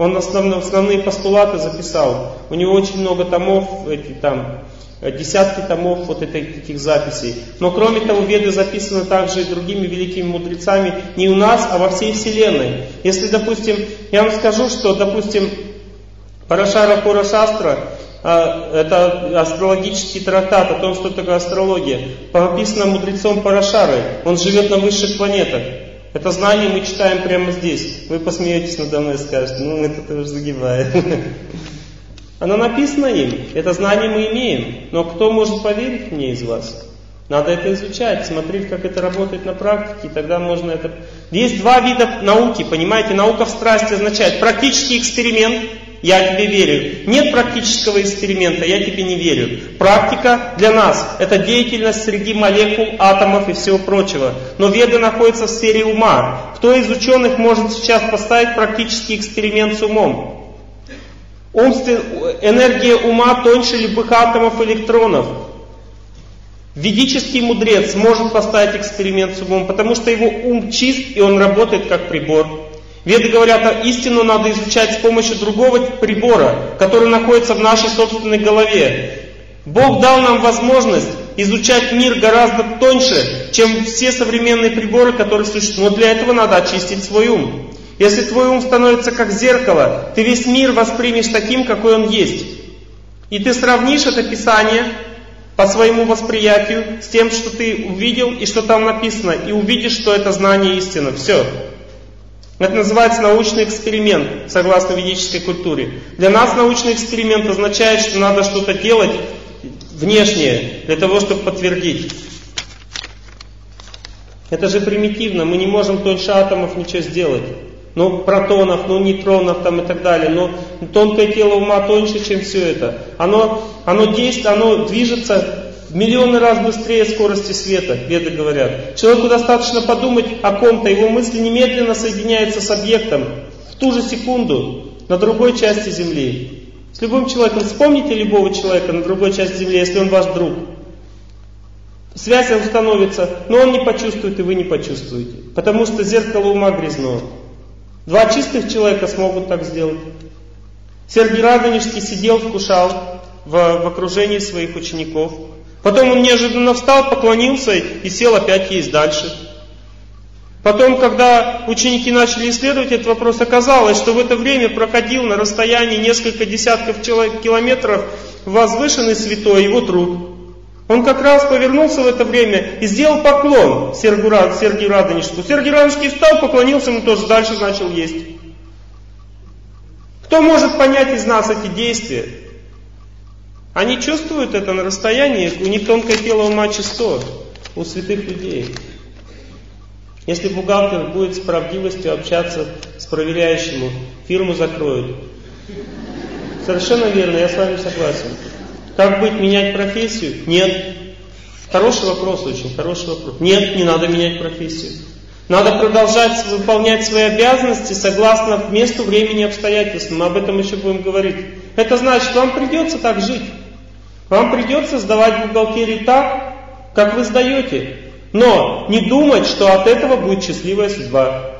Он основные, основные постулаты записал. У него очень много томов, эти там, Э, десятки томов вот этих, этих записей. Но кроме того, Веды записаны также и другими великими мудрецами не у нас, а во всей Вселенной. Если, допустим, я вам скажу, что, допустим, Парашара Пурашастра, а, это астрологический трактат о том, что такое астрология, написано мудрецом Парашары. Он живет на высших планетах. Это знание мы читаем прямо здесь. Вы посмеетесь надо мной и скажете, ну это ты уже загибаешь. Оно написано им, это знание мы имеем. Но кто может поверить мне из вас? Надо это изучать, смотреть, как это работает на практике, и тогда можно это... Есть два вида науки, понимаете? Наука в страсти означает практический эксперимент, я тебе верю. Нет практического эксперимента, я тебе не верю. Практика для нас – это деятельность среди молекул, атомов и всего прочего. Но веды находятся в сфере ума. Кто из ученых может сейчас поставить практический эксперимент с умом? Умствен... Энергия ума тоньше любых атомов электронов. Ведический мудрец может поставить эксперимент с умом, потому что его ум чист и он работает как прибор. Веды говорят, а истину надо изучать с помощью другого прибора, который находится в нашей собственной голове. Бог дал нам возможность изучать мир гораздо тоньше, чем все современные приборы, которые существуют. Но для этого надо очистить свой ум. Если твой ум становится как зеркало, ты весь мир воспримешь таким, какой он есть. И ты сравнишь это Писание по своему восприятию с тем, что ты увидел и что там написано, и увидишь, что это знание истины. Все. Это называется научный эксперимент, согласно ведической культуре. Для нас научный эксперимент означает, что надо что-то делать внешнее, для того, чтобы подтвердить. Это же примитивно, мы не можем тоньше атомов ничего сделать. Ну, протонов, ну, нейтронов там и так далее. Но тонкое тело ума тоньше, чем все это. Оно, оно действует, оно движется в миллионы раз быстрее скорости света, веды говорят. Человеку достаточно подумать о ком-то, его мысли немедленно соединяются с объектом в ту же секунду на другой части Земли. С любым человеком, вспомните любого человека на другой части Земли, если он ваш друг. Связь установится, но он не почувствует, и вы не почувствуете. Потому что зеркало ума грязно. Два чистых человека смогут так сделать. Сергий Радонежский сидел, вкушал в, в окружении своих учеников. Потом он неожиданно встал, поклонился и сел опять есть дальше. Потом, когда ученики начали исследовать этот вопрос, оказалось, что в это время проходил на расстоянии несколько десятков километров возвышенный святой его друг. Он как раз повернулся в это время и сделал поклон Сергию Радонежскому. Сергий Радонежский встал, поклонился ему тоже, дальше начал есть. Кто может понять из нас эти действия? Они чувствуют это на расстоянии, у них тонкое тело ума чисто, у святых людей. Если бухгалтер будет с правдивостью общаться с проверяющим, фирму закроют. Совершенно верно, я с вами согласен. Как быть, менять профессию? Нет. Хороший вопрос очень, хороший вопрос. Нет, не надо менять профессию. Надо продолжать выполнять свои обязанности согласно месту, времени, обстоятельствам. Мы об этом еще будем говорить. Это значит, вам придется так жить. Вам придется сдавать бухгалтерию так, как вы сдаете. Но не думать, что от этого будет счастливая судьба.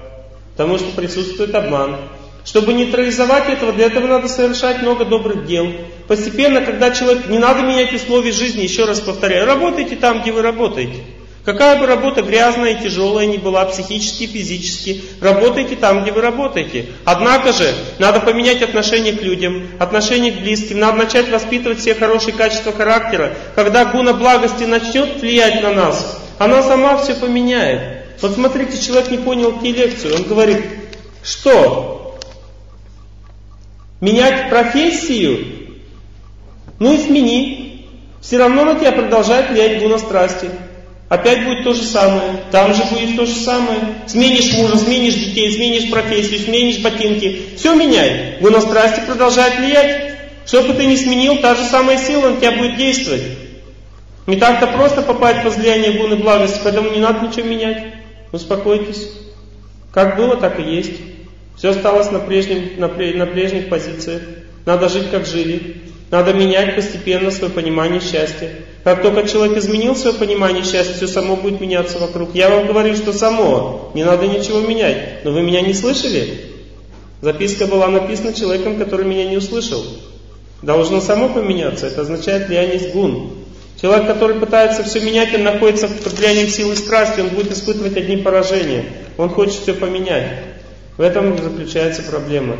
Потому что присутствует обман. Чтобы нейтрализовать этого, для этого надо совершать много добрых дел. Постепенно, когда человек... Не надо менять условия жизни, еще раз повторяю. Работайте там, где вы работаете. Какая бы работа грязная и тяжелая ни была, психически, физически, работайте там, где вы работаете. Однако же, надо поменять отношение к людям, отношение к близким, надо начать воспитывать все хорошие качества характера. Когда гуна благости начнет влиять на нас, она сама все поменяет. Вот смотрите, человек не понял те лекцию, он говорит, что менять профессию, ну и смени. Все равно на тебя продолжает влиять гуна страсти. Опять будет то же самое. Там же будет то же самое. Сменишь мужа, сменишь детей, сменишь профессию, сменишь ботинки. Все меняй. Гуна страсти продолжает влиять. Что бы ты ни сменил, та же самая сила на тебя будет действовать. Не так-то просто попасть под влияние гуны благости, поэтому не надо ничего менять. Успокойтесь. Как было, так и есть. Все осталось на, прежнем, на, на прежних позициях. Надо жить, как жили. Надо менять постепенно свое понимание счастья. Как только человек изменил свое понимание счастья, все само будет меняться вокруг. Я вам говорю, что само, не надо ничего менять. Но вы меня не слышали? Записка была написана человеком, который меня не услышал. Должно само поменяться, это означает влияние гун. Человек, который пытается все менять, он находится под влиянием силы страсти, он будет испытывать одни поражения. Он хочет все поменять. В этом заключается проблема.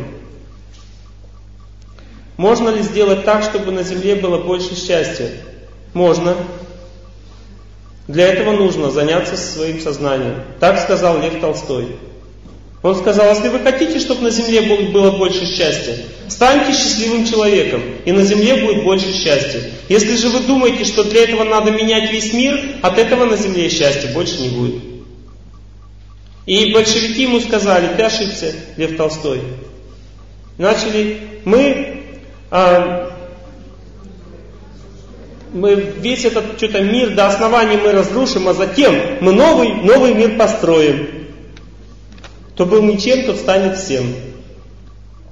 Можно ли сделать так, чтобы на земле было больше счастья? Можно. Для этого нужно заняться своим сознанием. Так сказал Лев Толстой. Он сказал, если вы хотите, чтобы на земле было больше счастья, станьте счастливым человеком, и на земле будет больше счастья. Если же вы думаете, что для этого надо менять весь мир, от этого на земле счастья больше не будет. И большевики ему сказали, ты ошибся, Лев Толстой. Начали мы, а, мы весь этот что-то мир до основания мы разрушим, а затем мы новый, новый мир построим. Кто был ничем, тот станет всем.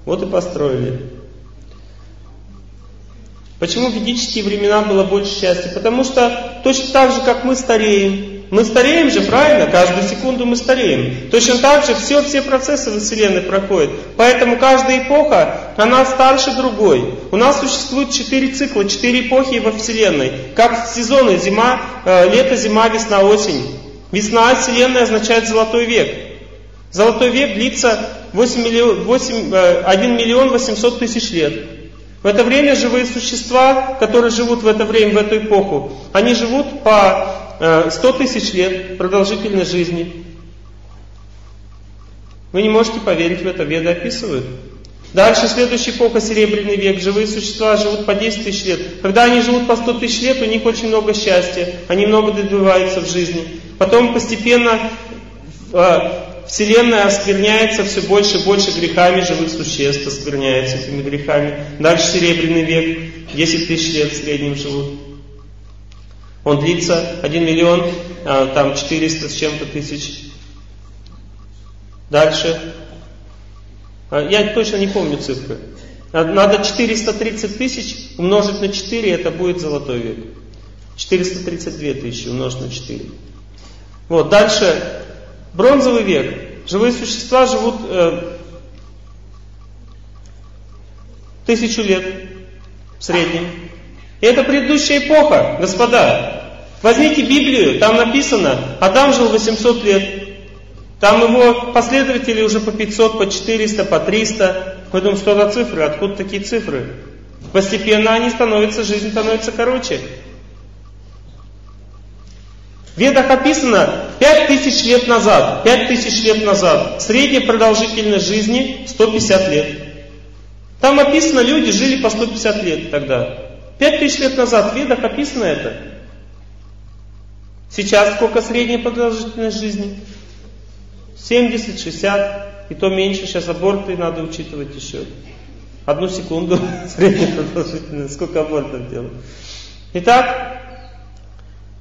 Вот и построили. Почему в ведические времена было больше счастья? Потому что точно так же, как мы стареем, мы стареем же, правильно? Каждую секунду мы стареем. Точно так же все, все процессы в Вселенной проходят. Поэтому каждая эпоха, она старше другой. У нас существует четыре цикла, четыре эпохи во Вселенной. Как сезоны, зима, э, лето, зима, весна, осень. Весна Вселенной означает золотой век. Золотой век длится 8 миллион, 8, 1 миллион 800 тысяч лет. В это время живые существа, которые живут в это время, в эту эпоху, они живут по 100 э, тысяч лет продолжительной жизни. Вы не можете поверить в это, веды описывают. Дальше следующая эпоха, Серебряный век. Живые существа живут по 10 тысяч лет. Когда они живут по 100 тысяч лет, у них очень много счастья. Они много добиваются в жизни. Потом постепенно э, Вселенная оскверняется все больше и больше грехами живых существ, оскверняется этими грехами. Дальше Серебряный век, 10 тысяч лет в среднем живут. Он длится 1 миллион, а, там 400 с чем-то тысяч. Дальше. А, я точно не помню цифры. Надо 430 тысяч умножить на 4, это будет золотой век. 432 тысячи умножить на 4. Вот, дальше Бронзовый век. Живые существа живут э, тысячу лет в среднем. И это предыдущая эпоха, господа. Возьмите Библию, там написано, Адам жил 800 лет. Там его последователи уже по 500, по 400, по 300. Вы думаете, что за цифры? Откуда такие цифры? Постепенно они становятся, жизнь становится короче. В Ведах описано 5000 лет назад, 5000 лет назад, средняя продолжительность жизни 150 лет. Там описано, люди жили по 150 лет тогда. 5000 лет назад в Ведах описано это. Сейчас сколько средняя продолжительность жизни? 70, 60, и то меньше, сейчас аборты надо учитывать еще. Одну секунду средняя продолжительность, сколько абортов делают. Итак,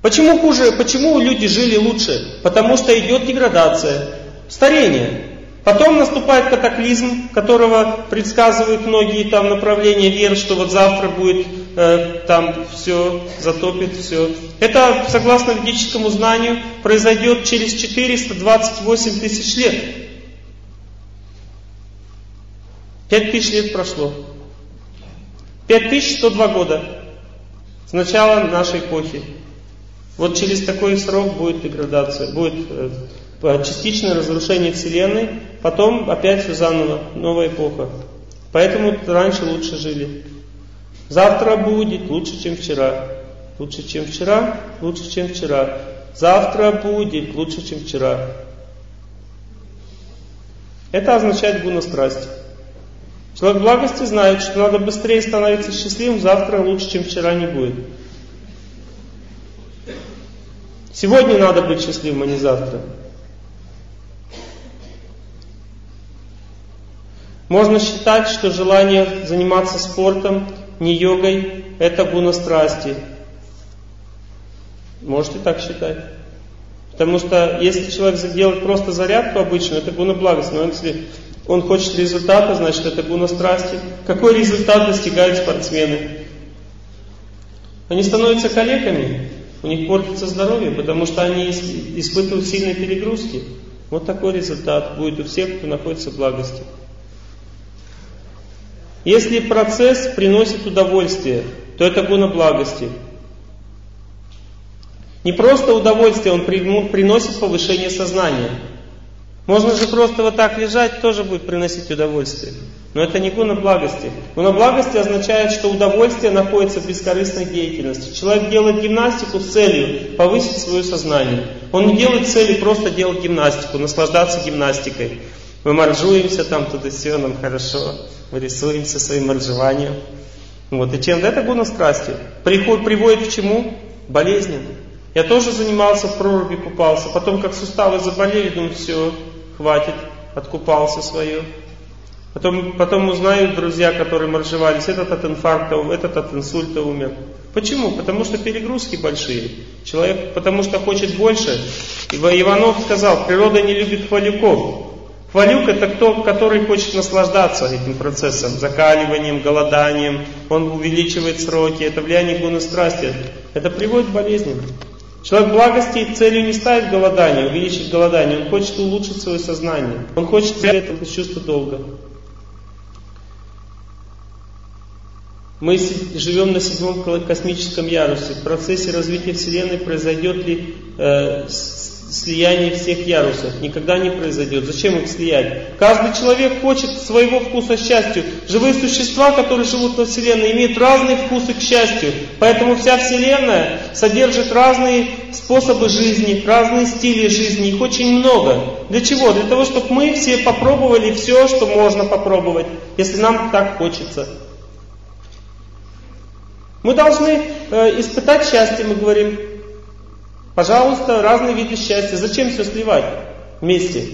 Почему хуже? Почему люди жили лучше? Потому что идет деградация, старение. Потом наступает катаклизм, которого предсказывают многие там направления вер, что вот завтра будет э, там все, затопит все. Это, согласно ведическому знанию, произойдет через 428 тысяч лет. 5 тысяч лет прошло. 5102 года с начала нашей эпохи. Вот через такой срок будет деградация, будет э, частичное разрушение Вселенной, потом опять все заново, новая эпоха. Поэтому раньше лучше жили. Завтра будет лучше, чем вчера. Лучше, чем вчера, лучше, чем вчера. Завтра будет лучше, чем вчера. Это означает гуна страсти. Человек благости знает, что надо быстрее становиться счастливым, завтра лучше, чем вчера не будет. Сегодня надо быть счастливым, а не завтра. Можно считать, что желание заниматься спортом, не йогой, это гуна страсти. Можете так считать. Потому что если человек делает просто зарядку обычную, это гуна благости. Но если он хочет результата, значит это гуна страсти. Какой результат достигают спортсмены? Они становятся коллегами. У них портится здоровье, потому что они испытывают сильные перегрузки. Вот такой результат будет у всех, кто находится в благости. Если процесс приносит удовольствие, то это гуна благости. Не просто удовольствие, он приносит повышение сознания. Можно же просто вот так лежать, тоже будет приносить удовольствие. Но это не гуна благости. Гуна благости означает, что удовольствие находится в бескорыстной деятельности. Человек делает гимнастику с целью повысить свое сознание. Он не делает цели просто делать гимнастику, наслаждаться гимнастикой. Мы моржуемся там туда все, нам хорошо, мы рисуемся своим моржеванием. Вот, и чем это гуна страсти. Приход, приводит к чему? Болезням. Я тоже занимался в проруби, купался. Потом, как суставы заболели, думаю, все, хватит, откупался свое. Потом, потом узнают друзья, которые моржевались, этот от инфаркта, этот от инсульта умер. Почему? Потому что перегрузки большие. Человек потому что хочет больше. Иванов сказал, природа не любит хвалюков. Хвалюк это кто, который хочет наслаждаться этим процессом, закаливанием, голоданием. Он увеличивает сроки. Это влияние гуны страсти. Это приводит к болезням. Человек благости целью не ставит голодание, увеличить голодание. Он хочет улучшить свое сознание. Он хочет это чувство долга. Мы живем на седьмом космическом ярусе. В процессе развития Вселенной произойдет ли э, слияние всех ярусов? Никогда не произойдет. Зачем их слиять? Каждый человек хочет своего вкуса счастью. Живые существа, которые живут во Вселенной, имеют разные вкусы к счастью. Поэтому вся Вселенная содержит разные способы жизни, разные стили жизни. Их очень много. Для чего? Для того, чтобы мы все попробовали все, что можно попробовать, если нам так хочется. Мы должны э, испытать счастье, мы говорим. Пожалуйста, разные виды счастья. Зачем все сливать вместе?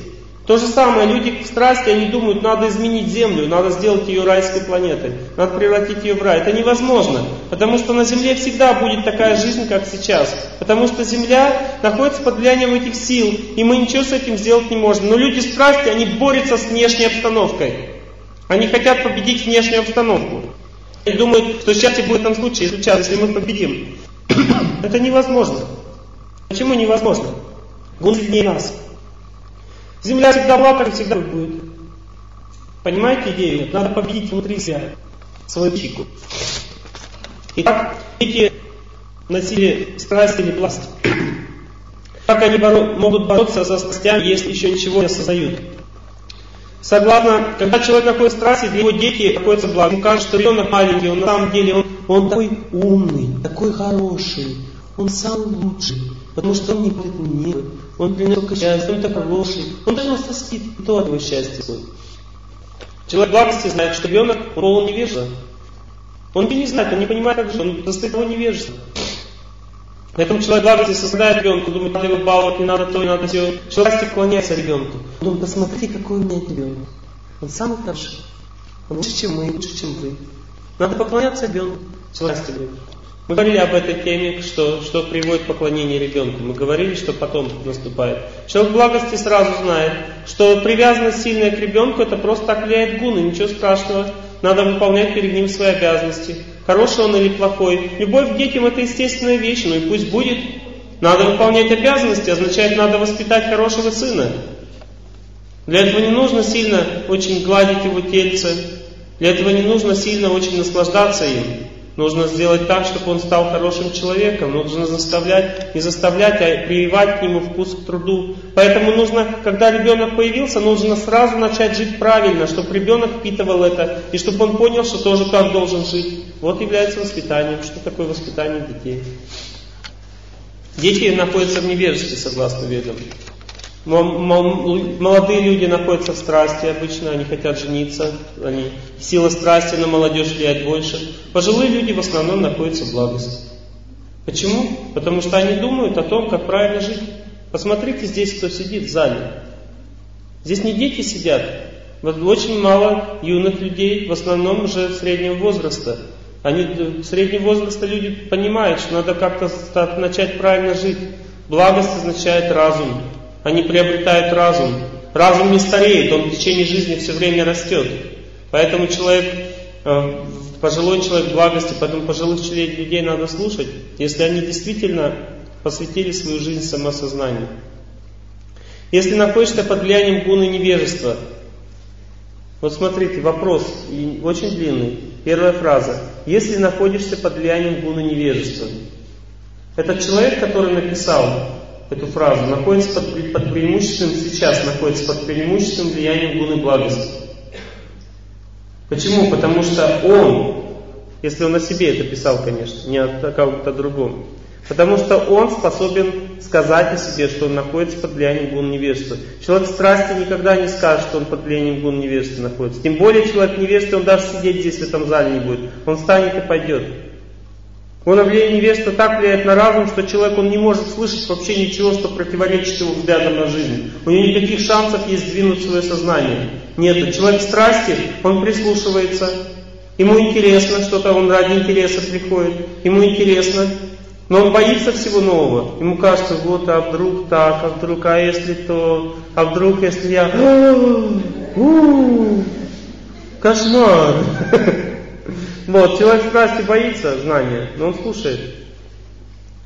То же самое, люди в страсти, они думают, надо изменить Землю, надо сделать ее райской планетой, надо превратить ее в рай. Это невозможно, потому что на Земле всегда будет такая жизнь, как сейчас. Потому что Земля находится под влиянием этих сил, и мы ничего с этим сделать не можем. Но люди страсти, они борются с внешней обстановкой. Они хотят победить внешнюю обстановку. И думают, что счастье будет в этом случае если мы победим. Это невозможно. Почему невозможно? Гун сильнее нас. Земля всегда была, как всегда будет. Понимаете идею? Надо победить внутри себя свою чику. Итак, эти носили страсть или власть. Как они боро- могут бороться со страстями, если еще ничего не осознают? Согласно, когда человек находит страсти, его дети находятся благо. Ему кажется, что ребенок маленький, он на самом деле он, он такой умный, такой хороший, он самый лучший, потому что он не будет мне, он принес только счастье, он такой хороший, он даже просто спит, кто от его счастья будет. Человек благости знает, что ребенок он полон невежества. Он не знает, он не понимает, как жить, он состоит его невежества. Поэтому человек благости созидает ребенка, думает, надо его баловать, не надо то, не надо все. Человек клоняется ребенку. Он думает, посмотрите, какой у меня ребенок. Он самый хороший. Он лучше, чем мы, лучше, чем вы. Надо поклоняться ребенку. Власти Мы говорили об этой теме, что, что приводит к поклонению ребенку. Мы говорили, что потом наступает. Человек благости сразу знает, что привязанность сильная к ребенку, это просто так влияет гуны, ничего страшного. Надо выполнять перед ним свои обязанности хороший он или плохой. Любовь к детям это естественная вещь, ну и пусть будет. Надо выполнять обязанности, означает, надо воспитать хорошего сына. Для этого не нужно сильно очень гладить его тельце, для этого не нужно сильно очень наслаждаться им. Нужно сделать так, чтобы он стал хорошим человеком. Нужно заставлять, не заставлять, а прививать к нему вкус к труду. Поэтому нужно, когда ребенок появился, нужно сразу начать жить правильно, чтобы ребенок впитывал это, и чтобы он понял, что тоже так должен жить. Вот является воспитанием. Что такое воспитание детей? Дети находятся в невежестве, согласно ведам. Молодые люди находятся в страсти обычно, они хотят жениться, они, сила страсти на молодежь влияет больше. Пожилые люди в основном находятся в благости. Почему? Потому что они думают о том, как правильно жить. Посмотрите здесь, кто сидит в зале. Здесь не дети сидят. Вот очень мало юных людей, в основном уже среднего возраста. Они среднего возраста люди понимают, что надо как-то начать правильно жить. Благость означает разум. Они приобретают разум. Разум не стареет, он в течение жизни все время растет. Поэтому человек, э, пожилой человек благости, поэтому пожилых людей надо слушать, если они действительно посвятили свою жизнь самосознанию. Если находишься под влиянием гуны невежества, вот смотрите, вопрос очень длинный. Первая фраза. Если находишься под влиянием гуны невежества. Этот человек, который написал эту фразу, находится под, под преимущественным, сейчас находится под преимущественным влиянием гуны благости. Почему? Потому что он, если он о себе это писал, конечно, не о ком-то другом, потому что он способен сказать о себе, что он находится под влиянием гун невежества. Человек страсти никогда не скажет, что он под влиянием гун невежества находится. Тем более человек невежества, он даже сидеть здесь в этом зале не будет. Он встанет и пойдет. Гуновлияние невесты так влияет на разум, что человек он не может слышать вообще ничего, что противоречит его взглядам на жизнь. У него никаких шансов есть сдвинуть свое сознание. Нет, человек страсти, он прислушивается, ему интересно что-то, он ради интереса приходит, ему интересно, но он боится всего нового. Ему кажется, вот, а вдруг так, а вдруг, а если то, а вдруг, если я... Кошмар! Вот, человек страсти боится знания, но он слушает.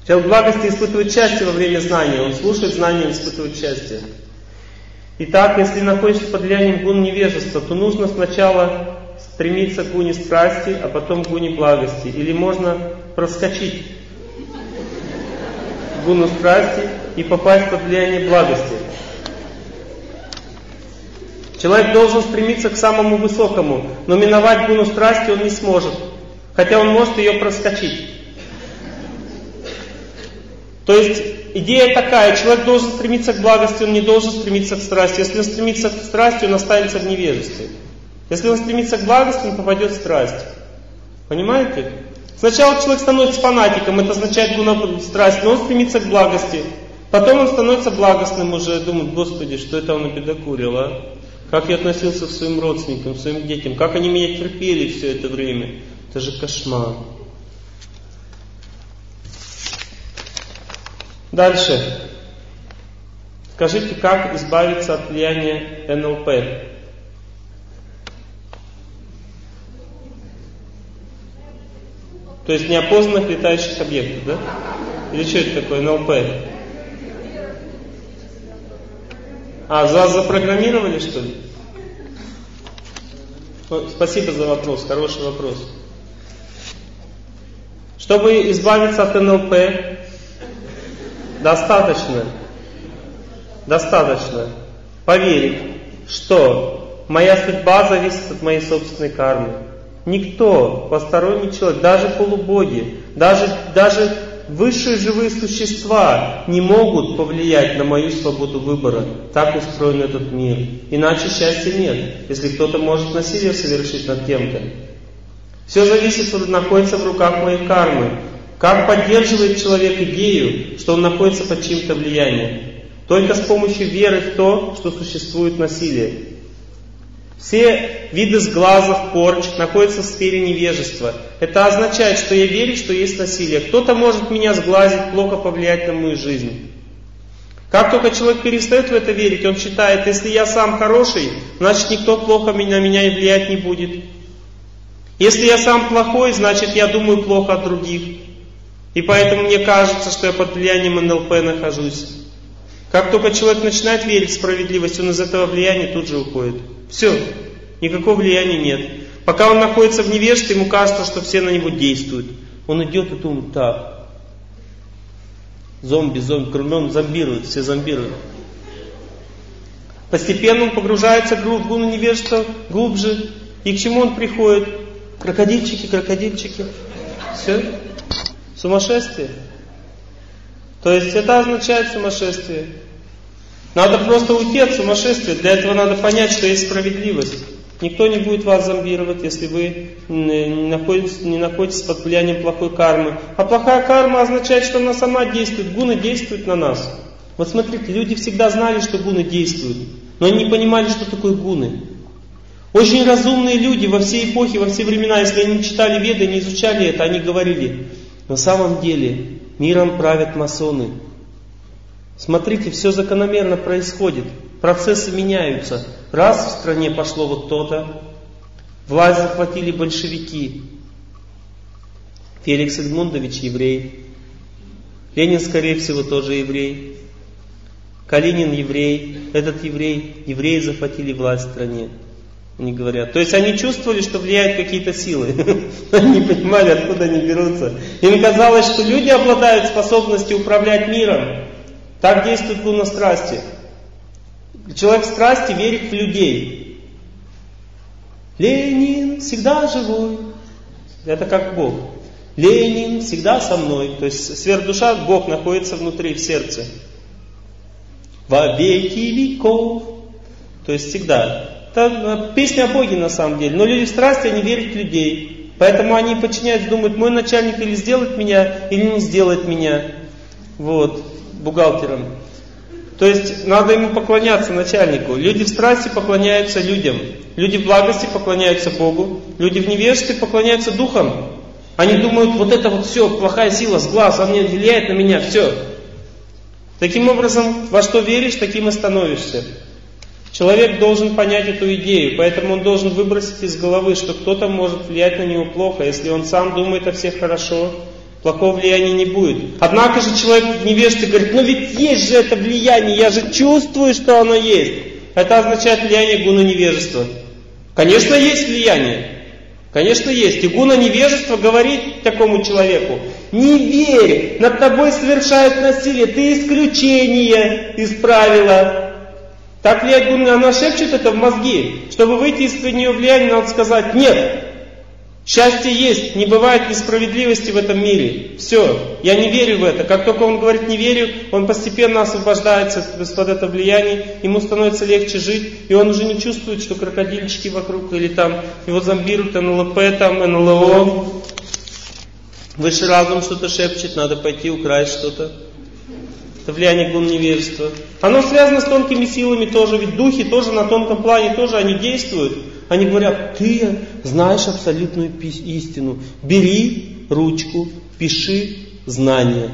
Человек благости испытывает счастье во время знания, он слушает знания и испытывает счастье. Итак, если находишься под влиянием гун невежества, то нужно сначала стремиться к гуне страсти, а потом к гуне благости. Или можно проскочить гуну страсти и попасть под влияние благости. Человек должен стремиться к самому высокому, но миновать гуну страсти он не сможет, хотя он может ее проскочить. То есть идея такая, человек должен стремиться к благости, он не должен стремиться к страсти. Если он стремится к страсти, он останется в невежестве. Если он стремится к благости, он попадет в страсть. Понимаете? Сначала человек становится фанатиком, это означает гуна страсть, но он стремится к благости. Потом он становится благостным уже, думает, Господи, что это он обедокурил, а? Как я относился к своим родственникам, к своим детям, как они меня терпели все это время. Это же кошмар. Дальше. Скажите, как избавиться от влияния НЛП? То есть неопознанных летающих объектов, да? Или что это такое НЛП? А, вас запрограммировали, что ли? Спасибо за вопрос, хороший вопрос. Чтобы избавиться от НЛП, достаточно, достаточно поверить, что моя судьба зависит от моей собственной кармы. Никто, посторонний человек, даже полубоги, даже, даже Высшие живые существа не могут повлиять на мою свободу выбора. Так устроен этот мир. Иначе счастья нет, если кто-то может насилие совершить над кем-то. Все зависит, находится в руках моей кармы. Как поддерживает человек идею, что он находится под чьим-то влиянием? Только с помощью веры в то, что существует насилие. Все виды сглазов, порч находятся в сфере невежества. Это означает, что я верю, что есть насилие. Кто-то может меня сглазить, плохо повлиять на мою жизнь. Как только человек перестает в это верить, он считает, если я сам хороший, значит никто плохо на меня и влиять не будет. Если я сам плохой, значит я думаю плохо о других. И поэтому мне кажется, что я под влиянием НЛП нахожусь. Как только человек начинает верить в справедливость, он из этого влияния тут же уходит. Все, никакого влияния нет. Пока он находится в невежестве, ему кажется, что все на него действуют. Он идет и думает, так, зомби, зомби, он зомбирует, все зомбируют. Постепенно он погружается в гуну невежества глубже. И к чему он приходит? Крокодильчики, крокодильчики. Все. Сумасшествие. То есть это означает сумасшествие. Надо просто уйти от сумасшествия. Для этого надо понять, что есть справедливость. Никто не будет вас зомбировать, если вы не находитесь, не находитесь под влиянием плохой кармы. А плохая карма означает, что она сама действует. Гуны действуют на нас. Вот смотрите, люди всегда знали, что гуны действуют. Но они не понимали, что такое гуны. Очень разумные люди во все эпохи, во все времена, если они читали веды, не изучали это, они говорили, на самом деле миром правят масоны. Смотрите, все закономерно происходит. Процессы меняются. Раз в стране пошло вот то-то, власть захватили большевики. Феликс Эдмундович еврей. Ленин, скорее всего, тоже еврей. Калинин еврей. Этот еврей. Евреи захватили власть в стране. Они говорят. То есть они чувствовали, что влияют какие-то силы. Они понимали, откуда они берутся. Им казалось, что люди обладают способностью управлять миром. Так действует гуна страсти. Человек страсти верит в людей. Ленин всегда живой. Это как Бог. Ленин всегда со мной. То есть сверхдуша, Бог находится внутри, в сердце. Во веки веков. То есть всегда. Это э, песня о Боге на самом деле. Но люди в страсти, они верят в людей. Поэтому они подчиняются, думают, мой начальник или сделает меня, или не сделает меня. Вот, бухгалтером. То есть надо ему поклоняться начальнику. Люди в страсти поклоняются людям. Люди в благости поклоняются Богу. Люди в невежестве поклоняются духам. Они думают, вот это вот все, плохая сила с глаз, она влияет на меня, все. Таким образом, во что веришь, таким и становишься. Человек должен понять эту идею, поэтому он должен выбросить из головы, что кто-то может влиять на него плохо, если он сам думает о всех хорошо, Плохого влияния не будет. Однако же человек невежестве говорит, ну ведь есть же это влияние, я же чувствую, что оно есть. Это означает влияние гуна невежества. Конечно, есть влияние. Конечно, есть. И гуна невежества говорит такому человеку, не верь, над тобой совершают насилие, ты исключение из правила. Так влияет гуна, она шепчет это в мозги. Чтобы выйти из-под нее влияния, надо сказать, нет, Счастье есть, не бывает несправедливости в этом мире. Все, я не верю в это. Как только он говорит не верю, он постепенно освобождается из-под этого влияния, ему становится легче жить, и он уже не чувствует, что крокодильчики вокруг, или там его зомбируют НЛП, там НЛО. Высший разум что-то шепчет, надо пойти украсть что-то. Это влияние гун невежества. Оно связано с тонкими силами тоже, ведь духи тоже на тонком плане тоже они действуют. Они говорят, ты знаешь абсолютную истину. Бери ручку, пиши знание.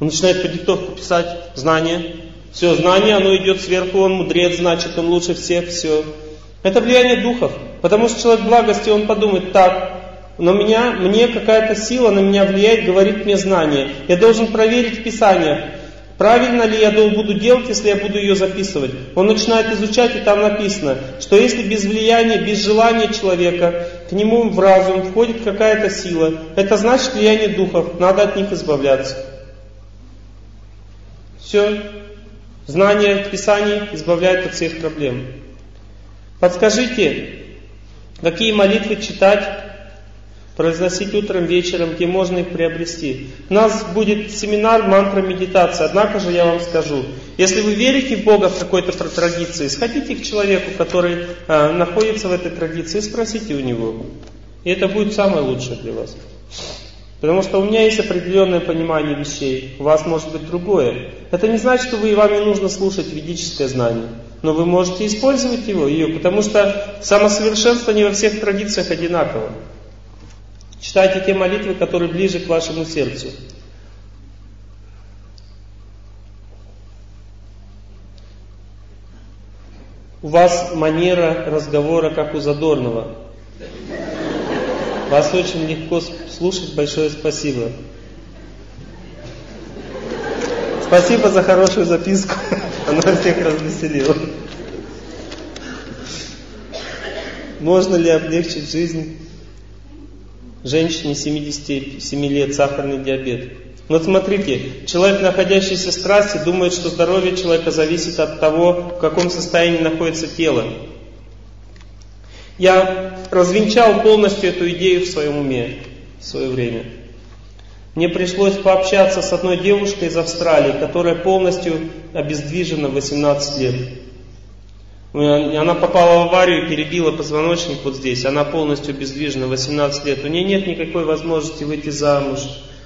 Он начинает по диктовке писать знание. Все, знание, оно идет сверху, он мудрец, значит, он лучше всех, все. Это влияние духов. Потому что человек благости, он подумает, так, но меня, мне какая-то сила на меня влияет, говорит мне знание. Я должен проверить в Писаниях. Правильно ли я буду делать, если я буду ее записывать? Он начинает изучать, и там написано, что если без влияния, без желания человека к нему в разум входит какая-то сила, это значит влияние духов, надо от них избавляться. Все. Знание в Писании избавляет от всех проблем. Подскажите, какие молитвы читать произносить утром, вечером, где можно их приобрести. У нас будет семинар мантра медитация. Однако же я вам скажу, если вы верите в Бога в какой-то традиции, сходите к человеку, который э, находится в этой традиции, спросите у него. И это будет самое лучшее для вас. Потому что у меня есть определенное понимание вещей, у вас может быть другое. Это не значит, что вы, вам не нужно слушать ведическое знание. Но вы можете использовать его, ее, потому что самосовершенство не во всех традициях одинаково. Читайте те молитвы, которые ближе к вашему сердцу. У вас манера разговора, как у Задорнова. Вас очень легко слушать. Большое спасибо. Спасибо за хорошую записку. Она всех развеселила. Можно ли облегчить жизнь женщине 77 лет сахарный диабет. Вот смотрите, человек, находящийся в страсти, думает, что здоровье человека зависит от того, в каком состоянии находится тело. Я развенчал полностью эту идею в своем уме в свое время. Мне пришлось пообщаться с одной девушкой из Австралии, которая полностью обездвижена в 18 лет. Она попала в аварию, перебила позвоночник вот здесь. Она полностью бездвижна, 18 лет. У нее нет никакой возможности выйти замуж.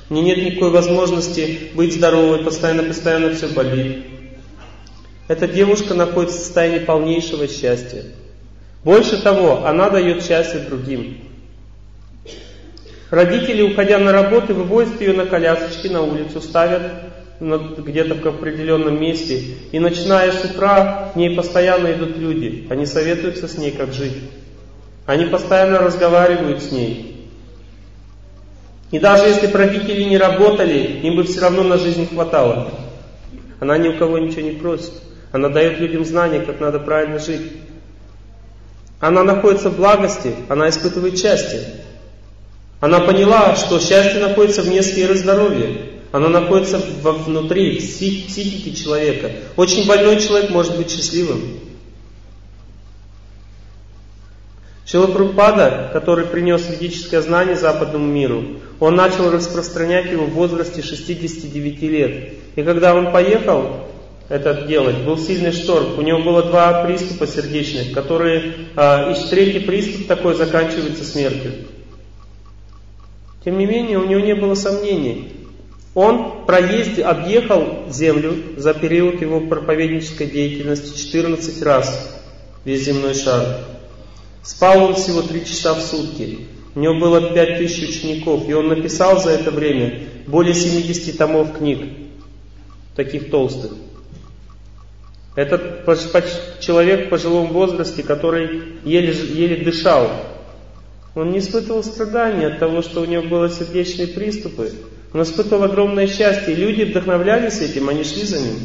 У нее нет никакой возможности быть здоровой, постоянно-постоянно все болит. Эта девушка находится в состоянии полнейшего счастья. Больше того, она дает счастье другим. Родители, уходя на работу, вывозят ее на колясочке на улицу, ставят где-то в определенном месте. И начиная с утра, к ней постоянно идут люди. Они советуются с ней, как жить. Они постоянно разговаривают с ней. И даже если бы родители не работали, им бы все равно на жизнь хватало. Она ни у кого ничего не просит. Она дает людям знания, как надо правильно жить. Она находится в благости, она испытывает счастье. Она поняла, что счастье находится вне сферы здоровья. Оно находится внутри психики человека. Очень больной человек может быть счастливым. Шилапрупада, который принес ведическое знание западному миру, он начал распространять его в возрасте 69 лет. И когда он поехал это делать, был сильный шторм. У него было два приступа сердечных, которые, а, и третий приступ такой заканчивается смертью. Тем не менее, у него не было сомнений. Он проездил, объехал землю за период его проповеднической деятельности 14 раз, весь земной шар. Спал он всего 3 часа в сутки. У него было 5000 учеников, и он написал за это время более 70 томов книг, таких толстых. Это человек в пожилом возрасте, который еле, еле дышал. Он не испытывал страдания от того, что у него были сердечные приступы. Он испытывал огромное счастье. люди вдохновлялись этим, они шли за ним.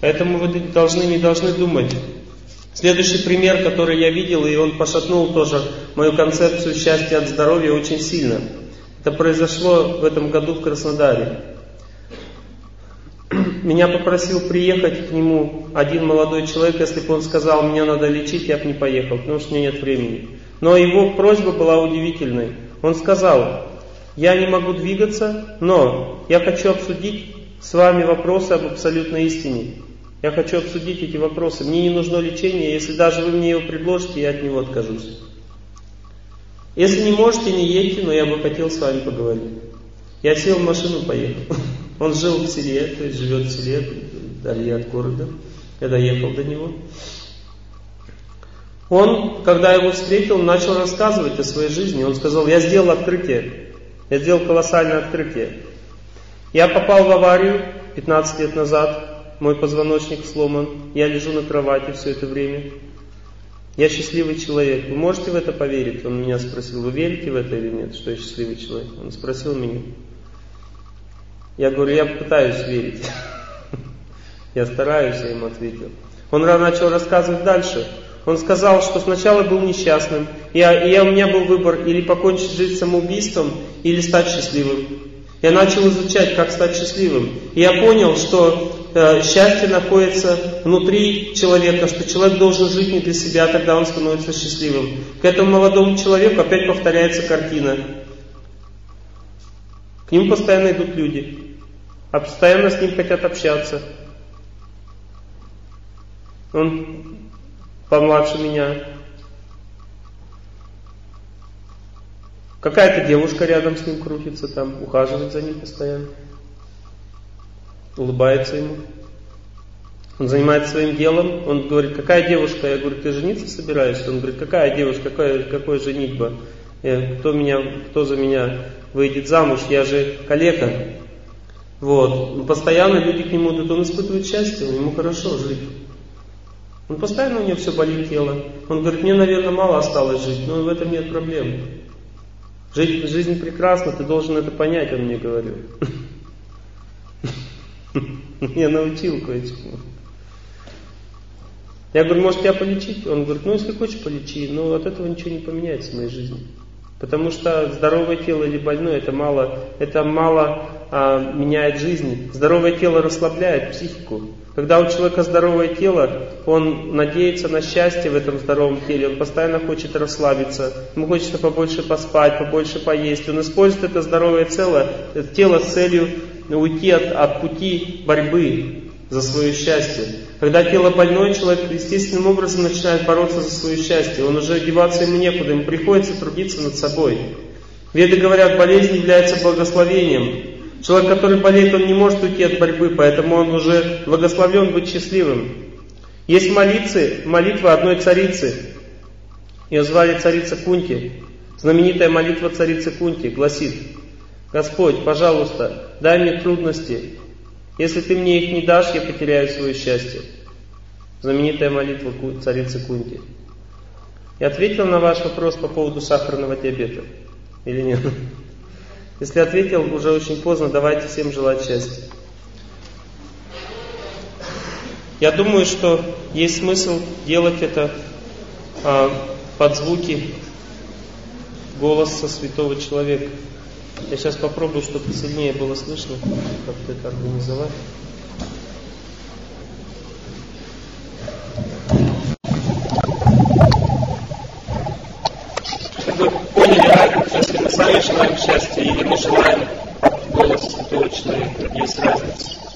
Поэтому вы должны, не должны думать. Следующий пример, который я видел, и он пошатнул тоже мою концепцию счастья от здоровья очень сильно. Это произошло в этом году в Краснодаре. Меня попросил приехать к нему один молодой человек, если бы он сказал, мне надо лечить, я бы не поехал, потому что у меня нет времени. Но его просьба была удивительной. Он сказал, я не могу двигаться, но я хочу обсудить с вами вопросы об абсолютной истине. Я хочу обсудить эти вопросы. Мне не нужно лечение, если даже вы мне его предложите, я от него откажусь. Если не можете, не едьте, но я бы хотел с вами поговорить. Я сел в машину, поехал. Он жил в селе, то есть живет в селе, вдали от города. Я доехал до него. Он, когда его встретил, начал рассказывать о своей жизни. Он сказал, я сделал открытие. Я сделал колоссальное открытие. Я попал в аварию 15 лет назад, мой позвоночник сломан, я лежу на кровати все это время. Я счастливый человек. Вы можете в это поверить? Он меня спросил, вы верите в это или нет, что я счастливый человек? Он спросил меня. Я говорю, я пытаюсь верить. Я стараюсь, я ему ответил. Он начал рассказывать дальше. Он сказал, что сначала был несчастным, и, я, у меня был выбор или покончить жизнь самоубийством, или стать счастливым. Я начал изучать, как стать счастливым. И я понял, что э, счастье находится внутри человека, что человек должен жить не для себя, тогда он становится счастливым. К этому молодому человеку опять повторяется картина. К нему постоянно идут люди, а постоянно с ним хотят общаться. Он помладше меня. Какая-то девушка рядом с ним крутится там, ухаживает за ним постоянно. Улыбается ему. Он занимается своим делом. Он говорит, какая девушка? Я говорю, ты жениться собираешься? Он говорит, какая девушка, какая, какой женитьба? Кто, меня, кто за меня выйдет замуж? Я же калека. Вот. Постоянно люди к нему идут, он испытывает счастье, ему хорошо жить. Он постоянно у него все болит тело. Он говорит, мне, наверное, мало осталось жить, но в этом нет проблем. Жить, жизнь прекрасна, ты должен это понять, он мне говорил. Я научил кое-чему. Я говорю, может тебя полечить? Он говорит, ну если хочешь полечи, но от этого ничего не поменяется в моей жизни. Потому что здоровое тело или больное, это мало, это мало а, меняет жизнь. Здоровое тело расслабляет психику. Когда у человека здоровое тело, он надеется на счастье в этом здоровом теле, он постоянно хочет расслабиться, ему хочется побольше поспать, побольше поесть. Он использует это здоровое тело, это тело с целью уйти от, от пути борьбы за свое счастье. Когда тело больное, человек естественным образом начинает бороться за свое счастье. Он уже одеваться ему некуда, ему приходится трудиться над собой. Веды говорят, болезнь является благословением. Человек, который болеет, он не может уйти от борьбы, поэтому он уже благословлен быть счастливым. Есть молитвы, молитва одной царицы. Ее звали царица Кунти. Знаменитая молитва царицы Кунти гласит, Господь, пожалуйста, дай мне трудности. Если ты мне их не дашь, я потеряю свое счастье. Знаменитая молитва царицы Кунти. Я ответил на ваш вопрос по поводу сахарного диабета. Или нет? Если ответил, уже очень поздно, давайте всем желать счастья. Я думаю, что есть смысл делать это а, под звуки голоса святого человека. Я сейчас попробую, чтобы сильнее было слышно, как это организовать. Сами желаем счастья или мы желаем голос святого человека, есть разница.